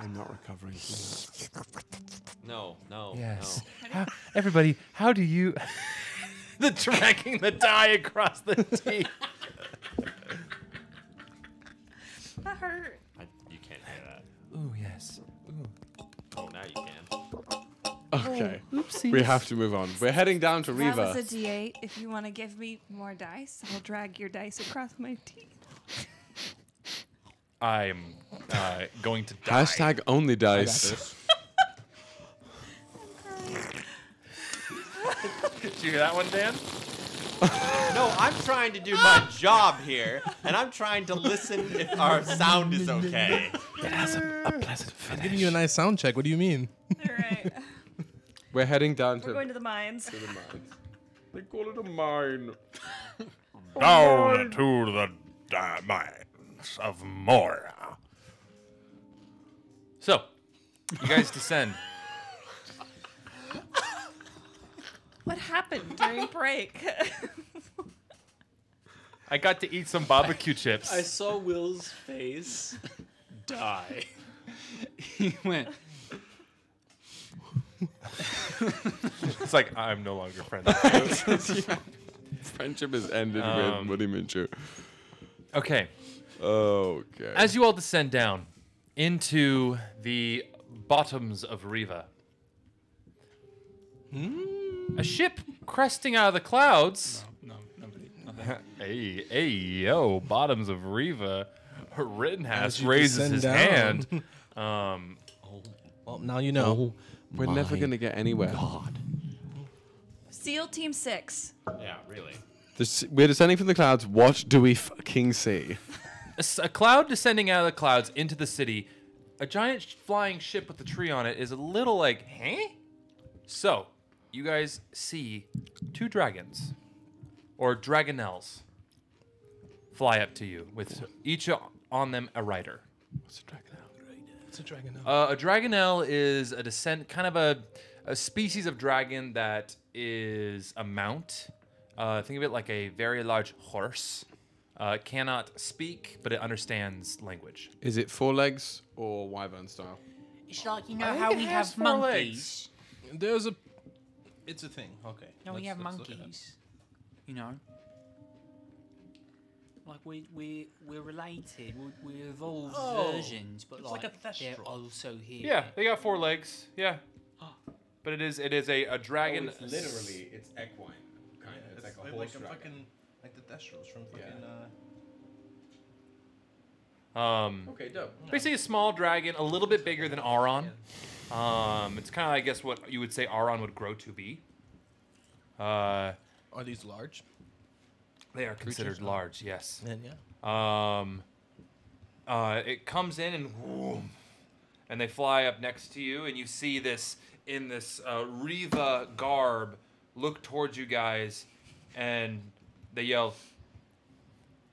I'm not recovering. No, no, Yes. How, everybody, how do you... [LAUGHS] the dragging the die across the [LAUGHS] teeth. That hurt. I, you can't hear that. Ooh, yes. Ooh. Oh, now you can. Okay. Oh, Oopsie. We have to move on. We're heading down to That Riva. was a D8. If you want to give me more dice, I'll drag your dice across my teeth. [LAUGHS] I'm uh, going to die. Hashtag only dice. Did you hear that one, Dan? No, I'm trying to do my job here, and I'm trying to listen if our sound is okay. It has a, a pleasant finish. I'm Giving you a nice sound check. What do you mean? All right. We're heading down to, We're going to the mines. to the mines. They call it a mine. [LAUGHS] Down to the uh, mines of Mora. So, you guys descend. What happened during break? I got to eat some barbecue chips. I saw Will's face die. he went. It's like I'm no longer friends. with you. [LAUGHS] Friendship is ended Um, with Woody Minshew. okay. Okay. As you all descend down into the bottoms of Riva, a ship cresting out of the clouds. No, nobody. Nothing. [LAUGHS] hey, hey, yo, bottoms of Riva. [LAUGHS] Rittenhask As you raises his down. hand. [LAUGHS] Um, Well, now you know. We're never gonna get anywhere. SEAL Team 6. Yeah, really. We're descending from the clouds. What do we fucking see? A, s- a cloud descending out of the clouds into the city. A giant sh- flying ship with a tree on it is a little like, huh? So, you guys see two dragons, or dragonnels, fly up to you with each o- on them a rider. What's a dragon It's a dragon. Uh, a dragonnel is a descent, kind of a, a species of dragon that is a mount. Uh, think of it like a very large horse. Uh, it cannot speak, but it understands language. Is it four legs or wyvern style? It's like you know I think how it we has have four monkeys. There's a. It's a thing. Okay. No, we have let's look it monkeys. You know, like we we we're related. We're, we're evolved Oh, versions, but it's like like, a they're thestral. also here. Yeah, they got four legs. Yeah, but it is it is a, a dragon. Oh, it's equine. Kind of. It's, like a horse dragon. fucking like the Thestrals from fucking. Uh, Um, Okay, dope. basically a small dragon, a little bit bigger than Auron. Um, it's kind of I guess what you would say Auron would grow to be. Uh, are these large? they are considered large. Yes. Then yeah. Um, uh, it comes in and whoom, and they fly up next to you, and you see this in this uh, Riva garb look towards you guys, and they yell,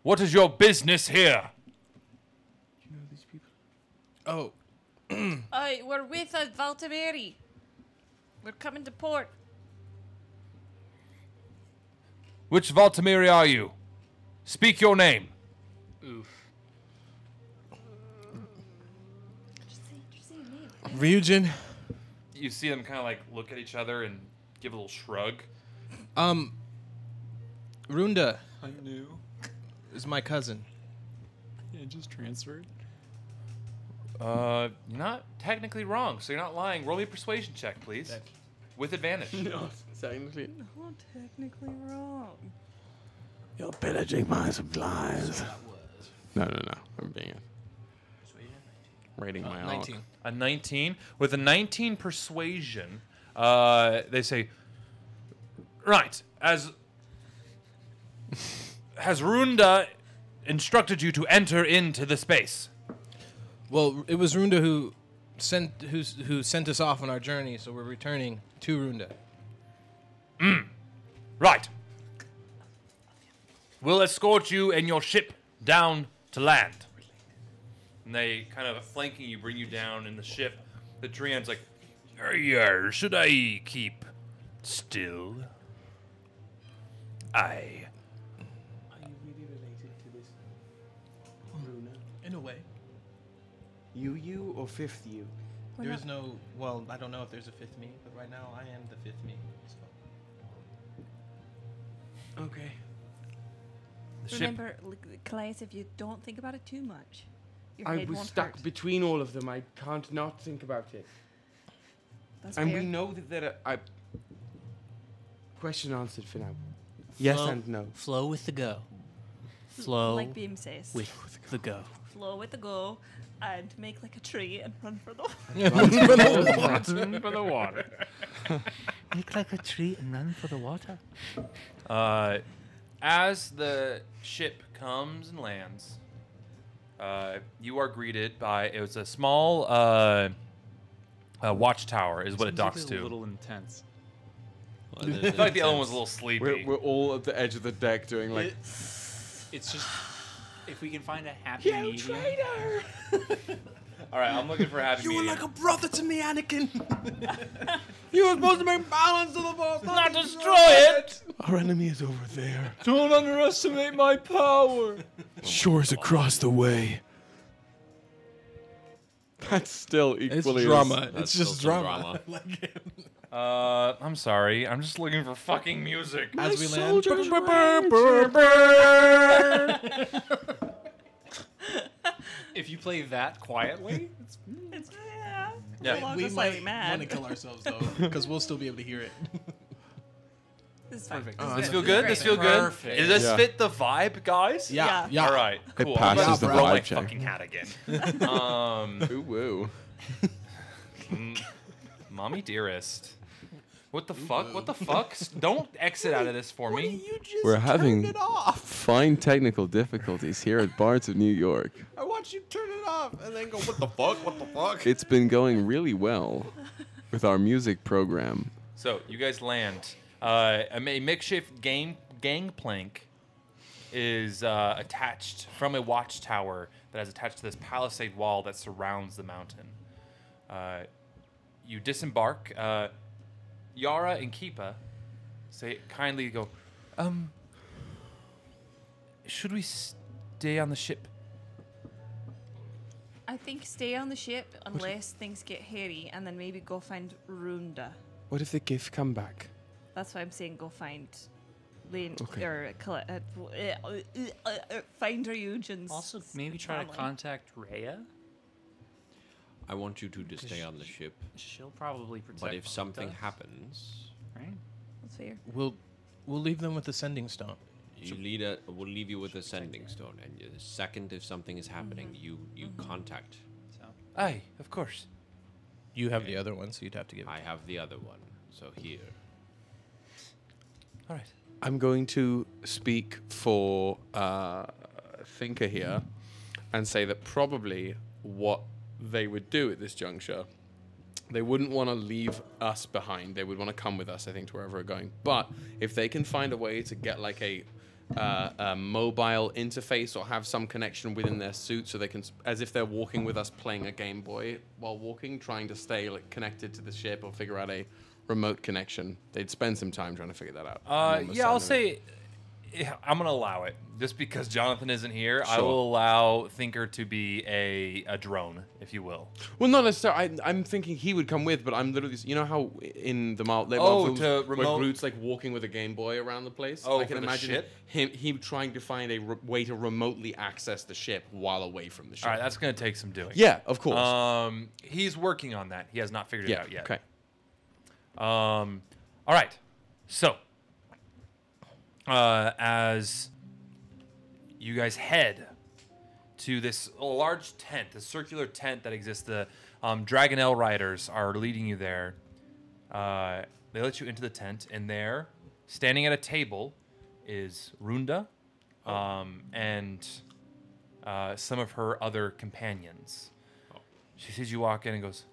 "What is your business here?" Do you know these people? Oh, [CLEARS THROAT] Uh, we're with uh, Valtimeri. We're coming to port. Which Valtimeri are you? Speak your name. Oof. Just say, just say your name. Ryujin. You see them kind of like look at each other and give a little shrug. Um. Runda I knew. is my cousin. Yeah, just transferred. Uh, you're not technically wrong, so you're not lying. Roll me a persuasion check, please, with advantage. [LAUGHS] No, technically. Not technically wrong. You're pillaging my supplies. No, no, no. I'm being rating my art. Nineteen. a 19 with a 19 persuasion uh, they say right as has runda instructed you to enter into the space Well, it was Runda who sent who's, who sent us off on our journey, so we're returning to Runda. Hmm. right we'll escort you and your ship down to land and they kind of flanking you bring you down in the ship the Trian's like Arr, should I keep still? Aye. You, you, or fifth you? We're There not- no. Well, I don't know if there's a fifth me, but right now I am the fifth me. So. Okay. The. Remember, L- Kallias, if you don't think about it too much, your I head was won't stuck hurt. between all of them. I can't not think about it. That's and fair. we know that there are. I, question answered for now. Yes Flow- and no. Flow with the go. Flow like Beam says. with the go. Flow with the go and make like a tree and run for the water. [LAUGHS] Run for the water. [LAUGHS] Make like a tree and run for the water. Uh, as the ship comes and lands, uh, you are greeted by it was a small uh, uh, watchtower, is what it docks like a to. little intense. Well, I there's feel like the other one was a little sleepy. We're, we're all at the edge of the deck doing like. It's just if we can find a happy medium. [LAUGHS] All right, I'm looking for a happy You were like a brother to me, Anakin. [LAUGHS] You were supposed to bring balance to the force, Not destroy it. Our enemy is over there. Don't underestimate my power. Shores across the way. That's still equally. It's equally drama. That's It's just drama. drama. [LAUGHS] like, Uh, I'm sorry. I'm just looking for fucking music. as we land. [LAUGHS] If you play that quietly, it's It's, yeah. Yeah. As long we as might want to kill ourselves though, [LAUGHS] because we'll still be able to hear it. This is fine. Perfect. This Oh, This good. feel This is good? great. This feel good? Perfect. Does this Yeah. fit the vibe, guys? Yeah, Yeah. yeah. All right. Cool. passes I'm the gonna throw my vibe check. fucking hat again. [LAUGHS] um, Ooh, woo. mm, mommy dearest. What the fuck? What the fuck? [LAUGHS] Don't exit out of this for me. You just We're turned having it off. fine technical difficulties here at Bards of New York. [LAUGHS] I watched you to turn it off and then go, "What the fuck? What the fuck?" It's been going really well with our music program. So you guys land. Uh, a ma- makeshift gang gangplank is uh, attached from a watchtower that is attached to this palisade wall that surrounds the mountain. Uh, you disembark. Uh, Yara and Keepa say kindly go. Um. Should we stay on the ship? I think stay on the ship unless things get hairy, and then maybe go find Runda. What if the giff come back? That's why I'm saying go find Lane Okay. or uh, uh, uh, uh, uh, find our Eugen's. Also, maybe try to contact Rhea. I want you two to stay on the ship, She'll probably protect. but if something us, happens, right? That's fair. We'll we'll leave them with the sending stone. you lead a. We'll leave you with a sending stone, and the second if something is happening, you you contact. So Aye, of course. You have the other one, so you'd have to give. it I to have the other one, so here. All right. I'm going to speak for uh, Tinker here and say that probably what they would do at this juncture, they wouldn't want to leave us behind. They would want to come with us, I think, to wherever we're going. But if they can find a way to get like a, uh, a mobile interface or have some connection within their suit, so they can, as if they're walking with us, playing a Game Boy while walking, trying to stay like connected to the ship or figure out a remote connection, they'd spend some time trying to figure that out. Uh, yeah, I'll we'll send them- say yeah, [SIGHS] I'm gonna allow it. Just because Jonathan isn't here, I will allow Tinker to be a, a drone, if you will. Well, not necessarily. I, I'm thinking he would come with, but I'm literally. You know how in the Marvel, Oh, films to where remote- Groot's like walking with a Game Boy around the place. Oh, I can imagine ship? him him trying to find a way to remotely access the ship while away from the ship. All right, that's gonna take some doing. yeah, of course. Um, he's working on that. He has not figured it yeah. out yet. Okay. Um, all right. So, uh, as you guys head to this large tent, this circular tent that exists, the um, Dragonnel riders are leading you there. Uh, they let you into the tent, and there, standing at a table, is Runda um, and uh, some of her other companions. She sees you walk in and goes,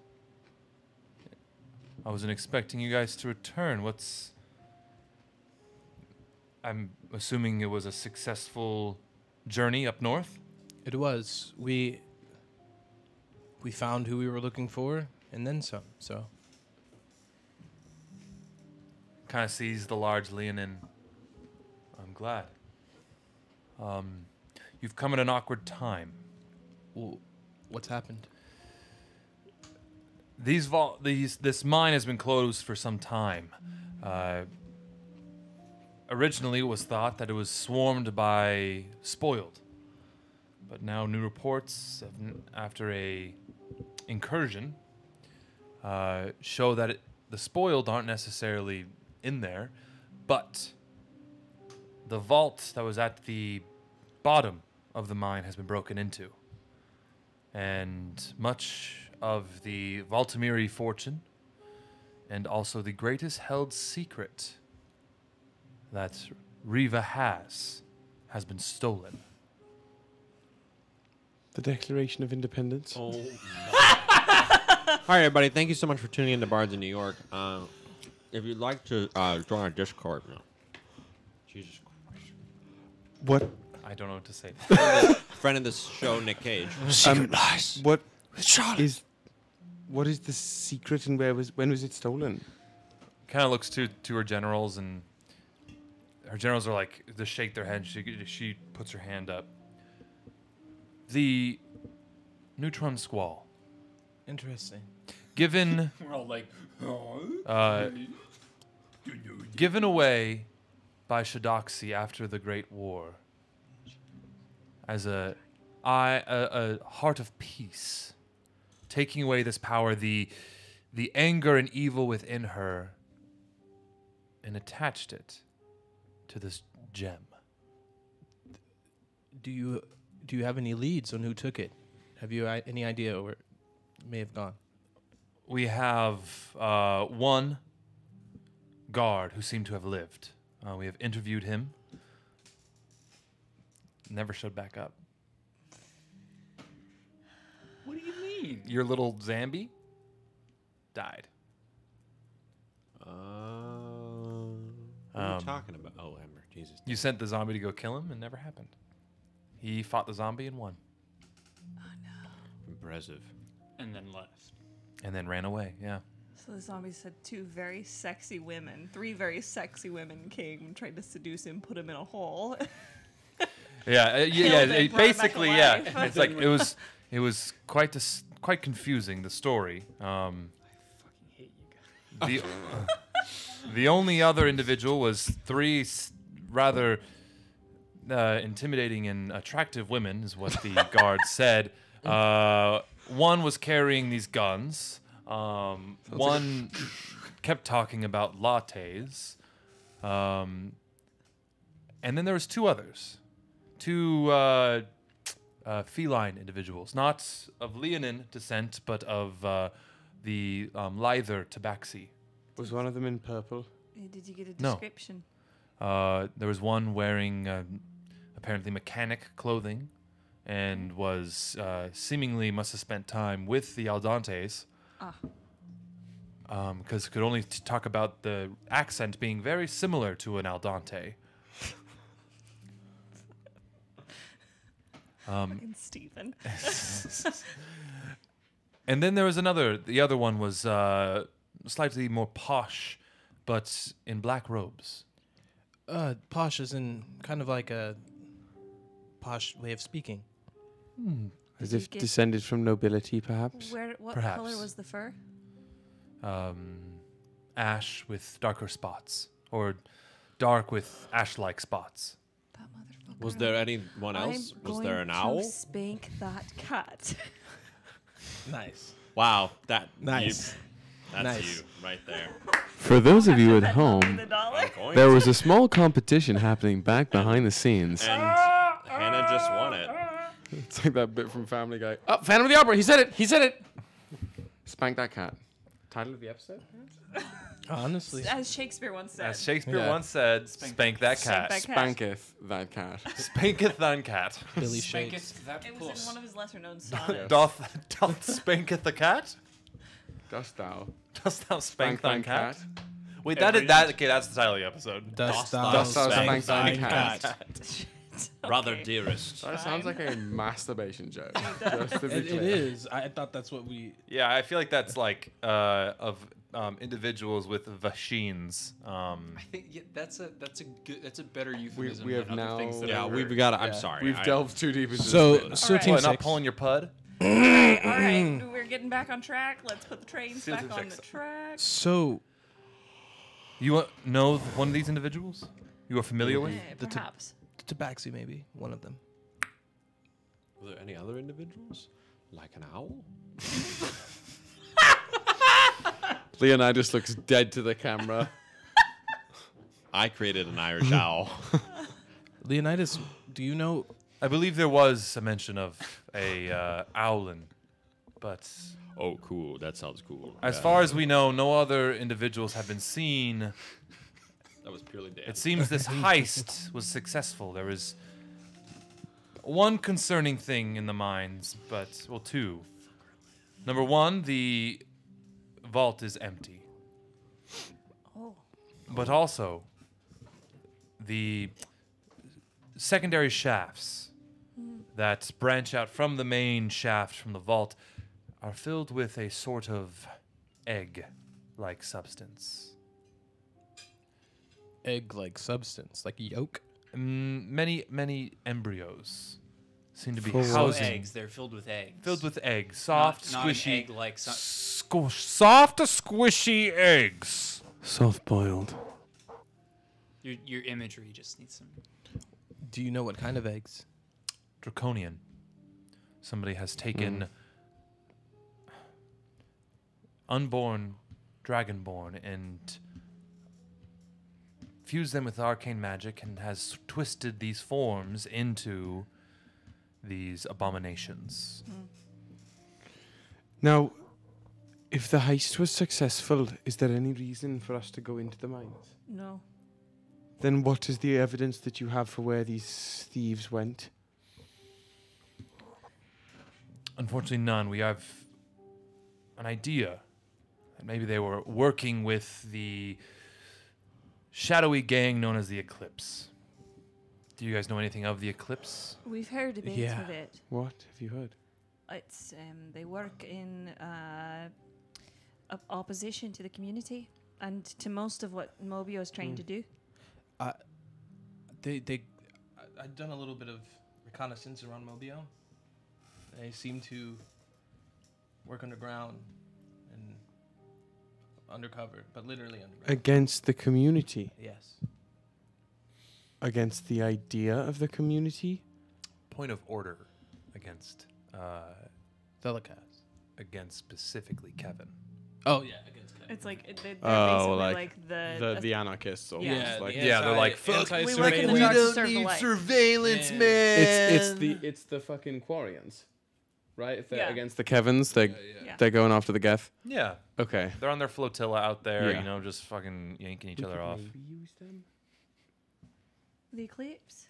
I wasn't expecting you guys to return. What's. I'm assuming it was a successful journey up north? It was. We we found who we were looking for and then some. So Kind of sees the large Leonin. I'm glad. Um, you've come at an awkward time. Well, what's happened? These vol- these this mine has been closed for some time. Uh, originally, it was thought that it was swarmed by spoiled, but now new reports after a incursion uh, show that it, the spoiled aren't necessarily in there, but the vault that was at the bottom of the mine has been broken into. And much of the Valtimeri fortune, and also the greatest held secret that Riva has, has been stolen. The Declaration of Independence. Oh. [LAUGHS] All right, everybody. Thank you so much for tuning in to Bards in New York. Uh, if you'd like to uh, join our Discord, no. Jesus Christ. What? I don't know what to say. [LAUGHS] Friend of the show, Nick Cage. Um, what is what is the secret and where was when was it stolen? kind of looks to to her generals, and her generals are like they shake their head. She she puts her hand up. The neutron squall. Interesting. Given [LAUGHS] We're all like, uh, given away by Shadoxi after the Great War as a, I, a, a heart of peace, taking away this power, the, the anger and evil within her, and attached it to this gem. Do you do you have any leads on who took it? Have you i- any idea where it may have gone? We have uh, one guard who seemed to have lived. Uh, we have interviewed him. Never showed back up. what do you mean? Your little Zambi died. Uh, what are Um, you talking about? Ember. Jesus. You sent the zombie to go kill him, and never happened. He fought the zombie and won, Oh no. Impressive. And then left. and then ran away. Yeah. So the zombie said two very sexy women, three very sexy women came tried to seduce him, put him in a hole. [LAUGHS] Yeah, uh, yeah, yeah. Killed him, it- brought him back basically, yeah. It's like it was, it was quite dis- quite confusing the story. Um, I fucking hate you guys. the [LAUGHS] [LAUGHS] the only other individual was three s- rather uh, intimidating and attractive women, is what the [LAUGHS] guard said. Uh, one was carrying these guns. Um, one kept talking about lattes. Um, and then there was two others, two uh, uh, feline individuals, not of Leonin descent, but of uh, the um, Lither tabaxi. Was one of them in purple? Did you get a No. description? Uh, there was one wearing um, apparently mechanic clothing and was uh, seemingly must have spent time with the Aldantes. Ah. Because could only t- talk about the accent being very similar to an Aldante. [LAUGHS] um, Stephen. [LAUGHS] and then there was another. The other one was uh, slightly more posh, but in black robes. Uh, posh is in kind of like a posh way of speaking. As if get- descended from nobility, perhaps. Where? What color was the fur? um, ash with darker spots, or dark with ash-like spots. That motherfucker. Was there anyone else? I'm Was there going an owl? To spank that cat. [LAUGHS] Nice. Wow, that Nice. You, that's Nice. you right there. For those of you at home, there was a small competition happening back behind the scenes. and Hannah just won it. [LAUGHS] It's like that bit from Family Guy. Oh, Phantom of the Opera. He said it. He said it. Spank that cat. Title of the episode? [LAUGHS] Honestly. As Shakespeare once said. As Shakespeare Yeah. once said, "Spank, that cat, Spank that cat. Spanketh that cat. [LAUGHS] spanketh thine cat, Billy Shakes. Spanketh that It was in one of his lesser known sonnets. doth doth spanketh the cat, Dost thou? Dost thou spank, thine cat?" Wait, Every that is that. Okay, that's the title of the episode. Dust thou Dost thou spank spank thine thine cat? cat? [LAUGHS] [LAUGHS] Brother Okay. dearest. That sounds like a [LAUGHS] masturbation joke. Just to be It, it clear. is. I thought that's what we. Yeah, I feel like that's like uh, of um, individuals with vashins. Um, I think yeah, that's a that's a good that's a better euphemism we have than other things now- that Yeah, I've we've heard. got. I'm Yeah. sorry. We've I- delved too deep into So, this. so Alright. team what, not six. pulling your pud? All right, we're getting back on track. Let's put the trains Seal back on the track. So You know one of these individuals? You are familiar with? Eh, The t- perhaps. Tabaxi, maybe one of them. Were there any other individuals? Like an owl? [LAUGHS] Leonidas looks dead to the camera. [LAUGHS] I created an Irish owl. [LAUGHS] Leonidas, do you know? I believe there was a mention of a uh, owlin, but oh, cool. That sounds cool. as Yeah. far as we know, no other individuals have been seen. that was purely Dan. It seems this [LAUGHS] heist was successful. There is one concerning thing in the mines, but well, two. Number one, the vault is empty, Oh, but also the secondary shafts that branch out from the main shaft from the vault are filled with a sort of egg-like substance. Egg-like substance, like yolk. Mm, many many embryos seem to be Full housing eggs, they're filled with eggs. filled with eggs, soft, not, not squishy, egg like some, Squish, soft, squishy eggs. Soft boiled. your your imagery just needs some. Do you know what kind of eggs? Draconian. Somebody has taken hmm. unborn, dragonborn, and fused them with arcane magic, and has twisted these forms into these abominations. Hmm. Now, if the heist was successful, is there any reason for us to go into the mines? no. Then what is the evidence that you have for where these thieves went? Unfortunately, none. We have an idea that maybe they were working with the shadowy gang known as the Eclipse. Do you guys know anything of the Eclipse? We've heard a bit Yeah. of it. What have you heard? It's um, they work in uh, op- opposition to the community and to most of what Mobio is trying Mm. to do. They they. I, I've done a little bit of reconnaissance around Mobio. They seem to work underground and undercover, but literally underground. Against the community. yes. Against the idea of the community? Point of order against uh, Telecast. against specifically Kevin. Oh yeah, against Kevin. It's like it- they- they're Oh, basically like like, the, The the- the anarchists almost. Yeah, like Yeah, they're like, fuck, we work in the dark to serve the light. surveillance, Yeah. man. it's it's the it's the fucking Quarians. Right? If they're Yeah. against the Kevins, they Yeah. they're going after the Geth. yeah. Okay. They're on their flotilla out there, Yeah. you know, just fucking yanking each other off. use them. the eclipse.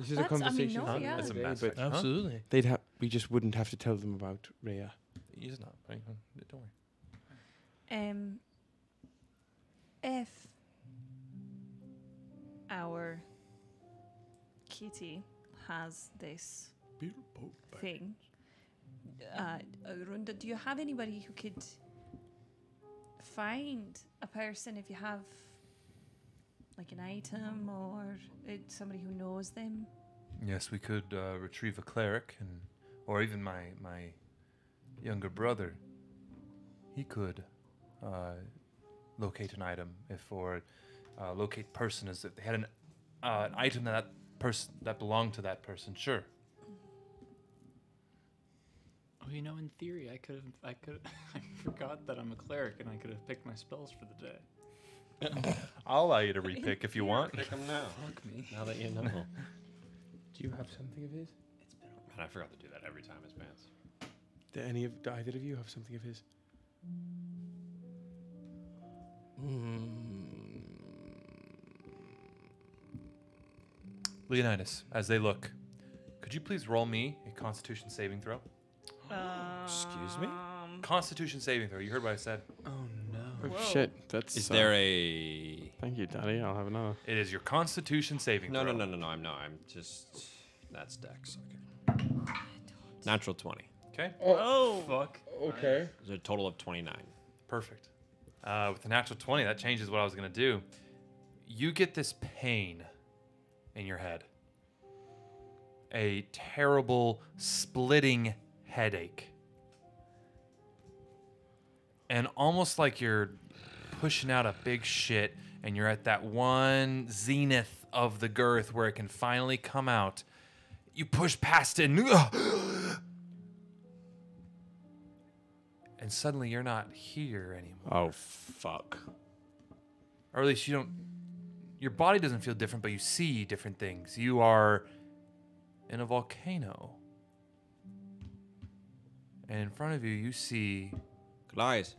This is That's- I a mean, conversation. no, for yeah. another That's a day, mass but effect. Huh? Absolutely. They'd have we just wouldn't have to tell them about Rhea. He's not. right? Don't worry. Um, if our kitty has this thing, uh, Arunda, do you have anybody who could find a person if you have like an item or uh, somebody who knows them? Yes, we could uh, retrieve a cleric, and or even my my younger brother. He could uh, locate an item if or uh, locate person as if they had an uh, an item that person that belonged to that person. Sure. Oh, you know, in theory, I could have. I could. [LAUGHS] I forgot that I'm a cleric, and I could have picked my spells for the day. [LAUGHS] I'll allow you to repick if you want. Pick 'em now. Fuck me. Now that you know. [LAUGHS] Do you have something of his? I forgot to do that every time, his pants. Do any of do either of you have something of his? Hmm. Leonidas, as they look, could you please roll me a Constitution saving throw? Excuse me? Um, Constitution saving throw. You heard what I said. Oh Whoa. shit! That's. Is uh, there a. Thank you, Daddy. I'll have another. It is your Constitution saving No, throw. no, no, no, no. I'm not. I'm just. That's Dex. Okay. Natural 20. Okay. oh, Fuck. Okay. There's a total of 29. Perfect. Uh, with the natural 20, that changes what I was going to do. You get this pain in your head. A terrible, splitting headache. And almost like you're pushing out a big shit and you're at that one zenith of the girth where it can finally come out. You push past it and, and suddenly you're not here anymore. Oh fuck. Or at least you don't. Your body doesn't feel different, but you see different things. You are in a volcano. And in front of you, you see Goliath.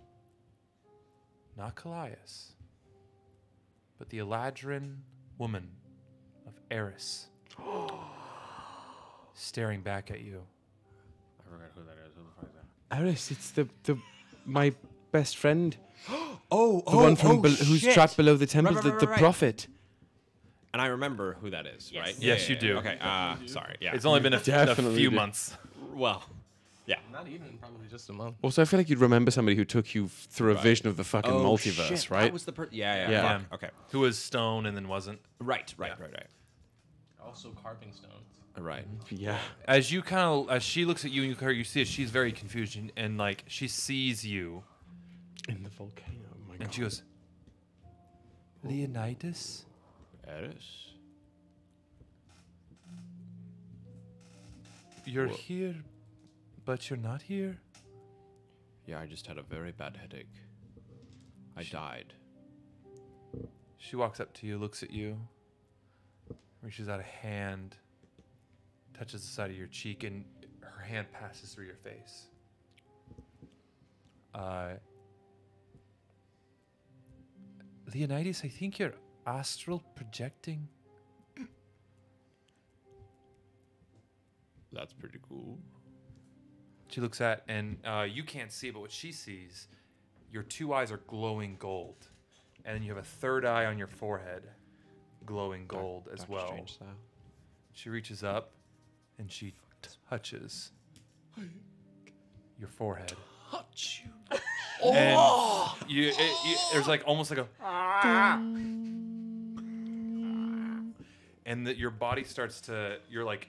not Kallias, but the Eladrin woman of Eris [GASPS] staring back at you. I forgot who that is. Who the fuck is that? Eris, it's the the my best friend. Oh, [GASPS] oh, The one from bel- who's trapped below the temple, right, the, right, the right. prophet. And I remember who that is, right? Yes, you do. Okay, uh, sorry. Yeah. It's only been a, Definitely few do. months. well, yeah. Not even, probably just a month. Also, I feel like you'd remember somebody who took you f- through a Right. vision of the fucking oh, multiverse, shit, right? That was the per- yeah, yeah, Yeah. yeah. Yeah. Okay. Who was stone and then wasn't. Right, right, Yeah. right, right. Also carving stones. Right. yeah. As you kind of, as she looks at you and you, her, you see it, she's very confused and, and like she sees you In the volcano. Oh my and god. she goes, Leonidas? Eris. You're here, but you're not here? Yeah, I just had a very bad headache. I died. She walks up to you, looks at you, reaches out a hand, touches the side of your cheek, and her hand passes through your face. Uh, Leonidas, I think you're astral projecting. That's pretty cool. She looks at, and uh, you can't see, but what she sees, your two eyes are glowing gold, and then you have a third eye on your forehead, glowing gold as Doctor well. Strange style. She reaches up, and she touches your forehead. Touch you. [LAUGHS] And you, it, you, there's like almost like a, and that your body starts to, you're like,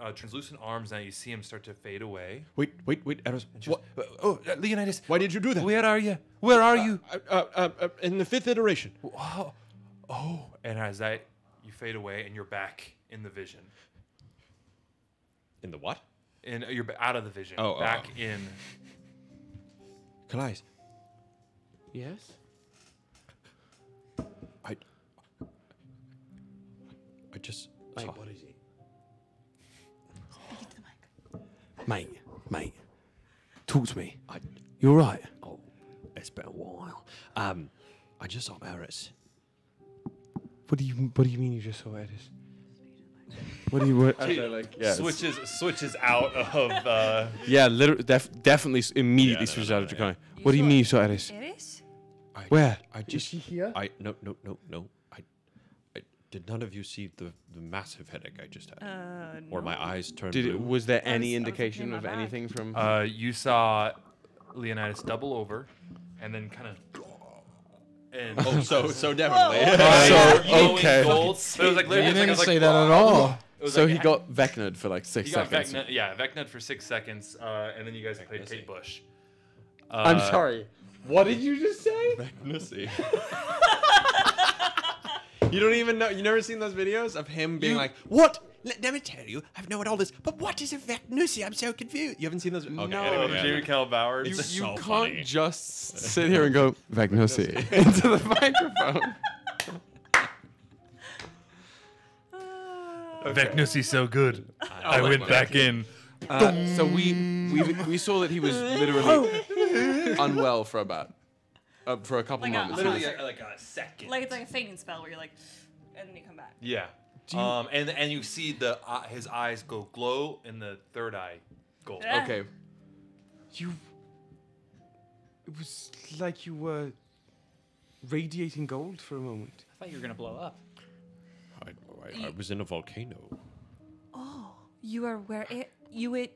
uh, translucent arms now. You see him start to fade away. Wait, wait, wait, Eris. And oh, uh, Leonidas, Why did you do that? where are you? Where are you? Uh, uh, uh, uh, in the fifth iteration. Oh, oh. And as that, you fade away and you're back in the vision. In the what? And you're out of the vision. Oh, oh, back in. Kallias. Yes. I. I just. saw- what is Mate, mate, talk to me. I, You all right? oh, it's been a while. Um, I just saw Eris. What do you What do you mean you just saw Eris? What do you what? [LAUGHS] switches switches out of. Uh, [LAUGHS] Yeah, literally, def- definitely s- immediately no, switches no, out no, of yeah. Draconic. What do you mean you saw Eris? Eris? I, Where? I just. she here? I no no no no. I, I did none of you see the the massive headache I just had, Uh, or my eyes turned Did blue. it, was there any was indication of bag. anything from? uh, you saw Leonidas double over, and then kind of. And oh, so so [LAUGHS] definitely. So, [LAUGHS] glowing okay. gold. But it was like You literally- it didn't like- say that at all. So like he got Vecna'd for like six He got seconds. Vecna, yeah, Vecna for six seconds, uh, and then you guys played Kate Bush. Uh, I'm sorry. What did you just say? Missy. [LAUGHS] you don't even know. You never seen those videos of him being like, "What? Let, let me tell you, I've known all this, but what is a Vecnusi? I'm so confused." You haven't seen those? Okay, No. anyway, yeah. Jamie Campbell Bowers. You, It's you so can't funny. just [LAUGHS] sit here and go Vecnosi [LAUGHS] into the microphone. [LAUGHS] Vecnusi's so good. I like went that. back in. Uh, so we, we we saw that he was literally unwell for about uh, for a couple Like a- moments. literally He a- like a second. Like it's like a fainting spell where you're like, and then you come back. Yeah. um, and and you see the uh, his eyes go glow and the third eye gold. Yeah. okay. You. It was like you were radiating gold for a moment. I thought you were gonna blow up. I, I, I was in a volcano. Oh, you were where it you went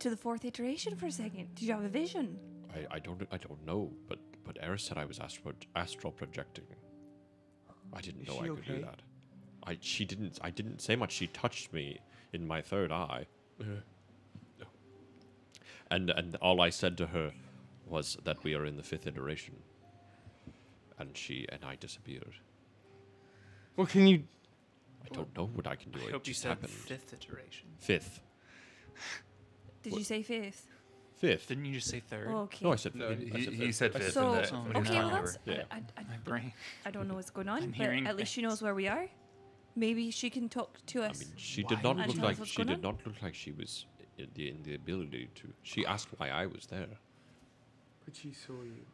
to the fourth iteration for a second. Did you have a vision? I, I don't I don't know, but but Eris said I was astral, astral projecting. I didn't Is know I could do that. I she didn't I didn't say much. She touched me in my third eye. Uh-huh. And and all I said to her was that we are in the fifth iteration. And she and I disappeared. Well, can you? I don't know what I can do. I it hope you just said happened. fifth iteration. Fifth. Did you say fifth? Fifth. Didn't you just say third? Oh, okay. No, I said No, fifth. I He, said he fifth. said fifth. So in the, Oh, when he was okay, well that's. Yeah. I, I, I, My brain. I don't know what's going on, I'm but hearing at least she knows where we are. Maybe she can talk to us. I us. mean, she Why did not look like she did on? not look like she was in the, in the ability to. She asked why I was there. But she saw you.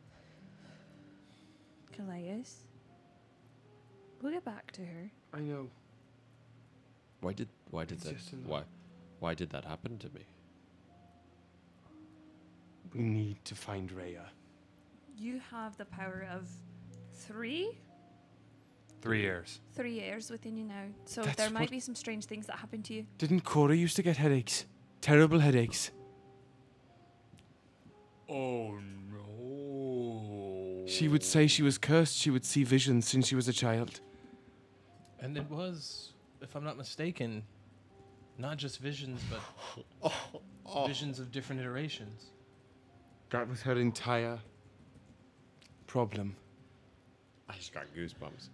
Kallias. We'll get back to her. I know. Why did why did It's that why why did that happen to me? We need to find Rhea. You have the power of three, Three years. three years within you now. So That's there might be some strange things that happen to you. Didn't Cora used to get headaches? Terrible headaches. Oh no. She would say she was cursed. She would see visions since she was a child. And it was, if I'm not mistaken, not just visions, but [LAUGHS] oh. visions of different iterations. That was her entire problem. I just got goosebumps.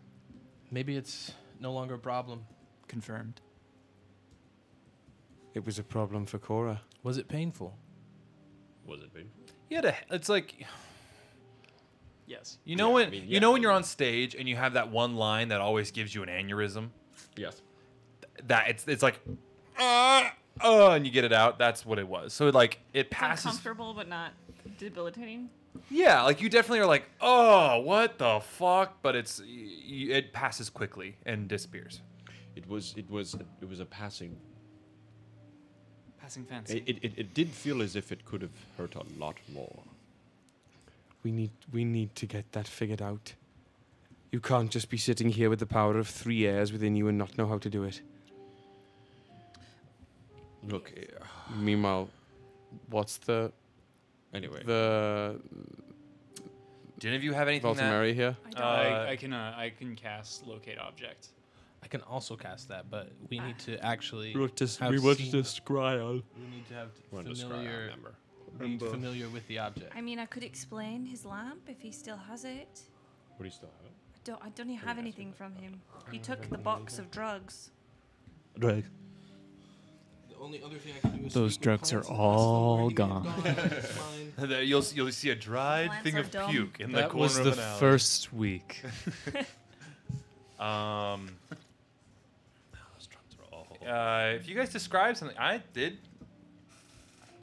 Maybe it's no longer a problem. Confirmed. It was a problem for Cora. Was it painful? Was it painful? Yeah, had it's like Yes. you know Yeah, when I mean, you know when you're on stage and you have that one line that always gives you an aneurysm. Yes. That it's it's like, uh, uh, and you get it out. That's what it was. So like it passes. Uncomfortable, but not debilitating. Yeah, like you definitely are like, oh, what the fuck? But it's y- y- it passes quickly and disappears. It was it was it was a passing. Passing fancy. It, it, it, it did feel as if it could have hurt a lot more. We need we need to get that figured out. You can't just be sitting here with the power of three airs within you and not know how to do it. Look, eh, Meanwhile, what's the anyway. the Do any of you have anything Vault of that? Mary here? I don't Uh, I, I can uh, I can cast locate object. I can also cast that, but we need to actually. We want to, have we want seen- to scry We need to have Want to scry familiar, member. be familiar with the object. I mean, I could explain his lamp if he still has it. What do you still have? I don't. I don't even have anything from him. He took the box of drugs. Right. Those speak with drugs are plants and ask them where all he gone. [LAUGHS] You'll you'll see a dried Plants thing are of dumb. puke in the that corner was of the an alley. first week. [LAUGHS] [LAUGHS] Um, Those drugs are all. uh, if you guys describe something, I did.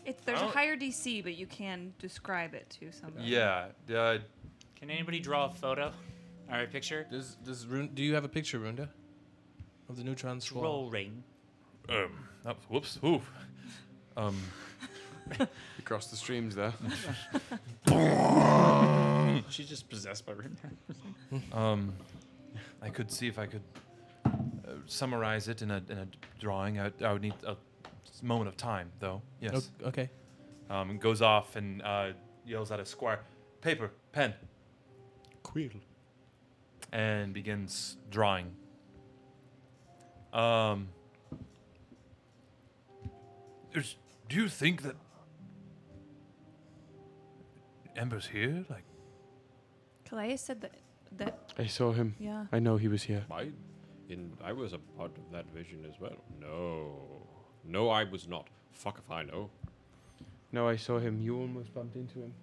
It, there's a Oh. higher DC, but you can describe it to somebody. Yeah. Uh, Can anybody draw a photo or a picture? Does does Run- do you have a picture, Runda, of the neutron squall? Drawing. um. Oh, whoops. Ooh. Um. [LAUGHS] Across the streams there. [LAUGHS] She's just possessed by Rin. [LAUGHS] Um. I could see if I could uh, summarize it in a in a drawing. I, I would need a moment of time, though. Yes. O- Okay. Um. Goes off and uh, yells at a squire, paper, pen, Quill. and begins drawing. Um. Is- Do you think that Ember's here? Like, Kallias said that. That I saw him. yeah. I know he was here. I, in I was a part of that vision as well. No, no, I was not. Fuck if I know. No, I saw him. You almost bumped into him.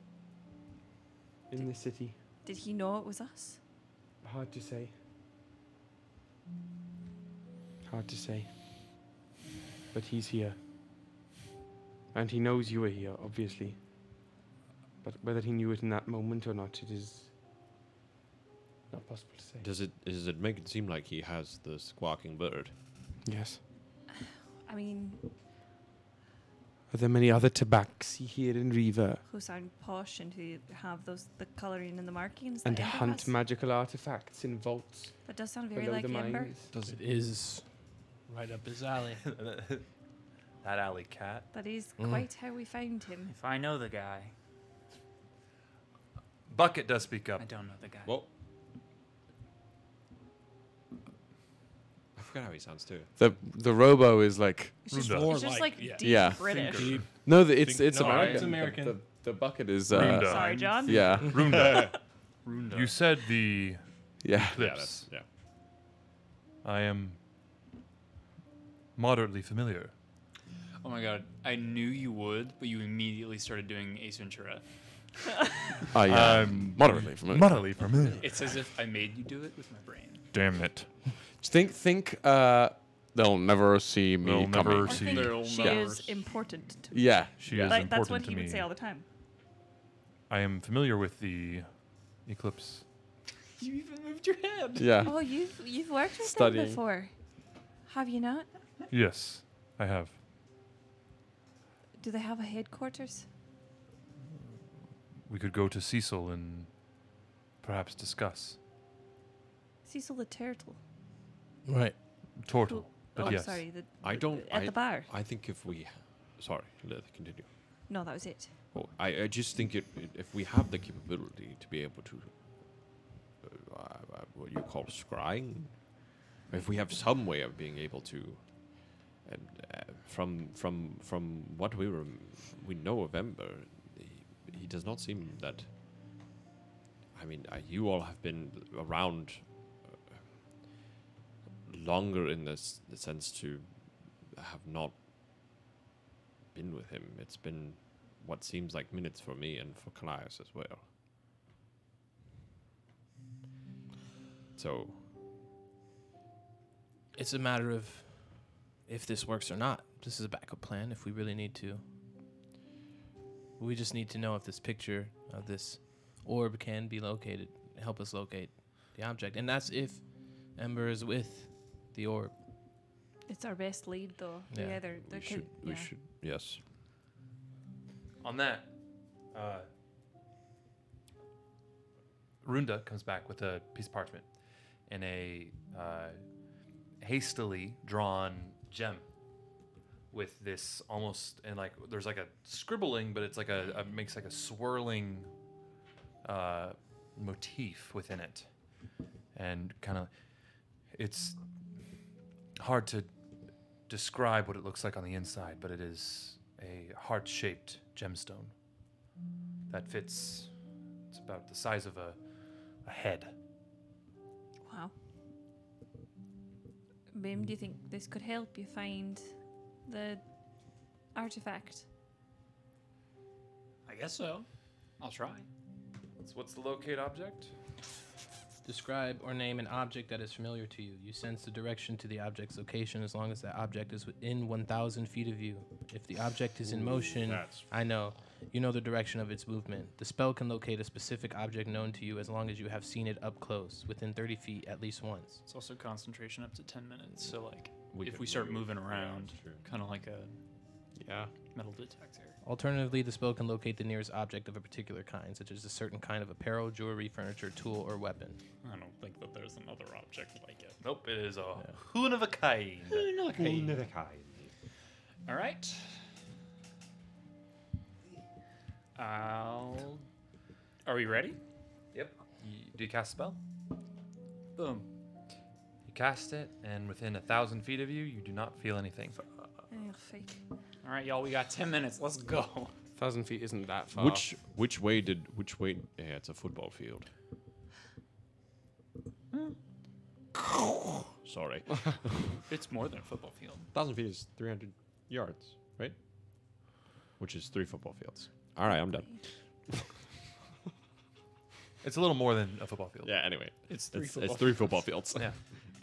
In the city. Did he know it was us? Hard to say. Hard to say. But he's here. And he knows you are here, obviously. But whether he knew it in that moment or not, it is not possible to say. Does it does it make it seem like he has the squawking bird? Yes. [SIGHS] I mean, Are there many other tabaxi here in Riva? who sound posh and who have those the colouring and the markings. And that Ember hunt has? magical artifacts in vaults That does sound very like the Ember. mines. It is right up his alley. [LAUGHS] that alley cat. That is Mhm. quite how we found him. If I know the guy. Bucket does speak up. I don't know the guy. Well, I forgot how he sounds too. The the robo is like It's just, Runda. it's just like yeah. deep Yeah. British. Deep. no, the, it's Think- it's no, American. it's The- American. The, the bucket is uh, Runda. Sorry, John. yeah Runda. [LAUGHS] Runda. you said the yeah. eclipse. yeah. I am moderately familiar. Oh my god, I knew you would, but you immediately started doing Ace Ventura. [LAUGHS] Oh. I'm Moderately familiar. Moderately familiar. It's as if I made you do it with my brain. Damn it. Think think. Uh, they'll never see me They'll coming. never I see. think They'll she never is s- important to me. Yeah. She Yeah. is Like, that's what to he me. would say all the time. I am familiar with the eclipse. You even moved your head. Yeah. Oh, you've you've worked with Studying. them before, have you not? Yes, I have. Do they have a headquarters? We could go to Cecil and perhaps discuss. Cecil the turtle. Right. Turtle. Who- But oh, yes. sorry. The, I don't. at I, the bar. I think if we, sorry, let's continue. No, that was it. Oh, I, I just think it, it, if we have the capability to be able to, uh, uh, what you call scrying, if we have some way of being able to, and from from from what we we know of Ember, he, he does not seem that. I mean, uh, you all have been around uh, longer in this the sense to have not been with him. It's been what seems like minutes for me and for Kallias as well. So, It's a matter of if this works or not. This is a backup plan if we really need to. We just need to know if this picture of this orb can be located, help us locate the object. And that's if Ember is with the orb. It's our best lead, though. Yeah, Yeah, they're, they're we should, could- we should, yes. On that, uh, Runda comes back with a piece of parchment and a uh, hastily drawn gem with this almost and like there's like a scribbling, but it's like a, a makes like a swirling uh, motif within it, and kind of it's hard to describe what it looks like on the inside, but it is a heart-shaped gemstone that fits. It's about the size of a, a head. Bim, do you think this could help you find the artifact? I guess so. I'll try. So what's the locate object? Describe or name an object that is familiar to you. You sense the direction to the object's location as long as that object is within 1,000 feet of you. If the object is in motion, that's- I know, you know the direction of its movement. The spell can locate a specific object known to you as long as you have seen it up close, within 30 feet at least once. It's also concentration up to 10 minutes. So, like, We if could we start move, moving yeah, around, that's true. kind of like a Yeah. metal detector. Alternatively, the spell can locate the nearest object of a particular kind, such as a certain kind of apparel, jewelry, furniture, tool, or weapon. I don't think that there's another object like it. Nope, it is a hoon of a kind. Hoon of a kind. All right. I'll. Are we ready? Yep. You, do you cast a spell? Boom. You cast it, and within a thousand feet of you, you do not feel anything. Fake. All right, y'all. We got 10 minutes. Let's go. Thousand feet isn't that far. Which which way did which way? Yeah, it's a football field. Hmm. Sorry, [LAUGHS] It's more than a football field. thousand feet is three hundred yards, right? Which is three football fields. All right, I'm done. [LAUGHS] It's a little more than a football field. Yeah. Anyway, It's three it's, football it's three football fields. [LAUGHS] Yeah.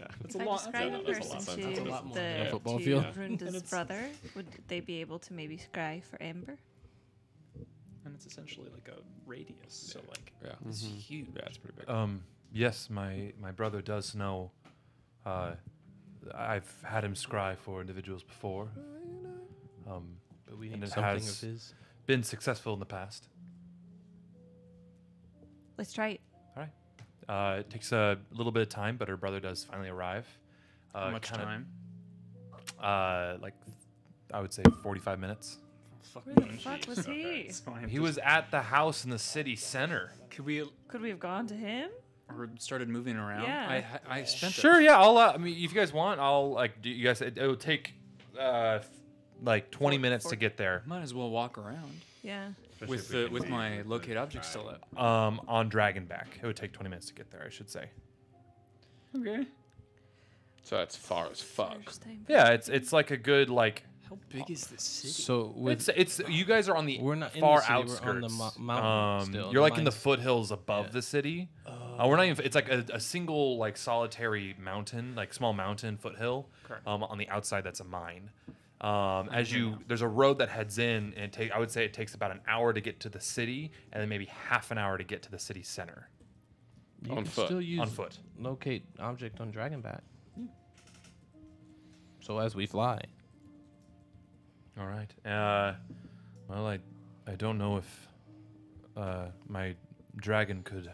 Yeah. It's if a I lot. describe yeah, a that's a person lot. to That's a lot more the than football to field. Runda's brother, would they be able to maybe scry for Ember? And it's essentially like a radius. So, like, Yeah. it's huge. Yeah, it's pretty big. Um, yes, my my brother does know. Uh, I've had him scry for individuals before. Um, But we And need it something of has- his. been successful in the past. Let's try it. Uh, it takes a little bit of time, but her brother does finally arrive. Uh, How much kinda- time? Uh, like I would say 45 minutes. fucking Where the fuck was he? It's. He was at the house in the city center. Could we Could we have gone to him? or started moving around? Yeah. I I spent. Sure, yeah. I'll. Uh, I mean, if you guys want, I'll like. Do you guys? It, it'll take, uh, f- like twenty minutes to get there. Might as well walk around Yeah. With the with my locate object still up. Um, on Dragonback, it would take twenty minutes to get there. I should say. Okay. So that's far as fuck. Yeah, it's it's like a good like. How big is this city? So with It's it's you guys are on the We're not in the far city, we're outskirts. on the mo- mountain um, still. You're The like in the mines- foothills above Yeah. the city. Uh, we're not even. It's like a, a single like solitary mountain, like small mountain foothill. Correct. Um, on the outside, that's a mine. Um, as you, there's a road that heads in, and take. I would say it takes about an hour to get to the city, and then maybe half an hour to get to the city center you on can foot. Still use on foot. locate object on Dragonbat. So as we fly, All right. Uh, well, I, I don't know if, uh, my dragon could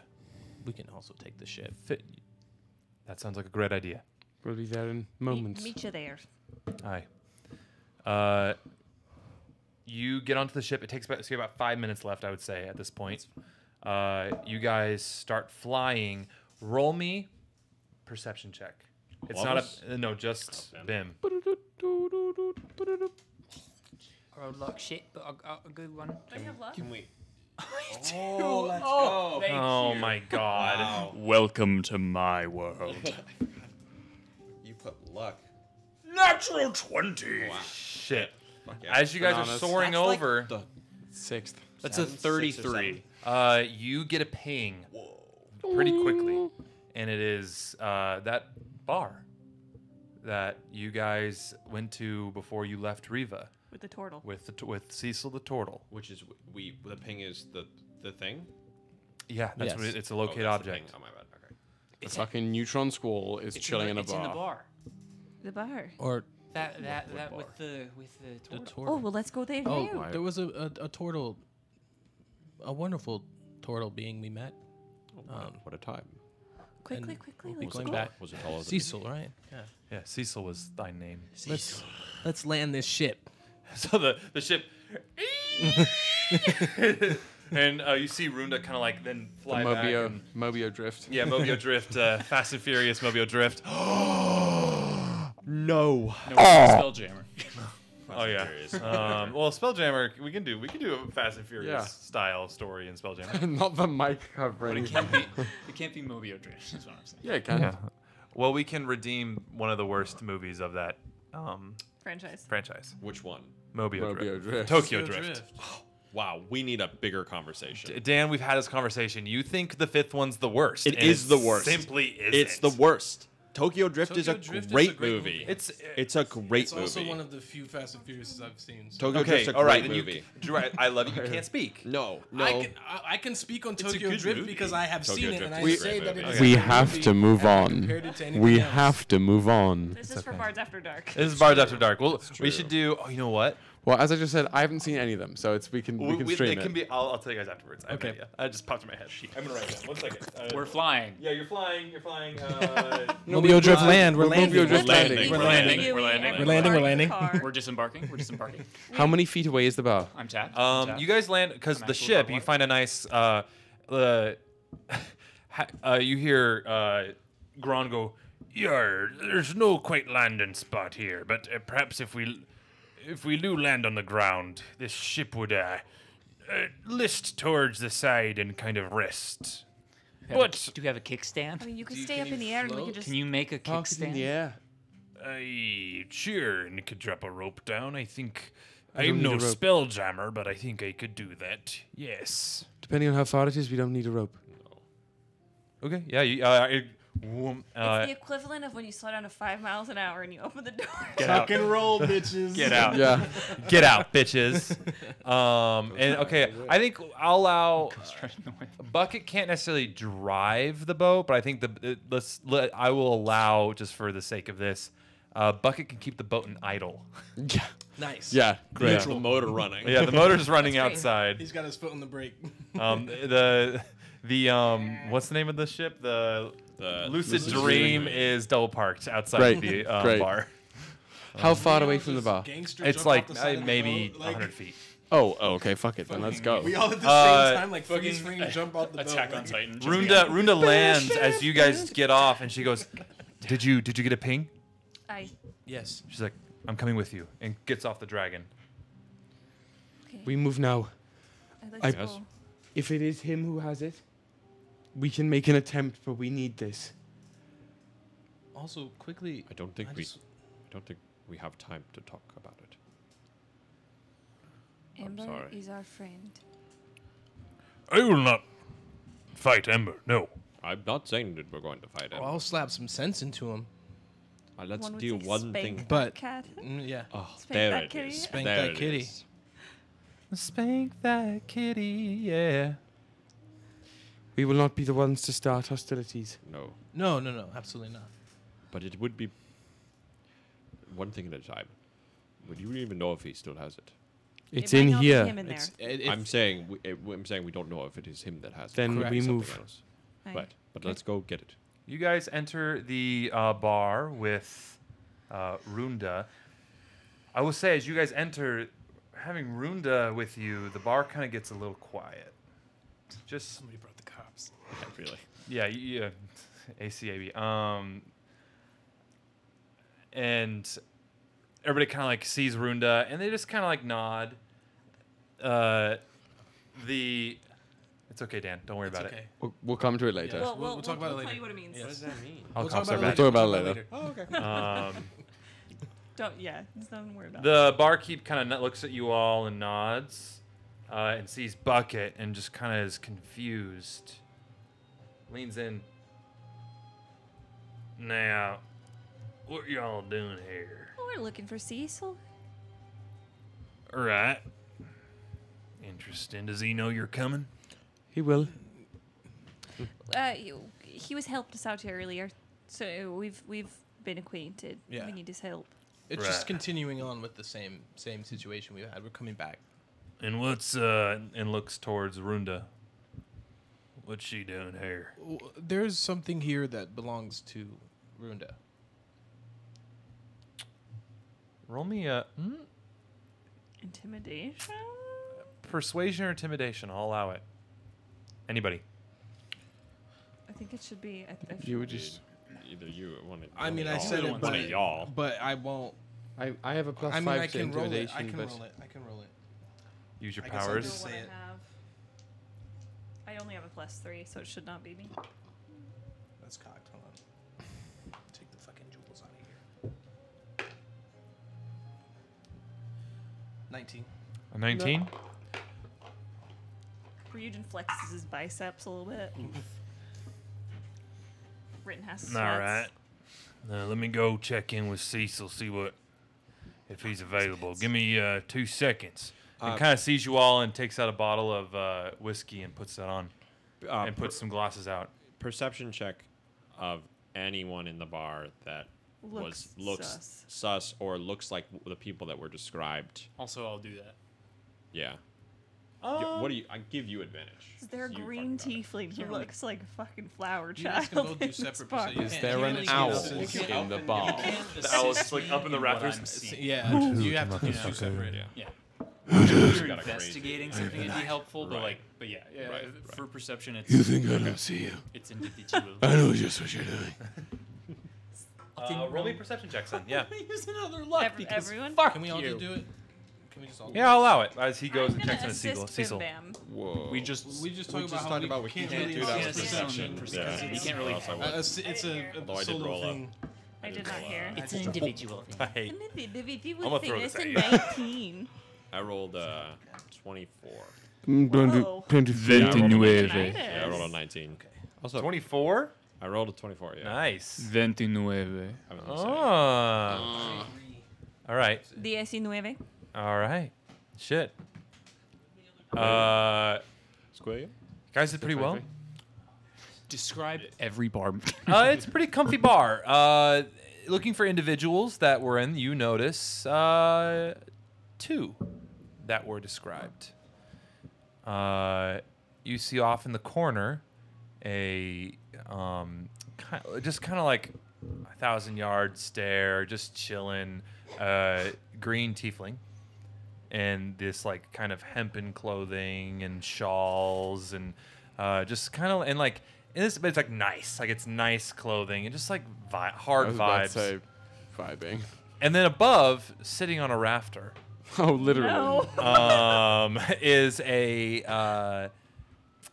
we can also take the ship. fit. That sounds like a great idea. We'll be there in moments. meet you there. Hi. Uh, you get onto the ship. It takes about, so you about five minutes left, I would say, at this point. Uh, you guys start flying. Roll me perception check. It's All not a uh, no, just Oh, Bim. I rolled like shit, but I got a good one. Do I have luck? Can we? Oh, [LAUGHS] let's go. Thank Oh you. my god. Welcome to my world. [LAUGHS] You put luck. Natural 20. Shit. Yeah. As you guys Bananas. are soaring That's like over, the Sixth. That's a Seven, six or 33. uh, you get a ping pretty quickly, and it is uh, that bar that you guys went to before you left Riva With the turtle. with the t- with Cecil the turtle. Which is we the ping is the the thing. Yeah, that's what it, it's a Oh, locate that's the object. ping. Oh my bad. Okay. The fucking neutron squall is chilling in, in, the, a it's in the bar. The bar. Or That that What that bar? with the with the the turtle. turtle. Oh well, let's go there Oh, now. there was a, a, a turtle, a wonderful turtle being we met. Oh, wow, Um, what a time. Quickly, and quickly, we'll let's going go. back. Was it taller than Cecil, right? Yeah. Yeah, Cecil was thy name. Let's let's land this ship. [LAUGHS] So the the ship, [LAUGHS] and uh, you see Runda kind of like then The fly back. Mobio, and- Mobio drift. yeah, Mobio Drift, uh, [LAUGHS] Fast and Furious Mobio Drift. [GASPS] No. No, Spelljammer. [LAUGHS] Oh yeah. Um, well, Spelljammer, we can do we can do a Fast and Furious Yeah. style story in Spelljammer. [LAUGHS] Not the mic But covering. [LAUGHS] it can't be it can't be Mobio Drift. Is what I'm saying. yeah, it can. Well, we can redeem one of the worst movies of that um, Franchise. franchise, Which one? Mobio, Mobio Drift. Drift. Tokyo Drift. Wow, we need a bigger conversation. D- Dan, we've had this conversation. You think the fifth one's the worst? It and is the worst. Simply is. it's the worst. Tokyo Drift is a Tokyo Drift is a great great movie. movie. It's It's a great It's movie. It's also one of the few Fast and Furious I've seen. so- Tokyo okay. Drift's a All right, great then movie. Drew, I, I love you. You [LAUGHS] can't speak. No, no. I can, I, I can speak on Tokyo Drift movie. because I have Tokyo seen it, and I is a great say that movie. it is. Okay. a We good have movie to move on. to We else. have to move on. This is for Bards After Dark. This is Bards After Dark. Well, we should do. Oh, you know what? Well, as I just said, I haven't seen any of them, so it's we can we, can stream it it. can be. I'll, I'll tell you guys afterwards. I have Okay. no idea. I just popped in my head. I'm gonna write it down. One second. Uh, We're flying. yeah, you're flying. You're flying. Uh, [LAUGHS] Mobile Drift land. We're landing. Mobile Drift We're landing. We're landing. We're landing. We're landing, we're car in the landing. We're disembarking. We're disembarking. [LAUGHS] How many feet away is the bow? I'm tapped. I'm Um, you guys land because the ship. You find a nice. Uh, uh, [LAUGHS] uh, you hear uh, Gron go. Yar, there's no quite landing spot here, but uh, perhaps if we if we do land on the ground, this ship would uh, uh, list towards the side and kind of rest. Do we have a- But do we have a kickstand? I mean, you could Do you- stay can up in you the air and we float? could just. Can you make a Park in kickstand? the air. I sure and could drop a rope down. I think I don't I'm need no a rope. spelljammer, but I think I could do that. Yes. Depending on how far it is, we don't need a rope. Okay. Yeah. You, uh, it, whoom, uh, it's the equivalent of when you slow down to five miles an hour and you open the door. get out. and roll, bitches. Get out. Yeah. Get out, bitches. [LAUGHS] Um, and okay, I think I'll allow. [LAUGHS] Bucket can't necessarily drive the boat, but I think the it, let's let I will allow just for the sake of this. Uh, Bucket can keep the boat in idle. [LAUGHS] Yeah. Nice. Yeah. Great. The motor running. Yeah, the motor's running outside. He's got his foot on the brake. Um, the the um, what's the name of the ship? The The Lucid Lucid Dream Dream. is double parked outside Great. the um, Great. bar. [LAUGHS] How far away from the bar? It's like off uh, maybe like- 100 feet. Oh, oh, okay. Fuck it then. Let's go. We all at the Uh, same time, like freeze fucking frame, jump off the [LAUGHS] boat. Attack on like- Titan. just- Runda Runda lands as you guys get off, and she goes, "Did you did you get a ping?" I. Yes. She's like, "I'm coming with you," and gets off the dragon. Okay. We move now. Let's I- If it is him who has it, we can make an attempt, but we need this. Also, quickly, I don't think I we. just- I don't think we have time to talk about it. Ember is our friend. I will not fight Ember. No. I'm not saying that we're going to fight him. I'll slap some sense into him. Uh, let's One would do one spank thing. But- cat. Mm, yeah. Oh, Spank there that it kitty. is. Spank There that kitty. is. Spank that kitty, yeah. We will not be the ones to start hostilities. No, No, no, no, absolutely not. but it would be one thing at a time. Would you even know if he still has it? It's It in here. him in. It's, it, it- I'm saying we, uh, I'm saying we don't know if it is him that has Then it. or we if it's something move. else. Aye. But but let's go get it. You guys enter the uh, bar with uh, Runda. I will say, as you guys enter, having Runda with you, the bar kind of gets a little quiet. Just Somebody brought the cops. Yeah, really. yeah, yeah, ACAB. Um, and everybody kind of like sees Runda, and they just kind of like nod. Uh, the it's okay, Dan. Don't worry it's about okay. it. We'll, we'll come to it later. Yeah. Well, We'll- we'll, we'll talk about it we'll later. tell you what it means. Yes. What does that mean? I'll We'll come talk about back. it We'll talk about it later. Oh, okay. Um, [LAUGHS] [LAUGHS] Don't. Yeah. Just don't worry about it. the barkeep kind of looks at you all and nods, uh, and sees Bucket and just kind of is confused. Leans in. Now, what y'all doing here? We're looking for Cecil. All right. Interesting. Does he know you're coming? He will. Uh, you, he was helped us out here earlier, so we've we've been acquainted. Yeah. We need his help. It's just continuing on with the same same situation we had. We're coming back. And what's uh And looks towards Runda. What's she doing here? There's something here that belongs to Runda. Roll me a hmm? Intimidation. persuasion or intimidation. I'll allow it. Anybody? I think it should be. I, I You would just. Either you or one of I mean, I said it, one but, of y'all. but I won't. I, I have a plus I mean, five I to can roll it. intimidation, I can but roll it. I can roll it. Use your I guess I'll powers. just what say I it. Have. I only have a plus three, so it should not be me. That's cocked. Hold on. Take the fucking jewels out of here. Nineteen. A 19? Ryujin flexes his biceps a little bit. Rittenhouse All sweats. right. Uh, let me go check in with Cecil, see what if he's available. Give me uh, two seconds. and Uh, kind of sees you all and takes out a bottle of uh, whiskey and puts that on Uh, and puts some glasses out. perception check of anyone in the bar that was Looks looks sus. sus or looks like the people that were described. Also, I'll do that. Yeah. Y- what do you? I give you advantage. Is there a green fucking got it. tiefling who looks like a fucking flower You child? guys can both [LAUGHS] do in this separate bar? is there an owl in the bar? The owl's like up in the rafters. Yeah, you have to do two separate. Yeah. Yeah. You If you're got a crazy- investigating something, it'd be helpful. But Right. like, but yeah, yeah. Right, For perception, it's You think I don't [LAUGHS] see you? it's individual. [LAUGHS] I know just what you're doing. Uh, roll me perception checks then. [LAUGHS] Yeah. Use another luck Every- because everyone? fuck Can we all you. just do it? Can we just all? Yeah, I'll allow it as he goes I'm and checks gonna in Cecil. Cecil. Whoa. We just We just We talk just about how talked about we can't can't really do that with him. perception. Yeah. You can't really- Uh, it's it's a, a did solo roll a- thing. I did not hear. It's an individual thing. I hate. I'm I'ma throw this at you. 19. I rolled uh, 24. Mm, don't do- Whoa. don't do- Yeah, I rolled a 19. Yeah, I rolled a 19. Also, 24? I rolled a 24. Yeah. Nice. Veintinueve. I was gonna say. Oh. All right. Diecinueve. All right. Shit. Uh, Square. guys did pretty well. Describe every bar. [LAUGHS] uh, it's a pretty comfy bar. Uh, looking for individuals that were in, you notice uh, two that were described. Uh, you see off in the corner a um, kind just kind of like a thousand yard stare, just chilling. Uh, green tiefling, and this like kind of hempen clothing and shawls and uh, just kind of and like and this, but it's like nice, like it's nice clothing and just like vi- I hard was about to vibes. say vibing. And then above, sitting on a rafter, [LAUGHS] Oh, literally. No. [LAUGHS] um, is a uh,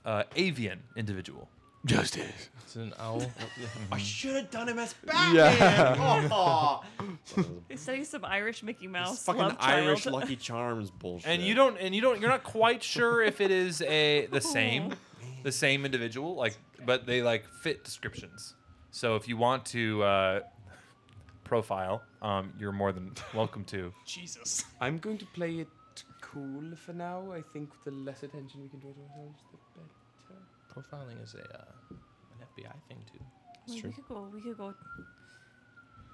uh, avian individual. Justice. It's an owl. [LAUGHS] I should have done him as Batman. Yeah. Oh, He's studying some Irish Mickey Mouse. This fucking love Irish child. Lucky Charms bullshit. and you don't and you don't you're not quite sure if it is a the same the same individual like but they like fit descriptions so if you want to uh, profile um, you're more than welcome to [LAUGHS] Jesus. I'm going to play it cool for now. I think the less attention we can draw to ourselves, the better. Profiling is a uh, an FBI thing too. Well, we could go. We could go.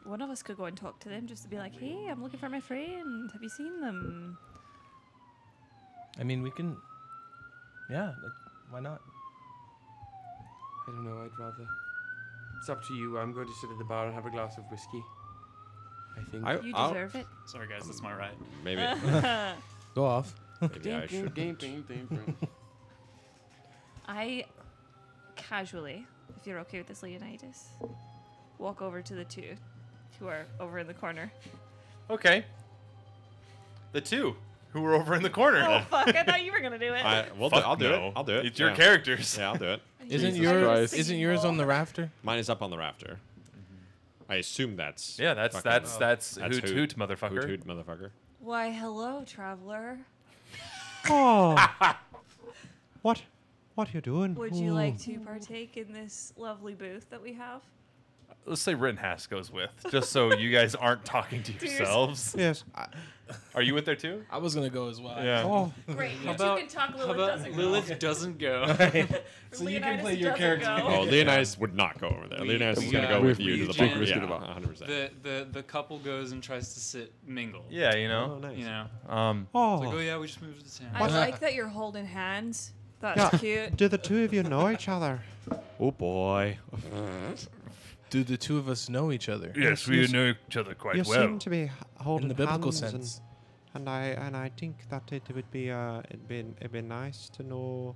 One of us could go and talk to them just to be like, "Hey, I'm looking for my friend. Have you seen them?" I mean, we can. Yeah, like, why not? I don't know. I'd rather. It's up to you. I'm going to sit at the bar and have a glass of whiskey. I think. I- You I'll- deserve it. Sorry, guys, that's my right. Um, maybe, [LAUGHS] [LAUGHS] Go off. maybe I should. I casually, if you're okay with this, Leonidas, walk over to the two who are over in the corner. okay the two who were over in the corner Oh fuck! I thought you were gonna do it. [LAUGHS] I, well, do- Fuck I'll do no. it. I'll do it. it's your yeah. characters Yeah, I'll do it. Isn't Jesus yours Christ. isn't yours on the rafter? Mine is up on the rafter. I assume that's. yeah that's fucking- that's that's, That's hoot, hoot motherfucker Hoot hoot motherfucker. Why, hello, traveler. [LAUGHS] Oh. [LAUGHS] what? What are you doing? Would you like to partake in this lovely booth that we have? Let's say Rittenhouse goes with just so you guys aren't talking to [LAUGHS] yourselves Yes. are you with there too I was gonna go as well. yeah Oh. [LAUGHS] Great. You about- two can talk. How Lilith about doesn't Lilith doesn't go? [LAUGHS] so you can play your character. go. Oh, Leonidas would not go over there. We- Leonidas is going to uh, go with we- you to the drink bar. whiskey Yeah, the 100%. the, the the couple goes and tries to sit mingle. yeah you Oh, know nice. You know. um It's like, oh yeah, we just moved to town. I like that you're holding hands. That's Yeah. cute. Do the two of you know each other? Oh boy. Do the two of us know each other? Yes, we know each other quite you well. seem to be h- holding In the biblical hands and- sense. And, I and I think that it would be uh it'd be it'd be nice to know.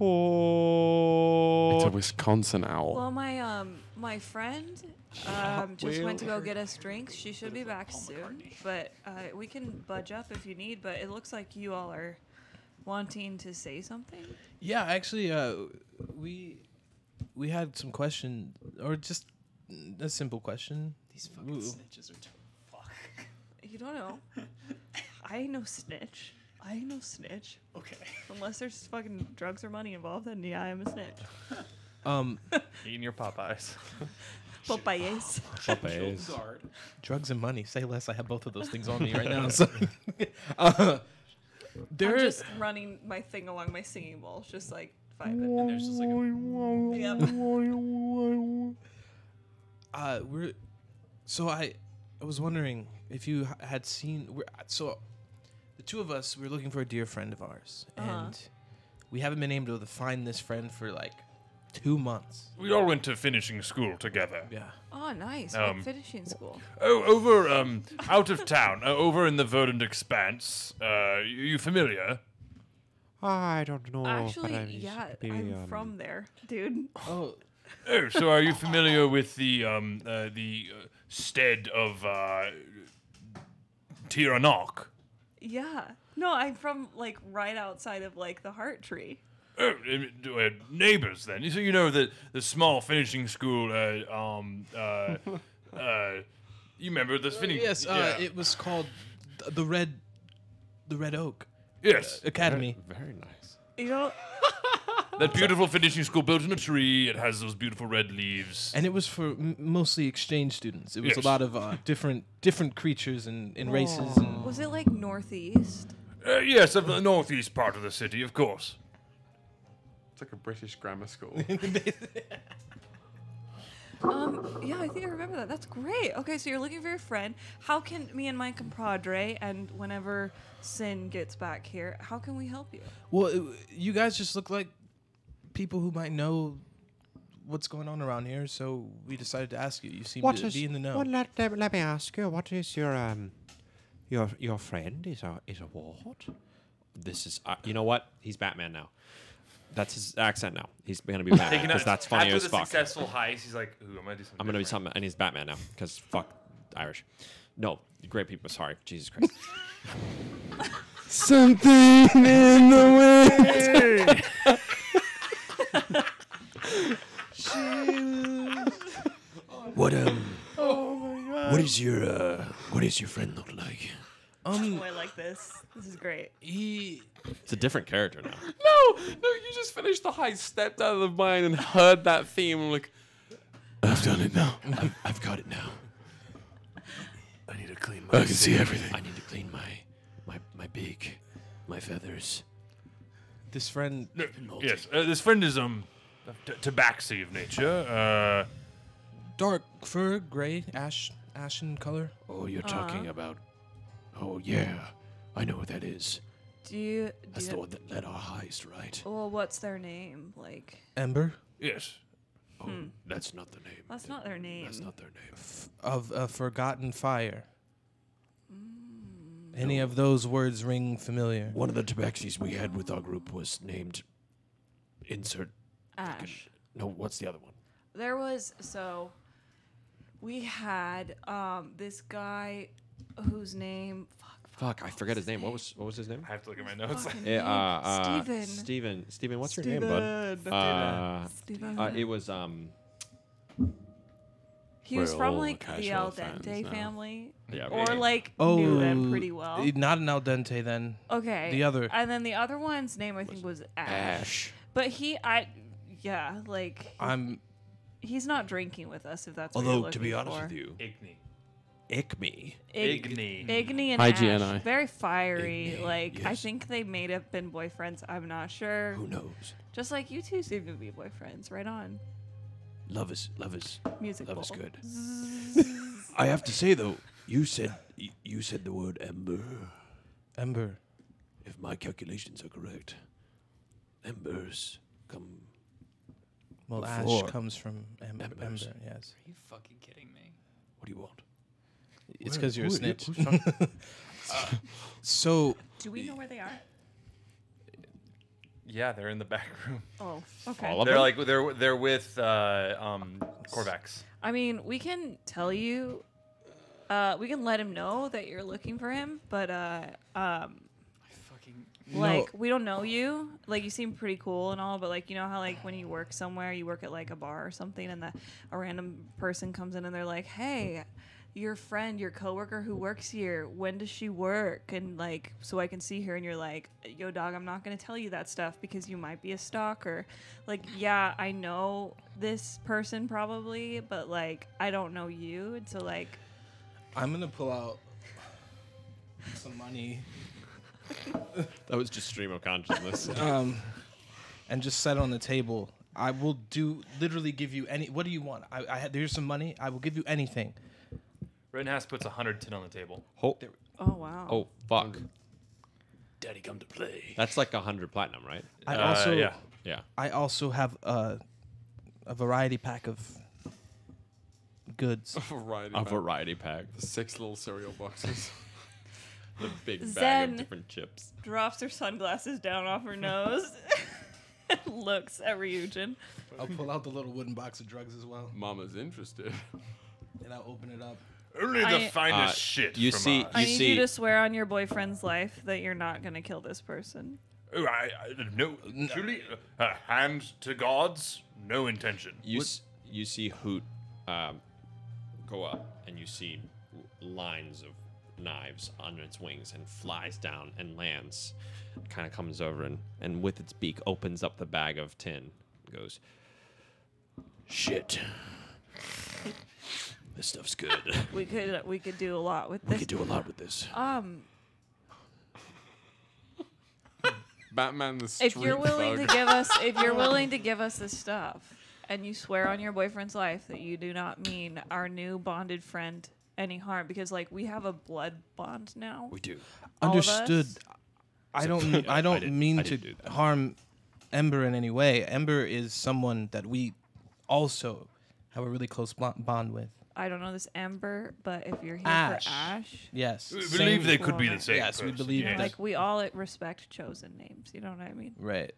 Oh. It's a Wisconsin owl. Well, my um my friend um just went to go get us drinks. She should be back soon, but uh, we can budge up if you need. But it looks like you all are wanting to say something. Yeah, actually, uh, we we had some question, or just a simple question. These fucking Ooh. snitches are. T- fuck. [LAUGHS] You don't know. I ain't no snitch. I ain't no snitch. Okay. [LAUGHS] Unless there's fucking drugs or money involved, then yeah, I'm a snitch. [LAUGHS] Um, eating your Popeyes Popeyes. Popeyes. Guard. drugs and money. Say less. I have both of those things on me right now. So, uh, there I'm is. just running my thing along my singing bowl, just like vibing. And there's just like a, Yep. [LAUGHS] Uh, we're. So I, I was wondering if you had seen. We're, so, the two of us we're looking for a dear friend of ours, Uh-huh. and we haven't been able to find this friend for like two months. We all went to finishing school together. Yeah. Oh, nice. Um, finishing school? Oh, over um out of town, uh, over in the verdant expanse. Uh, you, you familiar? I don't know. Actually, but I yeah, be, I'm um, from there, dude. Oh, Oh, so are you familiar with the um uh, the uh, stead of uh, Tiranock? Yeah. No, I'm from like right outside of like the heart tree. Oh, uh, uh, neighbors then. So you know that the small finishing school. Uh, um. Uh, [LAUGHS] uh, you remember the finishing? yes. Uh, yeah. It was called the Red, the Red Oak yes. Academy. Very nice. You know, [LAUGHS] That beautiful finishing school built in a tree. It has those beautiful red leaves. and it was for m- mostly exchange students. It was Yes. a lot of uh, different different creatures and, and races. And was it like northeast? Uh, yes, of the northeast part of the city, of course. It's like a British grammar school. [LAUGHS] [LAUGHS] Um, yeah, I think I remember that. That's great. Okay, so you're looking for your friend. How can me and my compadre, and whenever Sin gets back here, how can we help you? well, it- you guys just look like people who might know what's going on around here, so we decided to ask you. You seem What to is? be in the know. Well, let, let, let me ask you. What is your um, your your friend is a is a what? This is. Uh, you know what? He's Batman now. That's his accent now. He's gonna be [LAUGHS] Batman Taking because that's funny after as the fuck. successful heist, he's like, "Ooh, I'm gonna do something." I'm gonna be different." something, and he's Batman now because fuck Irish. No, great people. Sorry, Jesus Christ. [LAUGHS] Something in the way. [LAUGHS] What um? What is your uh? What does your friend look like? Um, [LAUGHS] Oh, I like this. This is great. he it's a different character now. [LAUGHS] No, no, you just finished the high, stepped out of the mine, and heard that theme. I'm like, I've done it now. I've, I've got it now. [LAUGHS] I need to clean my. I can see everything. I need to clean my, my, my beak, my feathers. this friend. No, yes, uh, this friend is um, t- tabaxi of nature. Uh, dark fur, gray, ash, ashen color. Oh, you're Uh-huh. talking about. Oh yeah, I know what that is. Do you? Do That's you the one that led our heist, right? Well, what's their name? Like, Ember yes. Oh, that's not the name. that's not their name. That's not their name. of a forgotten fire. Any of those words ring familiar? One of the tabaxis we had with our group was named. Insert. Ash. No, what's the other one? There was so we had um this guy whose name fuck, Fuck, I forget his name. What was what was his name? I have to look at my notes. fucking Yeah, name? uh, uh, Steven. Steven. Steven, what's your name, bud? Steven. Uh, Steven. uh, it was um. he was we're from all like the casual al fans dente now. family, Yeah. or like Oh, knew them pretty well. eh, Not an al dente then. Okay. the other. And then the other one's name I think was Ash. Ash. But he, I, yeah, like I'm. he's not drinking with us if that's. what Although you're to be honest for. with you, Igni. Igme. Ig- Igni. Igni and IGNI. Ash, very fiery. Igni, like I think they may have been boyfriends. I'm not sure. Who knows? Just like you two seem to be boyfriends. Right on. Love is love is Music love is good. [LAUGHS] I have to say though, you said you said the word ember. Ember. If my calculations are correct, embers come. Well, ash comes from em- ember. Yes. Are you fucking kidding me? What do you want? It's because you're a who- snitch. who's talking? [LAUGHS] So Do we know where they are? Yeah, they're in the back room. Oh, okay. All of They're them? like they're they're with uh, um Corvax. I mean, we can tell you. Uh, we can let him know that you're looking for him, but uh, um, Fucking. like we don't know you. Like you seem pretty cool and all, but like you know how like when you work somewhere, you work at like a bar or something, and the a random person comes in and they're like, "Hey, your friend, your coworker who works here, when does she work?" And like, so I can see her, and you're like, "Yo, dog, I'm not gonna tell you that stuff because you might be a stalker." Like, yeah, I know this person probably, but like I don't know you, and so like. I'm gonna pull out some money [LAUGHS] That was just stream of consciousness. [LAUGHS] um, and just set it on the table. I will do literally give you any. What do you want? I, I had there's some money. I will give you anything. Rittenhouse puts 110 on the table. oh, Oh wow. oh, fuck. Daddy, come to play. That's like a hundred platinum, right? I Uh, also yeah. Yeah. I also have a a variety pack of goods. [LAUGHS] variety. A pack. variety pack. Six little cereal boxes. [LAUGHS] The big bag Zen. of different chips. drops her sunglasses down off her nose [LAUGHS] looks at Ryujin. I'll pull out the little wooden box of drugs as well, Mama's interested. and I'll open it up. Only the I- finest Uh, shit. you from see- us. I You need see- you to swear on your boyfriend's life that you're not going to kill this person. Oh, I, I no, truly, uh, hand to gods, no intention. You s- you see Hoot um, go up, and you see lines of knives on its wings, and flies down and lands. Kind of comes over and and with its beak opens up the bag of tin. Goes. Shit. This stuff's good. [LAUGHS] We could we could do a lot with this. we could do a lot with this. Um, Batman the street if you're willing thug. to give us if you're [LAUGHS] willing to give us this stuff and you swear on your boyfriend's life that you do not mean our new bonded friend any harm because like we have a blood bond now. We do. All Understood. [LAUGHS] I don't. I I don't didn't- mean I to do harm Ember in any way. Ember is someone that we also have a really close bond with. I don't know this Ember, but if you're here Ash. for Ash, Yes. We same- believe they could be the same. Yes, we person, believe yes. that. like we all respect chosen names. You know what I mean? Right.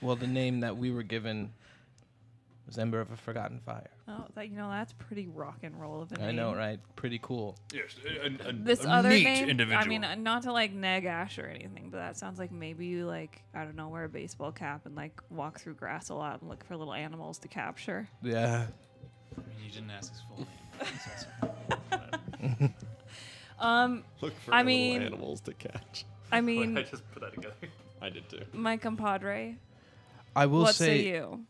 Well, the name that we were given was Ember of a Forgotten Fire. Oh, that you know that's pretty rock and roll of a name. I know, right? Pretty cool. Yes, a, a, a, This a other neat name, individual. I mean, uh, not to like nag Ash or anything, but that sounds like maybe you like I don't know, wear a baseball cap and like walk through grass a lot and look for little animals to capture. Yeah. I mean, you didn't ask his full name. so [LAUGHS] that's- Um, Look for I little mean- animals to catch. I mean, [LAUGHS] I just put that together. I did too. my compadre. I will what say, say you?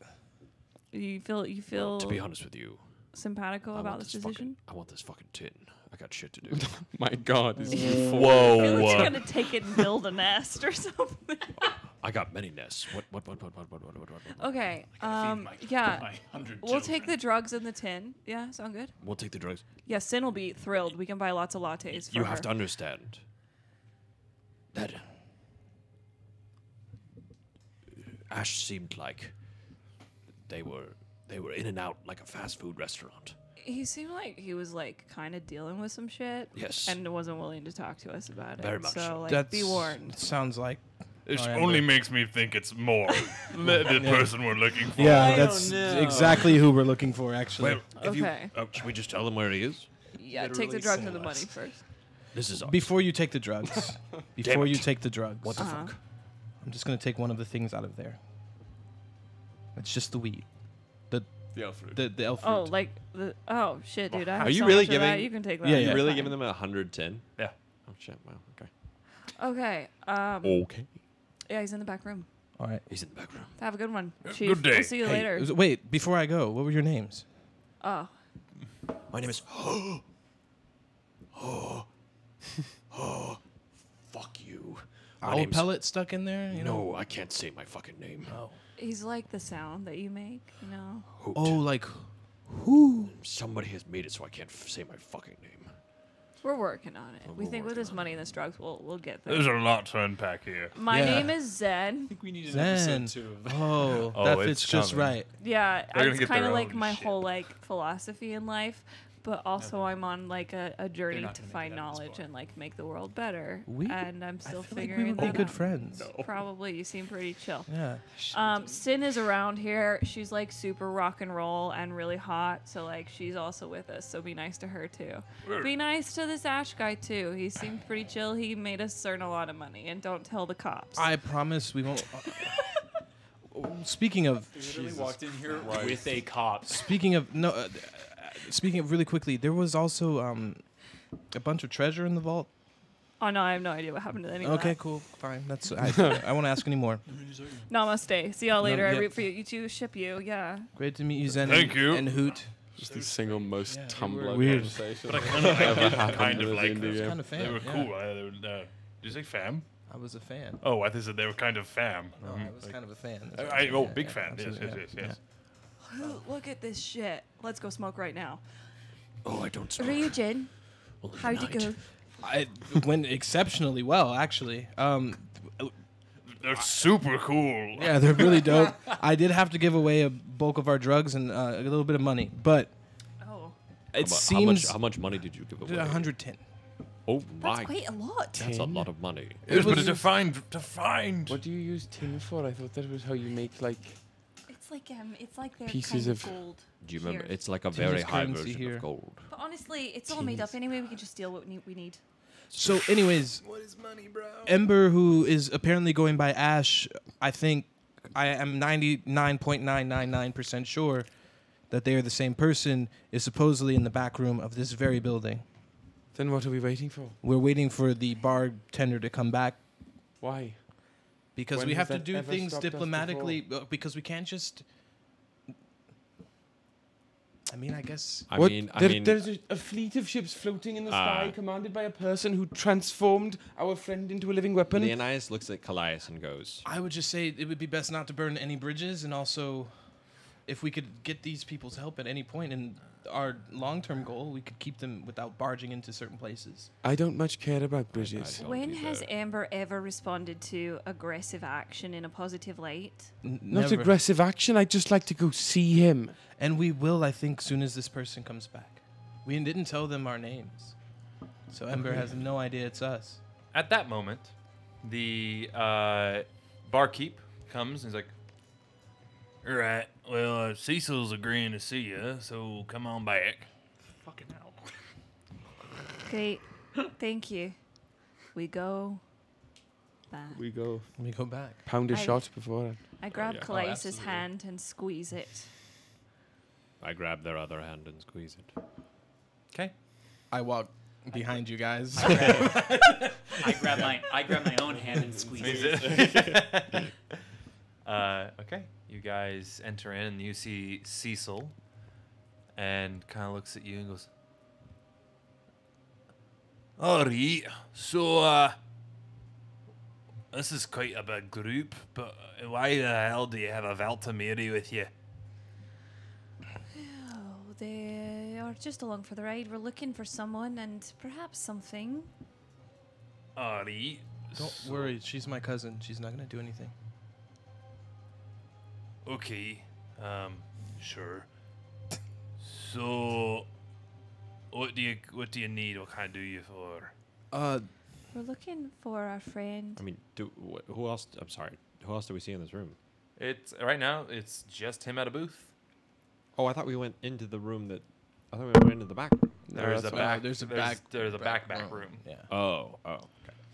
You feel you feel To be honest with you, simpatico I about want this this decision? fucking, I want this fucking tin. I got shit to do. [LAUGHS] My God. is he I feel Whoa. like you're gonna take it and build a nest or something. I got many nests. What? What? What? What? What? What? What? What? what, what? Okay. Um. my- Yeah. my We'll take the drugs in the tin. Yeah. Sound good? We'll take the drugs. Yeah. Sin will be thrilled. We can buy lots of lattes. For You her. have to understand that Ash seemed like they were they were in and out like a fast food restaurant. He seemed like he was like kind of dealing with some shit. Yes. And wasn't willing to talk to us about it. Very much so. so. Like, That's be warned. Sounds like. This Oh, yeah, only but- makes me think it's more [LAUGHS] the, the person we're looking for. Yeah, I that's exactly who we're looking for, actually. Well, if you, Okay. uh, should we just tell them where he is? Yeah. Take the drugs and the money first. This is Before you take the drugs, [LAUGHS] before you take the drugs, what the Uh-huh. fuck? I'm just gonna take one of the things out of there. It's just the weed, the The elf fruit. the the elf fruit. Oh, like the oh shit, dude! I have Are you so really much of that. giving- You can take that. Yeah, Are yeah. you really Fine. giving [LAUGHS] them a hundred ten? Yeah. Oh shit! Wow. Okay. Okay. Um. Okay. Yeah, he's in the back room. All right. He's in the back room. Have a good one, Uh, Chief. good day. We'll see you Hey, later. is- wait, before I go, what were your names? Oh, My name is. Oh. [GASPS] Oh. [GASPS] [GASPS] Fuck you. My Owl name's- pellet stuck in there. You know? No, I can't say my fucking name. Oh. he's like the sound that you make. You know. Hoot. Oh, like who? Somebody has made it so I can't f- say my fucking name. We're working on it. Well, we we're think with this on money and this drugs, we'll we'll get there. There's a lot to unpack here. My Yeah. name is Zen. I think we need an Zen. episode two of Oh, [LAUGHS] Oh, that it's fits just right. Yeah, They're it's kind of like my shit. whole like philosophy in life, but also I'm on like a, a journey not to gonna find it out of this knowledge bar. and like make the world better. We- and I'm I still feel like we figuring would be that good out. friends. Probably. You seem pretty chill. Yeah. Um, Sin is around here. She's like super rock and roll and really hot. So like she's also with us. So be nice to her too. Be nice to this Ash guy too. He seemed pretty [SIGHS] chill. He made us earn a lot of money. And don't tell the cops. I promise we won't. [LAUGHS] speaking of, We literally walked in here with a cop. speaking of no, uh, uh, speaking of really quickly, there was also um, a bunch of treasure in the vault. oh no, I have no idea what happened to any of Okay, that. cool, fine. That's [LAUGHS] I, I won't ask anymore. Namaste. See y'all later. I yeah. root for you. You two ship you. Yeah. Great to meet you, Zen. Thank and, you. And Hoot. Just the single most Yeah, they Tumblr weird. conversation. But I kind of, I ever did happened kind of with like India. them. Kind of fan. They were yeah. cool. I, they were, uh, did you say fam? I was a fan. Oh, I think they were kind of fam. No. I was Like- kind of a fan. I, I, oh, Yeah, big yeah, fan. Yes, yes, yes, yes. Ooh, [GASPS] Look at this shit. Let's go smoke right now. Oh, I don't smoke. Ryujin, [SIGHS] Only how'd you night. go? I it went exceptionally well, actually. Um, They're super cool. [LAUGHS] yeah, they're really dope. [LAUGHS] I did have to give away a bulk of our drugs and uh, a little bit of money, but Oh, it How mu- seems how much, how much money did you give away? 110. Oh that's my, quite a lot. that's a lot of money. Yes, but was- to find, to find. What do you use tin for? I thought that was how you make like. It's like um, it's like they're Pieces kind of- gold. Do you remember? here. It's like a Tin's very high currency version here. of gold. But honestly, it's all made up anyway. We can just steal what we need. We need. So, anyways, [SIGHS] Ember, who is apparently going by Ash, I think I am 99.999% sure that they are the same person, is supposedly in the back room of this very building. Then what are we waiting for? We're waiting for the bartender to come back Why? Because When we have to do things diplomatically uh, because we can't just. I mean, I guess. I what? mean, I There- mean, there's a, a fleet of ships floating in the sky, Ah. commanded by a person who transformed our friend into a living weapon. Leonidas looks at Kallias and goes, I would just say it would be best not to burn any bridges and also. If we could get these people's help at any point, and our long-term goal, we could keep them without barging into certain places. I don't much care about bridges. When has Ember ever responded to aggressive action in a positive light? N- Not never. aggressive action. I'd just like to go see him. And we will, I think, soon as this person comes back. We didn't tell them our names, so Ember has no idea it's us. At that moment, the uh, barkeep comes and he's like, All right. Well, uh, Cecil's agreeing to see you, so come on back. Fucking hell. Great. Thank you. We go back. We go We go back. pound a I- shot before. I grab yeah. Oh, Kallias' absolutely. hand and squeeze it. I grab their other hand and squeeze it. okay. I walk behind you guys. I grab, [LAUGHS] I grab my I grab my own hand and squeeze it. [LAUGHS] [LAUGHS] uh, okay. You guys enter in and you see Cecil and kind of looks at you and goes, Alright, so, uh, this is quite a big group, but why the hell do you have a Valtimeri with you? Oh, they are just along for the ride. We're looking for someone and perhaps something. Alright. Don't so- worry, she's my cousin. She's not gonna do anything. Okay, um, sure. So, what do you what do you need? What can I do you for? Uh, We're looking for our friend. I mean, do wh- who else? I'm sorry. Who else do we see in this room? It's right now. It's just him at a booth. Oh, I thought we went into the room that. I thought we went into the back room. There's a that's- back. there's a there's, back- There's a back back back room. room. yeah. Oh, oh. Okay.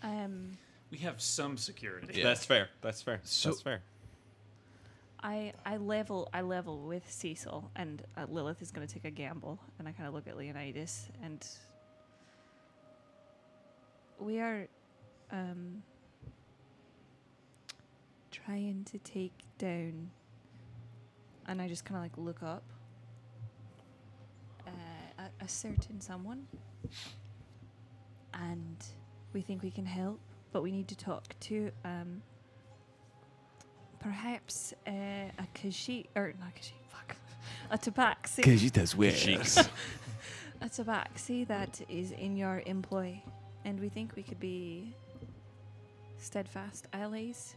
Um, We have some security. Yeah. That's fair. That's fair. So- That's fair. I I level I level with Cecil, and uh, Lilith is going to take a gamble, and I kind of look at Leonidas, and we are um, trying to take down, and I just kind of like look up uh, a, a certain someone, and we think we can help, but we need to talk to um, perhaps uh, a Kashi or not Kashi, fuck, a Tabaxi. Because she does weird. a Tabaxi that is in your employ, and we think we could be steadfast allies.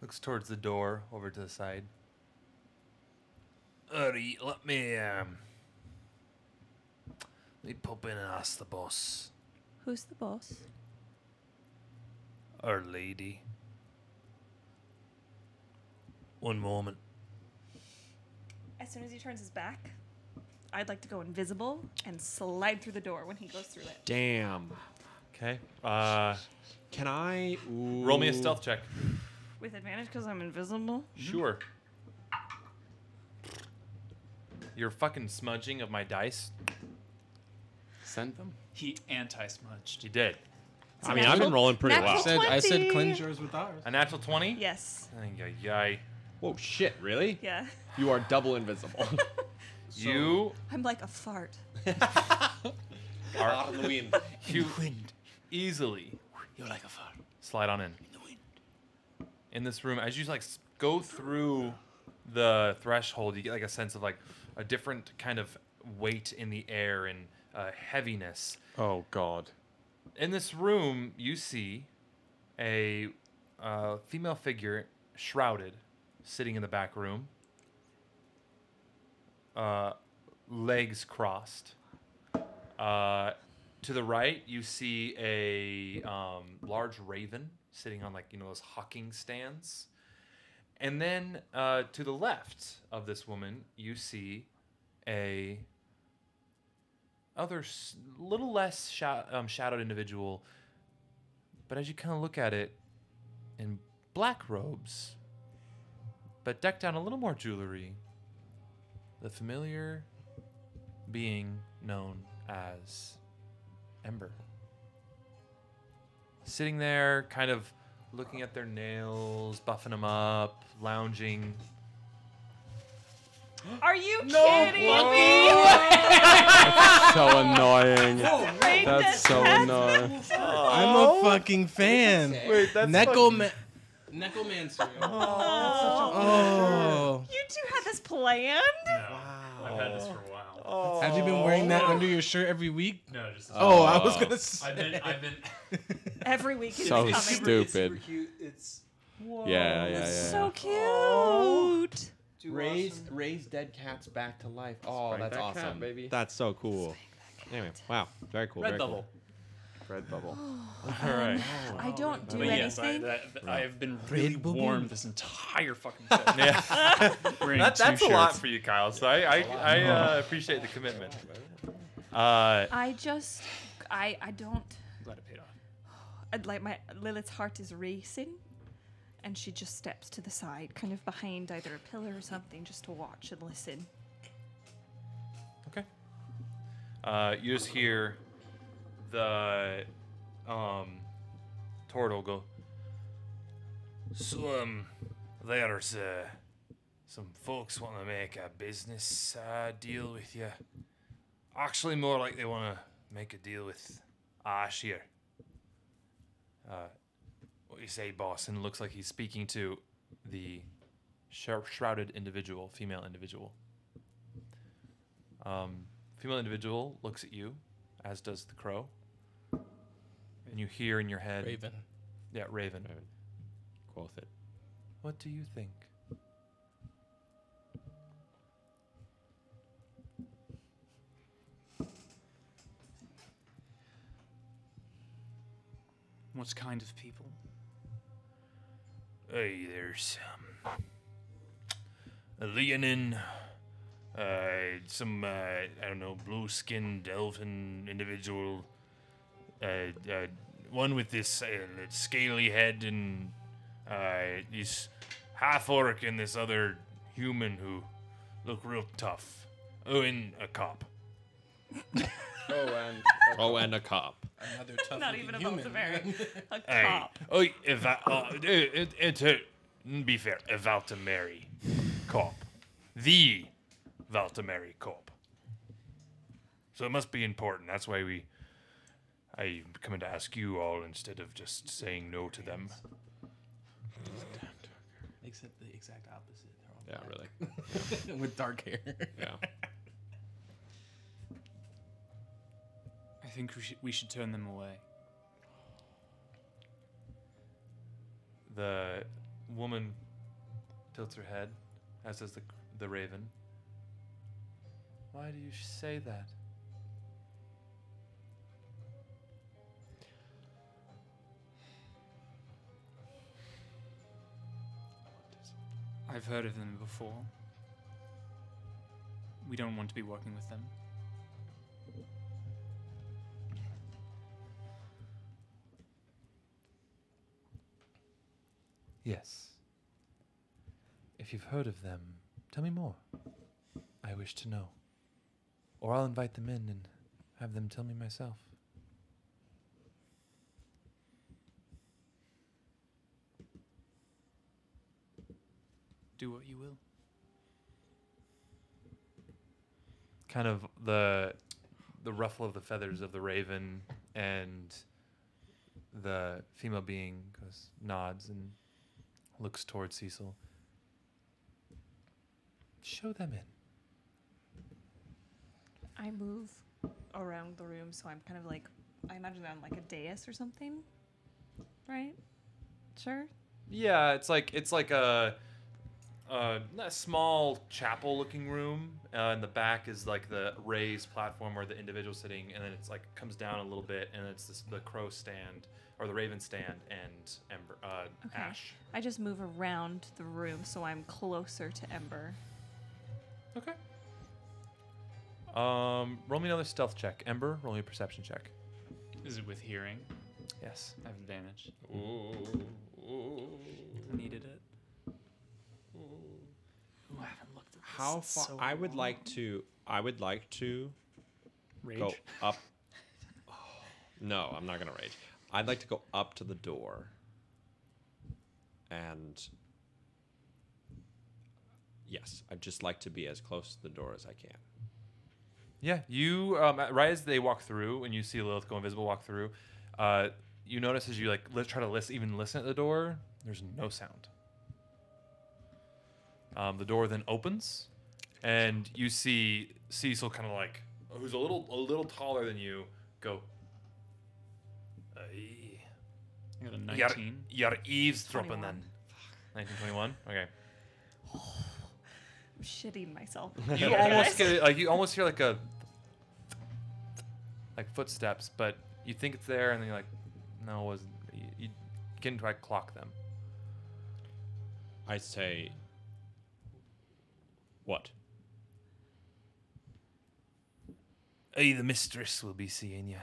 Looks towards the door over to the side. Alright, let me um, let me pop in and ask the boss, Who's the boss? our lady. One moment. As soon as he turns his back, I'd like to go invisible and slide through the door when he goes through it. Damn. Okay. Uh, Can I roll me a stealth check. With advantage because I'm invisible. Sure. Your fucking smudging of my dice. Sent them. He anti-smudged. You did. It's a I mean, I've been rolling pretty natural I well. said, I said 20. cleanse yours with ours. A natural 20? Yes. Ay, ay, ay. Whoa, shit! Really? Yeah. You are double invisible. [LAUGHS] You I'm like a fart. [LAUGHS] are [LAUGHS] you easily You're like a fart. slide on in. In this room, as you like s- go through the threshold, you get like a sense of like a different kind of weight in the air and uh, heaviness. Oh God. In this room, you see a uh, female figure shrouded, sitting in the back room, uh, legs crossed. Uh, to the right, you see a um, large raven sitting on like you know those hawking stands, and then uh, to the left of this woman, you see a other little less sha- um, shadowed individual. But as you kind of look at it, in black robes, but decked down a little more jewelry, the familiar being known as Ember. Sitting there, kind of looking at their nails, buffing them up, lounging. [GASPS] Are you kidding me? That's so [LAUGHS] annoying. That's so annoying. [LAUGHS] I'm a oh. fucking fan. Wait, that's Necoma- Necromancer. Oh. oh. You two had this planned? Wow, I've had this for a while. Oh. Have you been wearing that under your shirt every week? No, just. Oh, I was gonna say. I've been. I've [LAUGHS] been. Every week it's So coming. stupid. It's super cute. It's. Yeah, yeah, yeah. So cute. Raise raise dead cats back to life. Oh, Bring that's that cat, awesome, baby. That's so cool. Anyway, wow, very cool. Red very bubble. Red bubble. [SIGHS] All right. I don't do But yes, I, anything. that, that- I have been really bubble. warm this entire fucking [LAUGHS] trip. Yeah. Wearing That, two that's a lot for you, Kyle. So I I, I uh, appreciate the commitment. Uh, I just, I, I don't. Glad it paid off. [SIGHS] I'd like my Lilith's heart is racing, and she just steps to the side, kind of behind either a pillar or something, just to watch and listen. Okay. Uh, you just hear the um, turtle go. So, um, there's uh, some folks want to make a business uh, deal with you. Actually, more like they want to make a deal with Ash here. Uh, what you say, boss? And it looks like he's speaking to the shroud- shrouded individual, female individual. Um, female individual looks at you, as does the crow. And you hear in your head, Raven. Yeah, Raven. Raven. Quoth it. What do you think? What kind of people? Hey, there's um, a Leonin, uh, some uh, I don't know, blue-skinned elfin individual, uh, uh, one with this uh, scaly head, and uh, this half orc, and this other human who look real tough. Oh, and a cop. [LAUGHS] Oh, and Oh, and a cop. Another [LAUGHS] tough Not even about human. the very [LAUGHS] a Hey, cop. oh, if I, uh, it, it, it, uh, be fair, a Valtimeri cop, the Valtimeri cop. So it must be important. That's why we, I'm coming to ask you all instead of just saying no to them. Except the exact opposite. Yeah, really. really. [LAUGHS] With dark hair. Yeah. Think we should we should turn them away. The woman tilts her head, as does the the raven. Why do you say that? I've heard of them before. We don't want to be working with them. Yes. If you've heard of them, tell me more. I wish to know. Or I'll invite them in and have them tell me myself. Do what you will. Kind of the the ruffle of the feathers of the raven and the female being goes nods and looks towards Cecil. Show them in. I move around the room, so I'm kind of like, I imagine I'm like a dais or something, right? Sure. Yeah, it's like it's like a a, a small chapel-looking room. Uh, in the back is like the raised platform where the individual's sitting, and then it's like comes down a little bit, and it's this, the crow stand or the raven stand and Ember uh, Okay. Ash. I just move around the room, so I'm closer to Ember. Okay. Um, roll me another stealth check. Ember, roll me a perception check. Is it with hearing? Yes. I have advantage. Ooh. I needed it. Ooh, I haven't looked at this How far? so I would like to. I would like to Rage. go up. [LAUGHS] no, I'm not gonna rage. I'd like to go up to the door. And yes, I'd just like to be as close to the door as I can. Yeah, you um, right as they walk through and you see Lilith go invisible walk through, uh, you notice as you like li- try to listen, even listen at the door, there's no sound. Um, the door then opens, and you see Cecil kind of like, who's a little a little taller than you, go. Uh, You got a You're, you're eavesdropping 21. then. 1921. Okay. [SIGHS] I'm shitting myself. [LAUGHS] You [LAUGHS] almost get it, like you almost hear like a like footsteps, but you think it's there, and then you're like, no, it wasn't. You, you can try to clock them. I say. What? Hey, the mistress will be seeing you.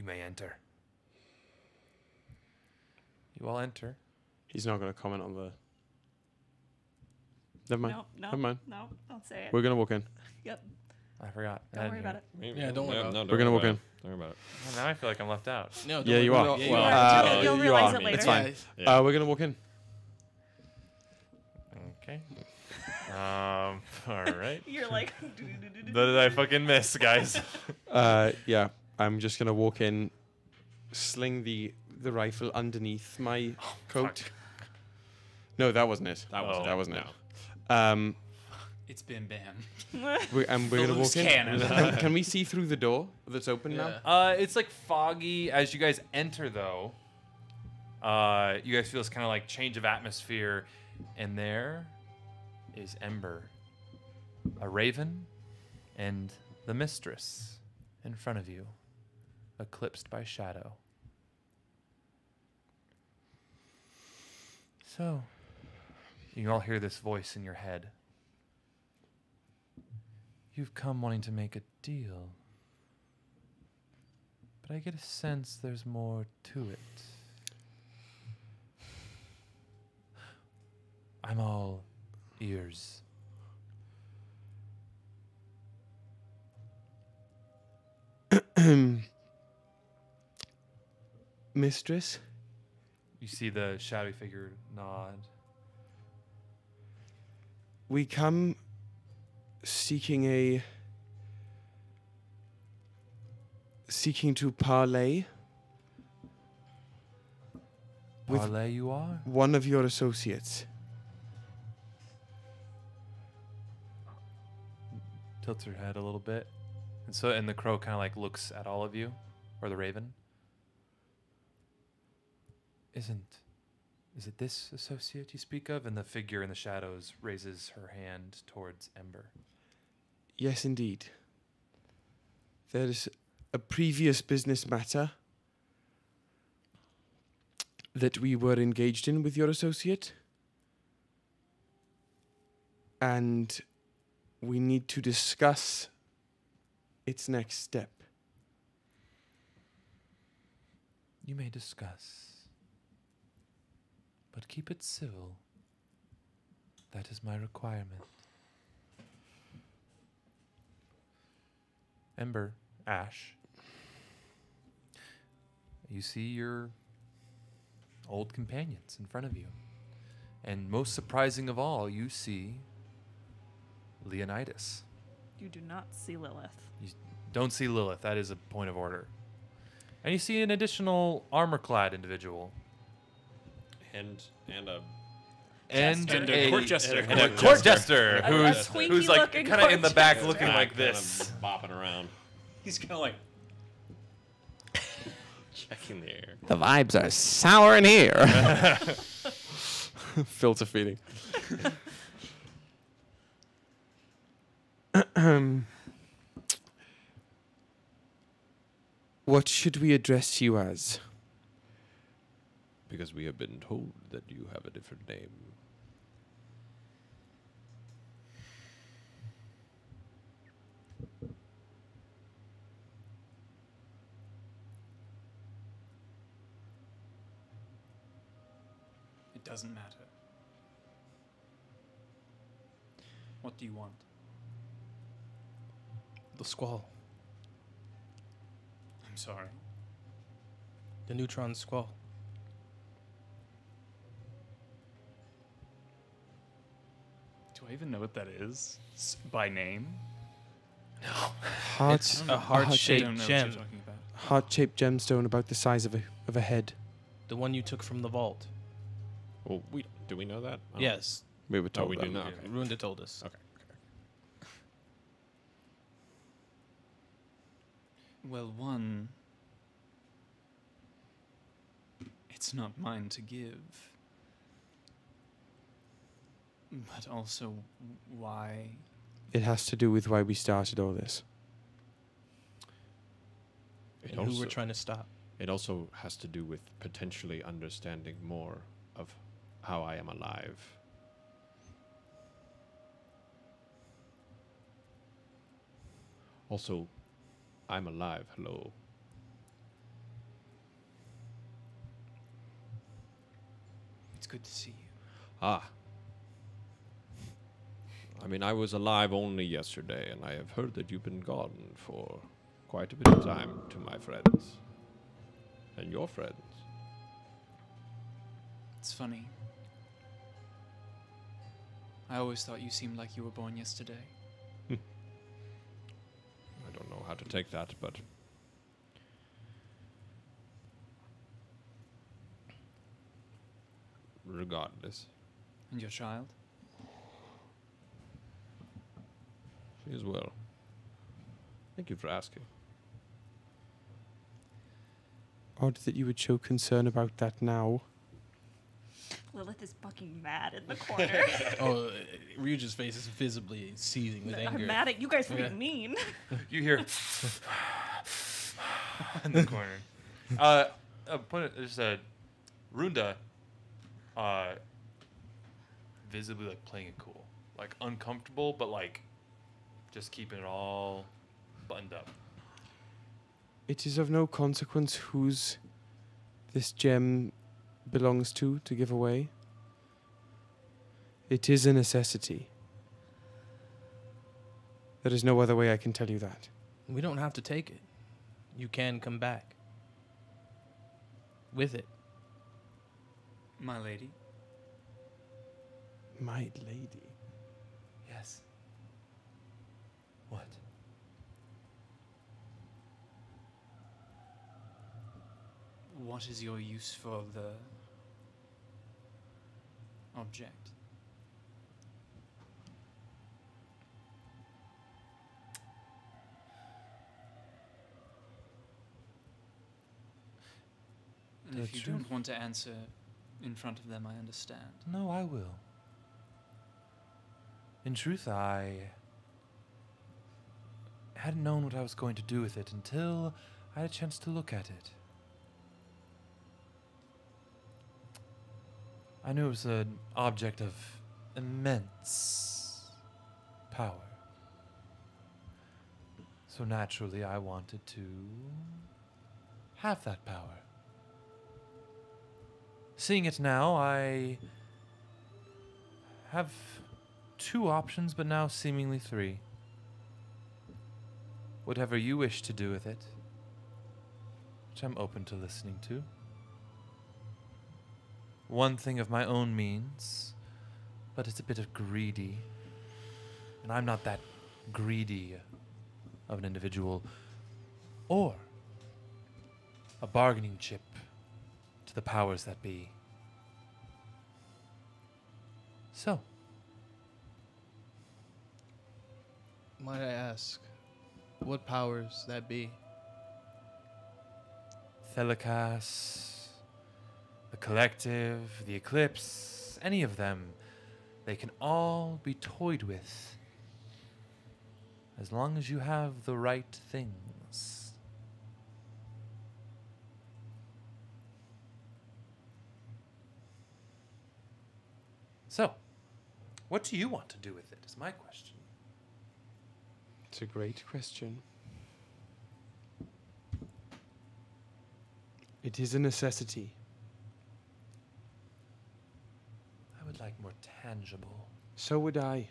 You may enter. You all enter. He's not going to comment on the. Never mind. No, no, Never mind. no, don't say it. We're going to walk in. [LAUGHS] Yep. I forgot. I Don't didn't worry hear about it. Yeah, don't worry about it. don't We're gonna walk in. Don't worry about it. Well, now I feel like I'm left out. No, don't Yeah, you are. Yeah, you Well, are. uh, You'll- you'll you realize are. it later. It's fine. Yeah. Uh, we're going to walk in. Okay. Um. [LAUGHS] All right. [LAUGHS] You're like. What did I fucking miss, guys? Uh, yeah, I'm just gonna walk in, sling the the rifle underneath my [LAUGHS] coat. No, that wasn't it. That wasn't that it, wasn't no. it. Um, It's been banned. [LAUGHS] we, and we're The gonna walk in. cannon. [LAUGHS] Can, can we see through the door that's open now? Uh, it's like foggy as you guys enter, though. Uh, you guys feel this kind of like change of atmosphere, and there is Ember, a raven, and the mistress in front of you, eclipsed by shadow. So, you all hear this voice in your head. You've come wanting to make a deal. But I get a sense there's more to it. I'm all ears. [CLEARS THROAT] Mistress, You see the shadowy figure nod. we come seeking a seeking to parley with you are? one of your associates. Tilts her head a little bit. And so and the crow kind of like looks at all of you, or the raven. Isn't is it this associate you speak of? And the figure in the shadows raises her hand towards Ember. Yes, indeed. There is a previous business matter that we were engaged in with your associate. And we need to discuss its next step. You may discuss. But keep it civil. That is my requirement. Ember, Ash. You see your old companions in front of you. And most surprising of all, you see Leonidas. You do not see Lilith. You don't see Lilith. That is a point of order. And you see an additional armor clad individual. And and a And, And a, a court jester. And a court jester A- a who's, who's like kind of in the back jester. looking back, like kind of this. bopping around, He's kind of like, checking the air. The vibes are sour in here. [LAUGHS] Filter feeding. [COUGHS] what should we address you as? Because we have been told that you have a different name. it doesn't matter. What do you want? The squall. I'm sorry. The neutron squall. I I even know what that is S- by name? Heart, It's a heart-shaped I don't know gem. You're talking about. heart-shaped gemstone about the size of a of a head. The one you took from the vault. Well, we do we know that? I don't- Yes. We were Oh, told we that. do know. Okay. Runda told us. Okay. Well, one, it's not mine to give. But also, why? It has to do with why we started all this. It And who we're trying to stop. it also has to do with potentially understanding more of how I am alive. Also, I'm alive. Hello. It's good to see you. Ah. I mean, I was alive only yesterday, and I have heard that you've been gone for quite a bit of time to my friends. And your friends. It's funny. I always thought you seemed like you were born yesterday. [LAUGHS] I don't know how to take that, but. Regardless, And your child? She is well. Thank you for asking. Odd that you would show concern about that now. Lilith is fucking mad in the corner. [LAUGHS] Oh, uh, Ryujin's face is visibly seething with anger. I'm mad at you guys for Yeah. being mean. [LAUGHS] You hear [LAUGHS] in the corner. Uh, uh put it, there's a Runda, uh, visibly like playing it cool, like uncomfortable, but like just keeping it all buttoned up. It is of no consequence whose this gem belongs to to give away. It is a necessity. There is no other way I can tell you that. We don't have to take it. You can come back. With it. My lady? My lady. What is your use for the object? And The if you truth- don't want to answer in front of them, I understand. No, I will. In truth, I hadn't known what I was going to do with it until I had a chance to look at it. I knew it was an object of immense power. So naturally, I wanted to have that power. Seeing it now, I have two options, but now seemingly three. Whatever you wish to do with it, which I'm open to listening to. One thing of my own means, but it's a bit of greedy. And I'm not that greedy of an individual. Or a bargaining chip to the powers that be. So, Might I ask, what powers that be? Thelikas, the Collective, the Eclipse, any of them, they can all be toyed with. As long as you have the right things. So, what do you want to do with it? Is my question. It's a great question. It is a necessity. I would like more tangible. So would I.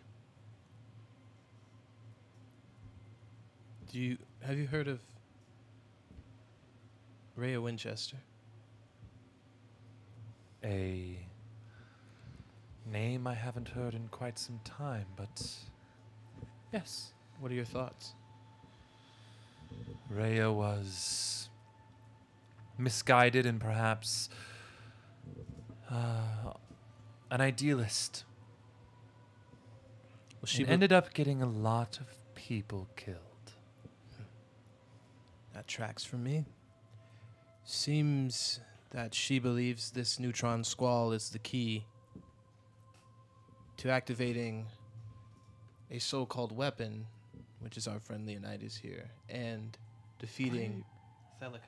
Do you have you heard of Rhea Winchester? A name I haven't heard in quite some time, but yes, What are your thoughts? Rhea was misguided and perhaps uh, an idealist. Well, She she be- ended up getting a lot of people killed. That tracks for me. Seems that she believes this neutron squall is the key to activating a so called weapon, which is our friend Leonidas here, and defeating Thelikas.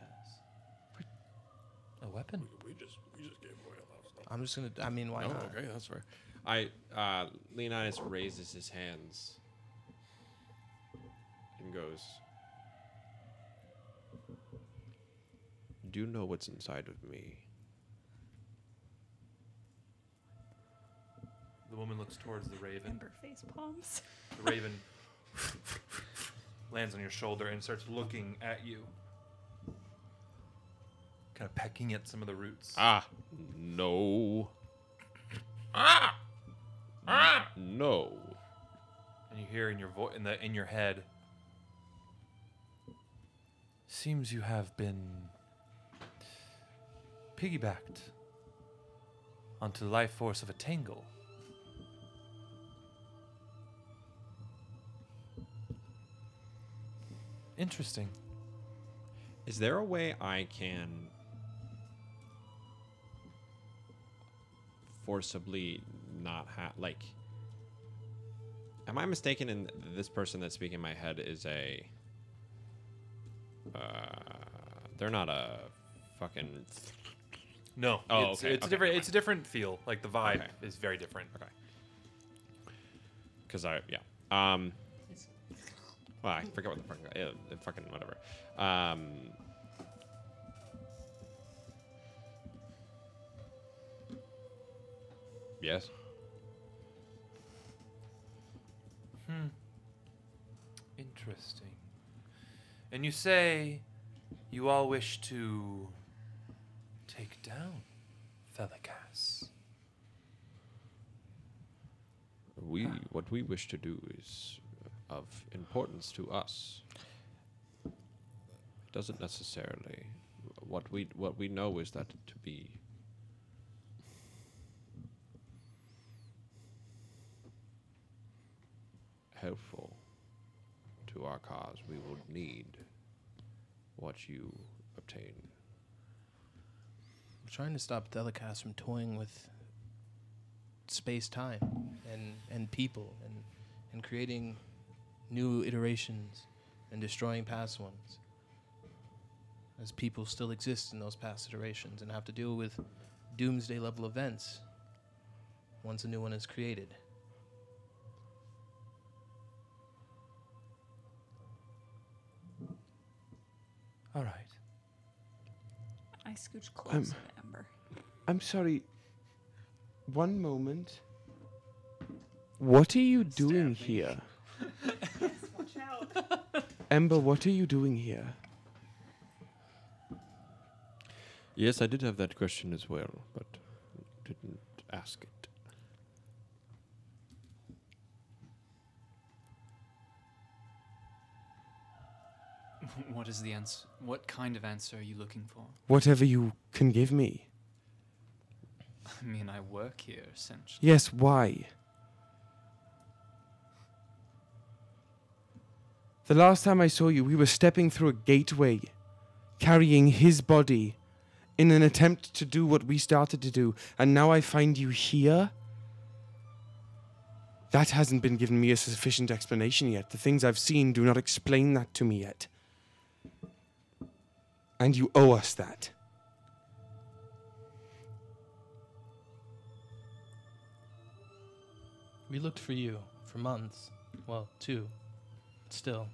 A weapon? We just we just gave away I'm just gonna. I mean, why Oh, not? okay, that's fair. I uh, Leonidas raises his hands and goes. Do you know what's inside of me? The woman looks towards the raven. Ember face palms. The raven [LAUGHS] lands on your shoulder and starts looking at you, kind of pecking at some of the roots. Ah, no. Ah, ah, no. And you hear in your voice, in the in your head. Seems you have been piggybacked onto the life force of a tangle. Interesting. Is there a way I can forcibly not have like? Am I mistaken in this person that's speaking in my head is a? Uh, they're not a fucking. No. Oh, it's, okay. It's okay, a different. It's a different feel. Like the vibe Okay. is very different. Okay. Because I yeah um. Well, I forget what the fucking yeah, the fucking whatever. Um. Yes. Hmm. Interesting. And you say you all wish to take down Thelikas. We what we wish to do is of importance to us. It doesn't necessarily what we what we know is that to be helpful to our cause, we will need what you obtain. We're trying to stop Thelikas from toying with space time and, and people and, and creating new iterations and destroying past ones. As people still exist in those past iterations and have to deal with doomsday level events once a new one is created. All right. I scooch close Um, to Ember. I'm sorry. One moment. What are you doing here? [LAUGHS] Watch out. Ember, what are you doing here? Yes, I did have that question as well, but didn't ask it. What is the answer? What kind of answer are you looking for? Whatever you can give me. [LAUGHS] I mean, I work here essentially. Yes, why? The last time I saw you, we were stepping through a gateway, carrying his body in an attempt to do what we started to do, and now I find you here? That hasn't been given me a sufficient explanation yet. The things I've seen do not explain that to me yet. And you owe us that. We looked for you for months. Well, two. But still,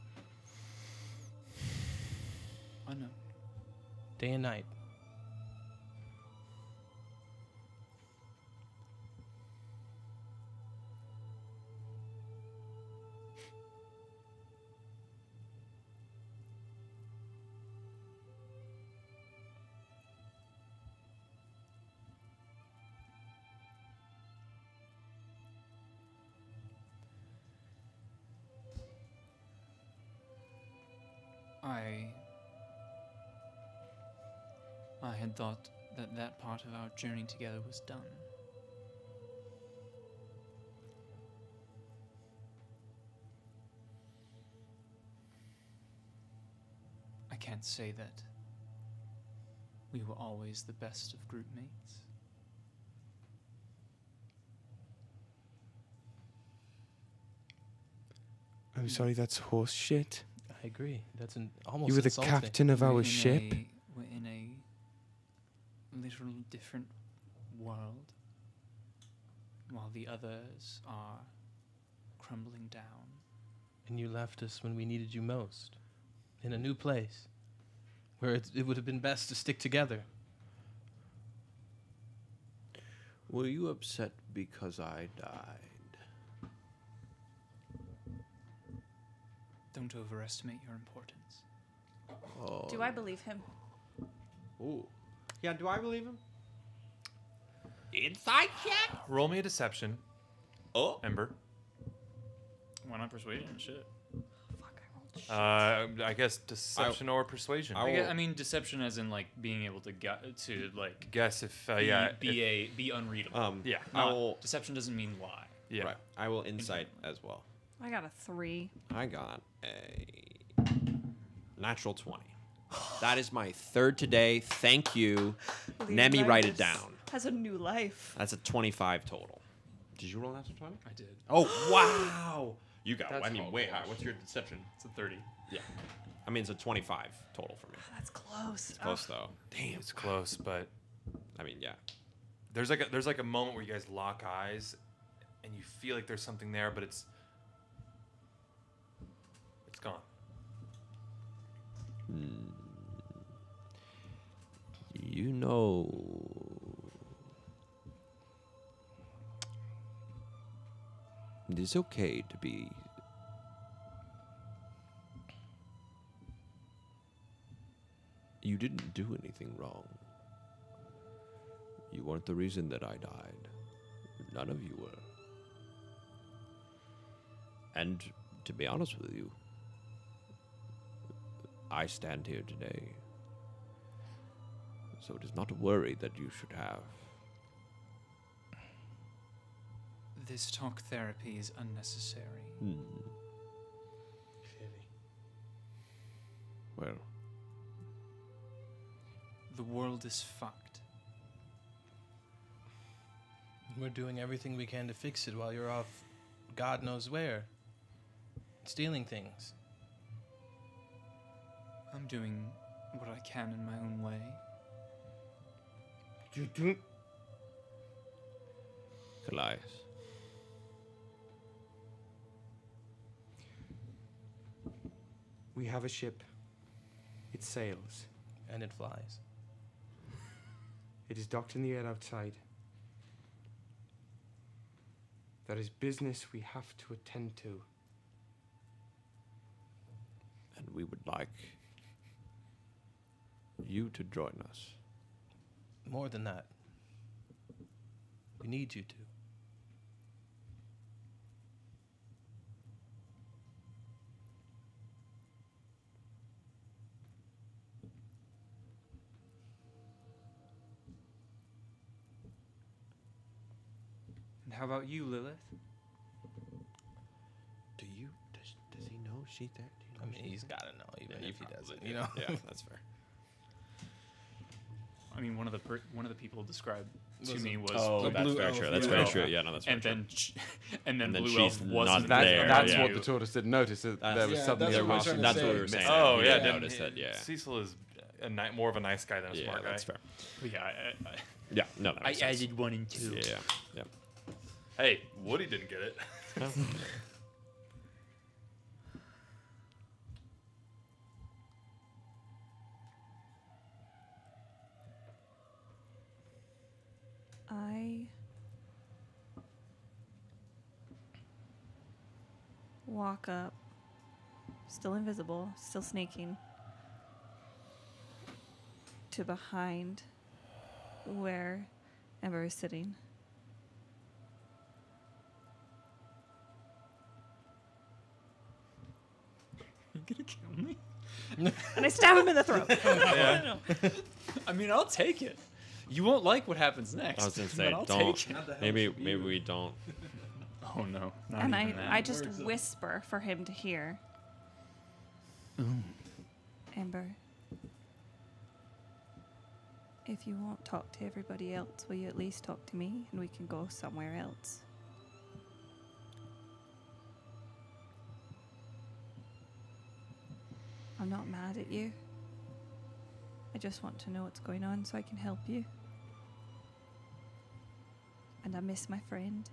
I know. day and night. I. I had thought that that part of our journey together was done. I can't say that we were always the best of group mates. I'm sorry, that's horse shit. I agree. That's an almost You were the captain of We're our ship. a- we're in a literal different world, while the others are crumbling down. And you left us when we needed you most, in a new place, where it, it would have been best to stick together. Were you upset because I died? Don't overestimate your importance. Oh. Do I believe him? Ooh. Yeah, do I believe him? Inside check. Roll me a deception. Oh. Ember. Why not persuasion? Shit. Fuck I want. Uh, I guess deception or persuasion. I, gue- I mean, deception as in like being able to get to like guess if uh, be, yeah be a be unreadable. Um, Yeah. I Not- will. deception doesn't mean lie. Yeah. Right. I will insight as well. I got a three. I got a natural 20. That is my third today. Thank you. [LAUGHS] Nemi, write it down. Has a new life. That's a 25 total. Did you roll a natural 20? I did. Oh, wow. You got, That's I mean, all way close. higher. What's your deception? It's a thirty. Yeah. I mean, it's a 25 total for me. Ah, that's close. It's close, though. Damn, it's close, but I mean, yeah. there's like a, there's like a moment where you guys lock eyes, and you feel like there's something there, but it's it's gone. Hmm. You know. It is okay to be. You didn't do anything wrong. You weren't the reason that I died. None of you were. And to be honest with you, I stand here today. So it is not a worry that you should have. This talk therapy is unnecessary. Hmm. Well, The world is fucked. We're doing everything we can to fix it while you're off God knows where. Stealing things. I'm doing what I can in my own way. You don't. Kallias. We have a ship. It sails. And it flies. [LAUGHS] It is docked in the air outside. There is business we have to attend to. And we would like you to join us. More than that. We need you to. And how about you, Lilith? Do you? Does, does he know she there? Do you know I mean, she he's there? got to know, even Yeah, if he doesn't, you know? Yeah, [LAUGHS] that's fair. I mean, one of the per- one of the people described to Was me was Oh, the that's blue very elf. true. That's blue very elf. true. Yeah, no, that's very and true. then sh- [LAUGHS] and then And then blue she's elf not wasn't That, there, that's yeah. what the tortoise didn't notice. That That's- there was Yeah, suddenly that's a what we're trying to That's what we were saying. Oh He yeah, didn't didn't notice he- that, yeah. Cecil is a ni- more of a nice guy than a Yeah, smart guy. that's fair. But yeah, I, I, Yeah, no, that I makes sense. added one and two. Yeah, yeah. Hey, Woody didn't get it. [LAUGHS] I walk up, still invisible, still snaking, to behind where Ember is sitting. You gonna kill me? [LAUGHS] and I stab him in the throat. [LAUGHS] Yeah. I mean, I'll take it. You won't like what happens next. I was gonna say, don't. Maybe, maybe we don't. [LAUGHS] Oh no, not and I, that. I just whisper for him to hear. Amber, if you won't talk to everybody else, will you at least talk to me and we can go somewhere else? I'm not mad at you. I just want to know what's going on so I can help you. And I miss my friend.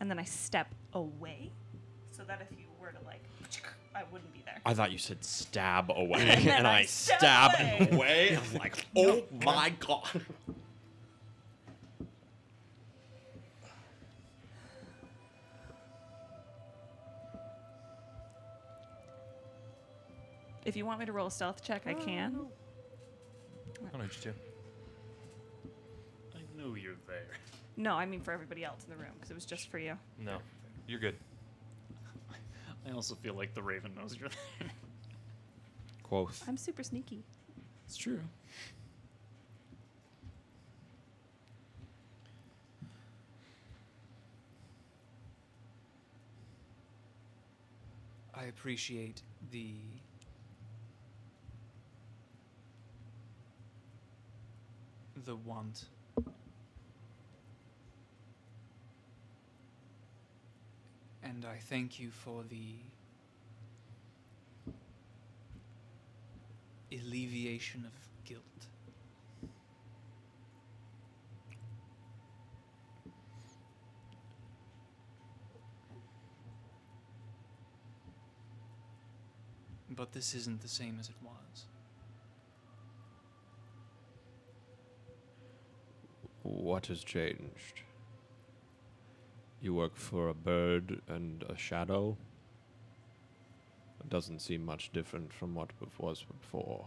and then I step away so that if you were to like, I wouldn't be there. I thought you said stab away, [LAUGHS] And then and I I step stab away. away. I'm like, [LAUGHS] oh my god. If you want me to roll a stealth check, I can. I don't need you to. I know you're there. No, I mean for everybody else in the room because it was just for you. No, you're good. I also feel like the Raven knows you're there. Quoth. I'm super sneaky. It's true. I appreciate the the want. And I thank you for the alleviation of guilt. But this isn't the same as it was. What has changed? You work for a bird and a shadow? It doesn't seem much different from what it was before.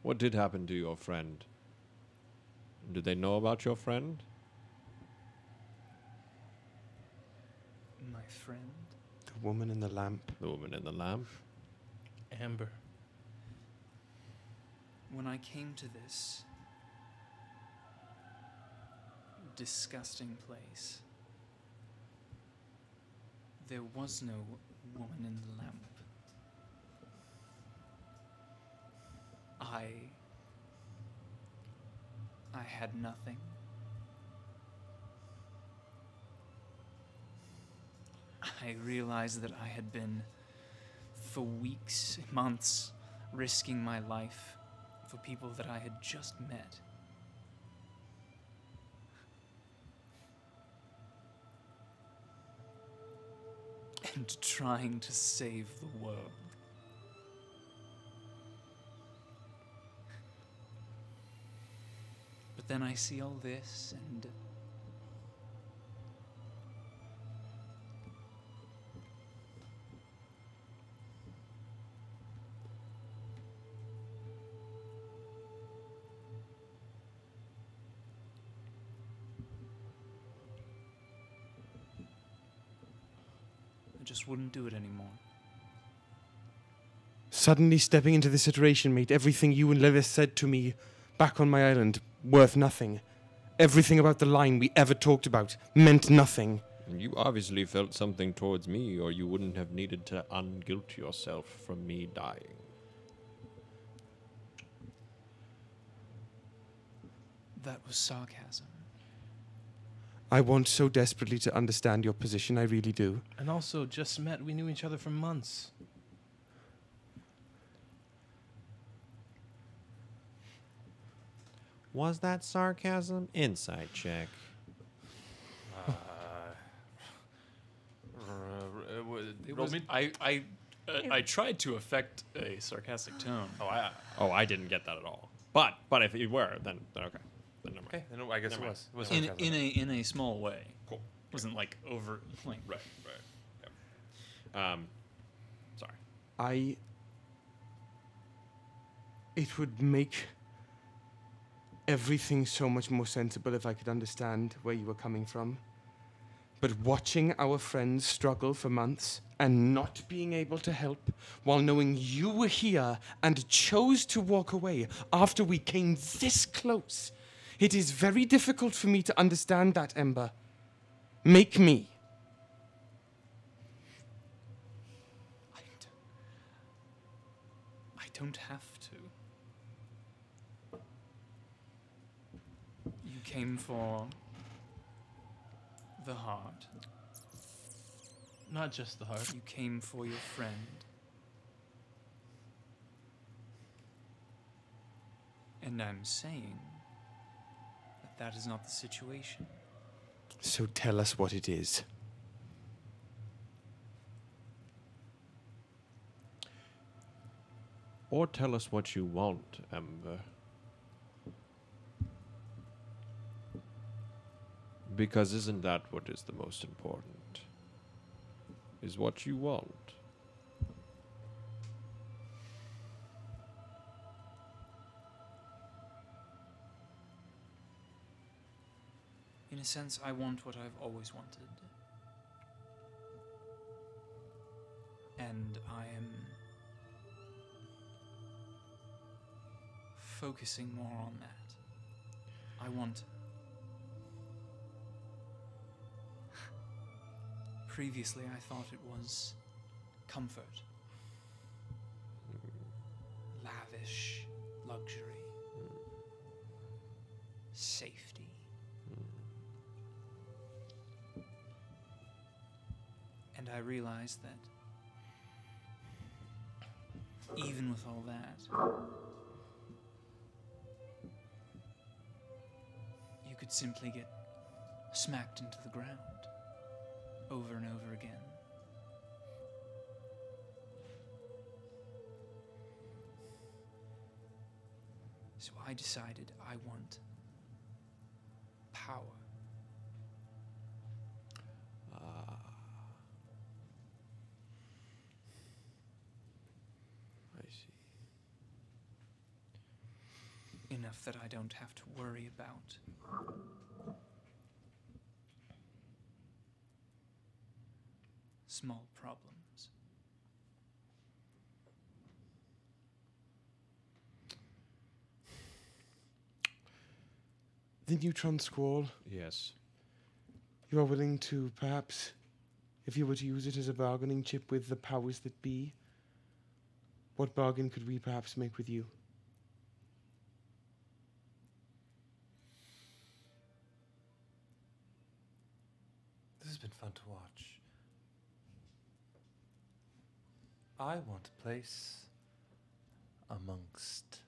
What did happen to your friend? Do they know about your friend? My friend? The woman in the lamp. The woman in the lamp? Amber. When I came to this disgusting place, there was no woman in the lamp. I. I had nothing. I realized that I had been, for weeks, months, risking my life for people that I had just met. And trying to save the world. But then I see all this and. Wouldn't do it anymore. Suddenly stepping into this iteration made everything you and Lilith said to me back on my island worth nothing. Everything about the line we ever talked about meant nothing. You obviously felt something towards me, or you wouldn't have needed to unguilt yourself from me dying. That was sarcasm. I want so desperately to understand your position, I really do. And also, just met. We knew each other for months. Was that sarcasm? Insight check. Uh, r- uh, w- It was, I I uh, I tried to affect a sarcastic tone. Oh, I. Oh, I didn't get that at all. But but if you were, then, then okay. Then never mind. Okay, then I guess Never it mind. was. It was in in a in a small way. Cool. Wasn't like over like Right, right. Yep. Um, sorry. I. It would make everything so much more sensible if I could understand where you were coming from. But watching our friends struggle for months and not being able to help while knowing you were here and chose to walk away after we came this close, it is very difficult for me to understand that, Ember. Make me. I don't have to. You came for the heart. Not just the heart. You came for your friend. And I'm saying that that is not the situation. So tell us what it is. Or tell us what you want, Ember. Because isn't that what is the most important? Is what you want. A sense, I want what I've always wanted. And I am focusing more on that. I want. [LAUGHS] Previously, I thought it was comfort, lavish luxury, safety. And I realized that even with all that, you could simply get smacked into the ground over and over again. So I decided I want power. Ah. I see. Enough that I don't have to worry about small problems. The neutron squall. Yes. You are willing to, perhaps, if you were to use it as a bargaining chip with the powers that be, what bargain could we perhaps make with you? This has been fun to watch. I want a place amongst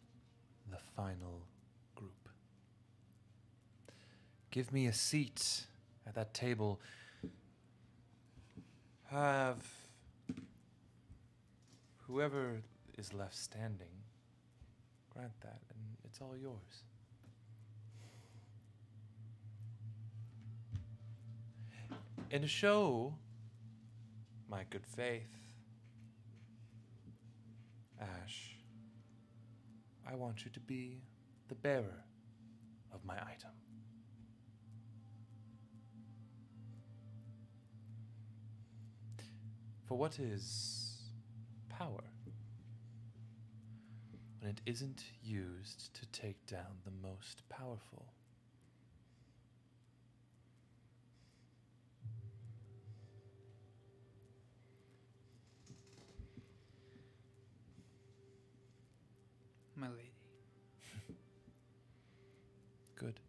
the final group. Give me a seat at that table. Have whoever is left standing grant that, and it's all yours. And to show my good faith, Ash, I want you to be the bearer of my item. For what is power when it isn't used to take down the most powerful? My lady. [LAUGHS] Good.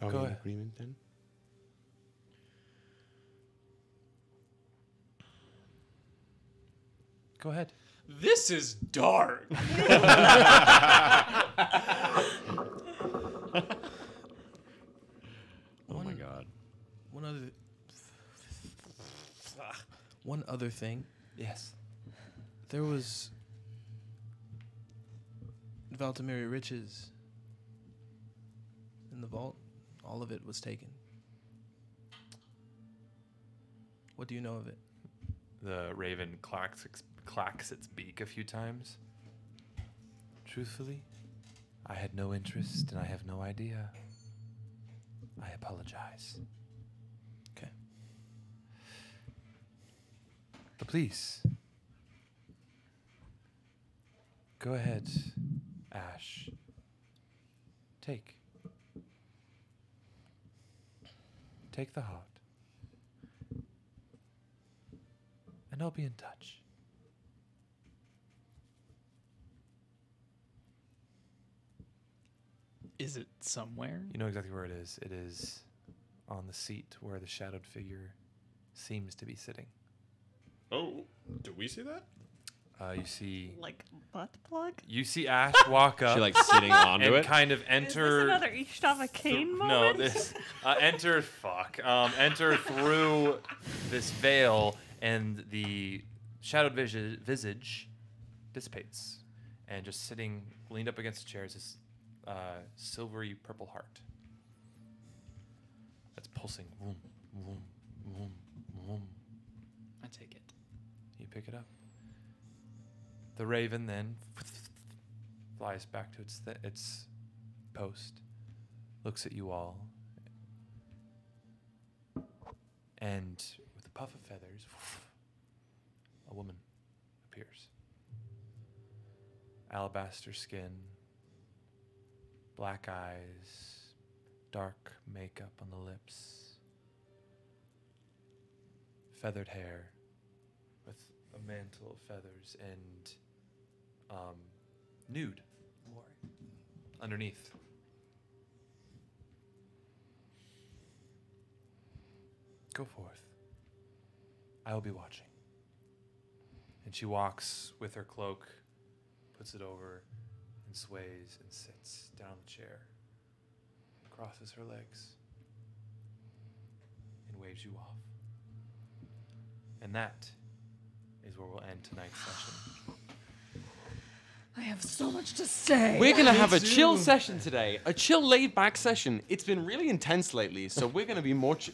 Are Go we in ahead. agreement then? Go ahead. This is dark. [LAUGHS] [LAUGHS] Oh my god. One other. One other thing. Yes. There was Valtimeri riches in the vault. All of it was taken. What do you know of it? The raven clacks clacks its beak a few times. Truthfully, I had no interest and I have no idea. I apologize. Okay. But please, go ahead, Ash. Take. Take the heart. And I'll be in touch. Is it somewhere? You know exactly where it is. It is on the seat where the shadowed figure seems to be sitting. Oh, do we see that? Uh, you see, Like butt plug? you see Ash walk [LAUGHS] up. She like sitting onto and it. kind of Is enter. this another Ishtava Kane no, moment? this [LAUGHS] uh, enter. Fuck. Um, enter through this veil, and the shadowed visi- visage dissipates, and just sitting leaned up against the chair is this uh, silvery purple heart. That's pulsing. Vroom, vroom, vroom, vroom. I take it. You pick it up. The raven then flies back to its th- its post, looks at you all, and with a puff of feathers, a woman appears. Alabaster skin, black eyes, dark makeup on the lips, feathered hair with a mantle of feathers and um, nude underneath. Go forth. I will be watching. And she walks with her cloak, puts it over, and sways and sits down the chair, crosses her legs, and waves you off. And that is where we'll end tonight's session. [SIGHS] [LAUGHS] I have so much to say. We're gonna have a chill session today, a chill, laid-back session. It's been really intense lately, so we're gonna be more. Ch-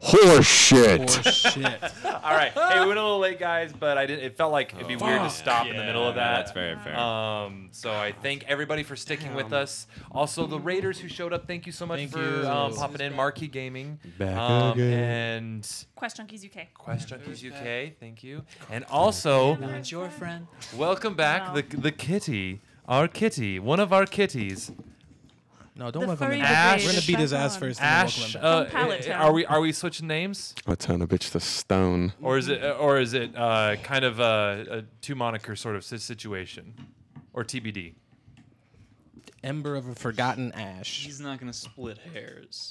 Horse shit. shit. [LAUGHS] All right. Hey, we went a little late, guys, but I didn't. It felt like it'd be weird to stop in the middle of that. That's very fair. Um, so I thank everybody for sticking with us. Also, the Raiders who showed up, thank you so much Thank for you. um, popping in. Marquee Gaming. Back um, again. And Quest Junkies UK. Quest Junkies UK, thank you. And also, Not your friend. welcome back Wow. the the kitty, our kitty, one of our kitties, No, don't The welcome furry him. Ash- We're gonna beat his ass first. and then Ash. welcome him. Uh, From Pallet Town. are we are we switching names? I turn a bitch to stone. Or is it, or is it uh, kind of a, a two moniker sort of si- situation, or TBD? Ember of a forgotten ash. He's not gonna split hairs.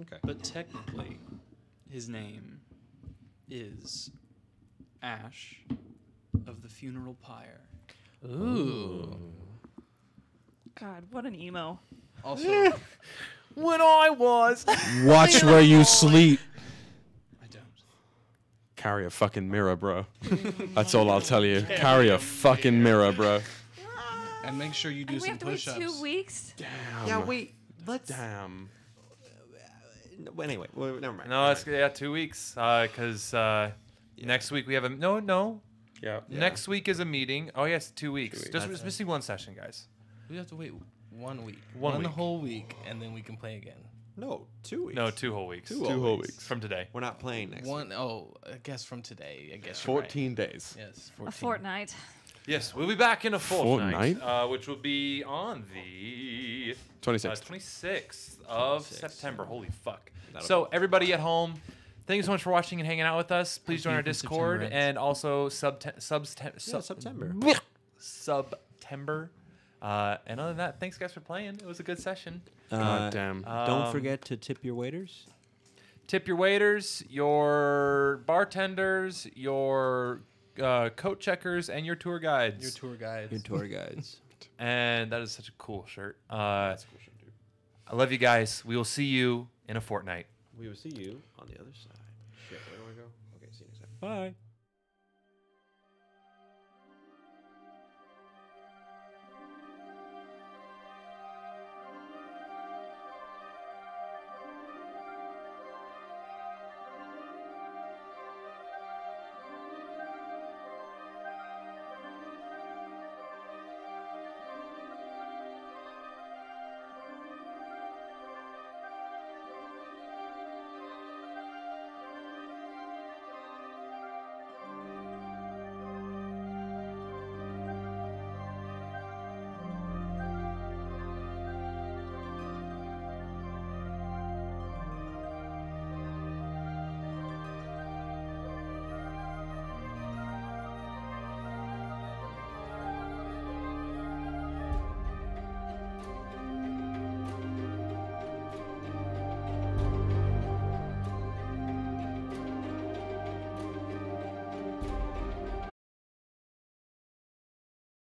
Okay. But technically, his name is Ash of the Funeral Pyre. Ooh. God, what an emo. Also, [LAUGHS] When I was, [LAUGHS] watch where you sleep. I don't. Carry a fucking mirror, bro. That's all I'll tell you. Carry a fucking mirror, bro. And make sure you do And we some have to wait push-ups. two weeks. Yeah, wait. Let's. Damn. Well, anyway, well, never mind. no, it's yeah, two weeks, because uh, next week we have a no, no. Yeah. Next week is a meeting. Oh yes, two weeks. weeks. Just, just missing one session, guys. We have to wait one week. One One, week. whole week, and then we can play again. No, two weeks. No, two whole weeks. Two whole weeks. from today. We're not playing next. One oh, I guess from today. I guess you're right. 14 days. Yes, A 14. fortnight. Yes, we'll be back in a fortnight, Fortnight? uh, which will be on the uh, 26th. 26th of September. Holy fuck. That'll So, everybody at home, thank you so much for watching and hanging out with us. Please join our Discord September and also sub subs Yeah, September. [LAUGHS] September. Uh, and other than that, thanks guys for playing. It was a good session. Uh, God damn. Don't Um, forget to tip your waiters. Tip your waiters, your bartenders, your uh, coat checkers, and your tour guides. Your tour guides. Your tour guides. [LAUGHS] and that is such a cool shirt. Uh, That's a cool shirt, dude. I love you guys. We will see you in a fortnight. we will see you on the other side. Shit, where do I go? Okay, see you next time. Bye.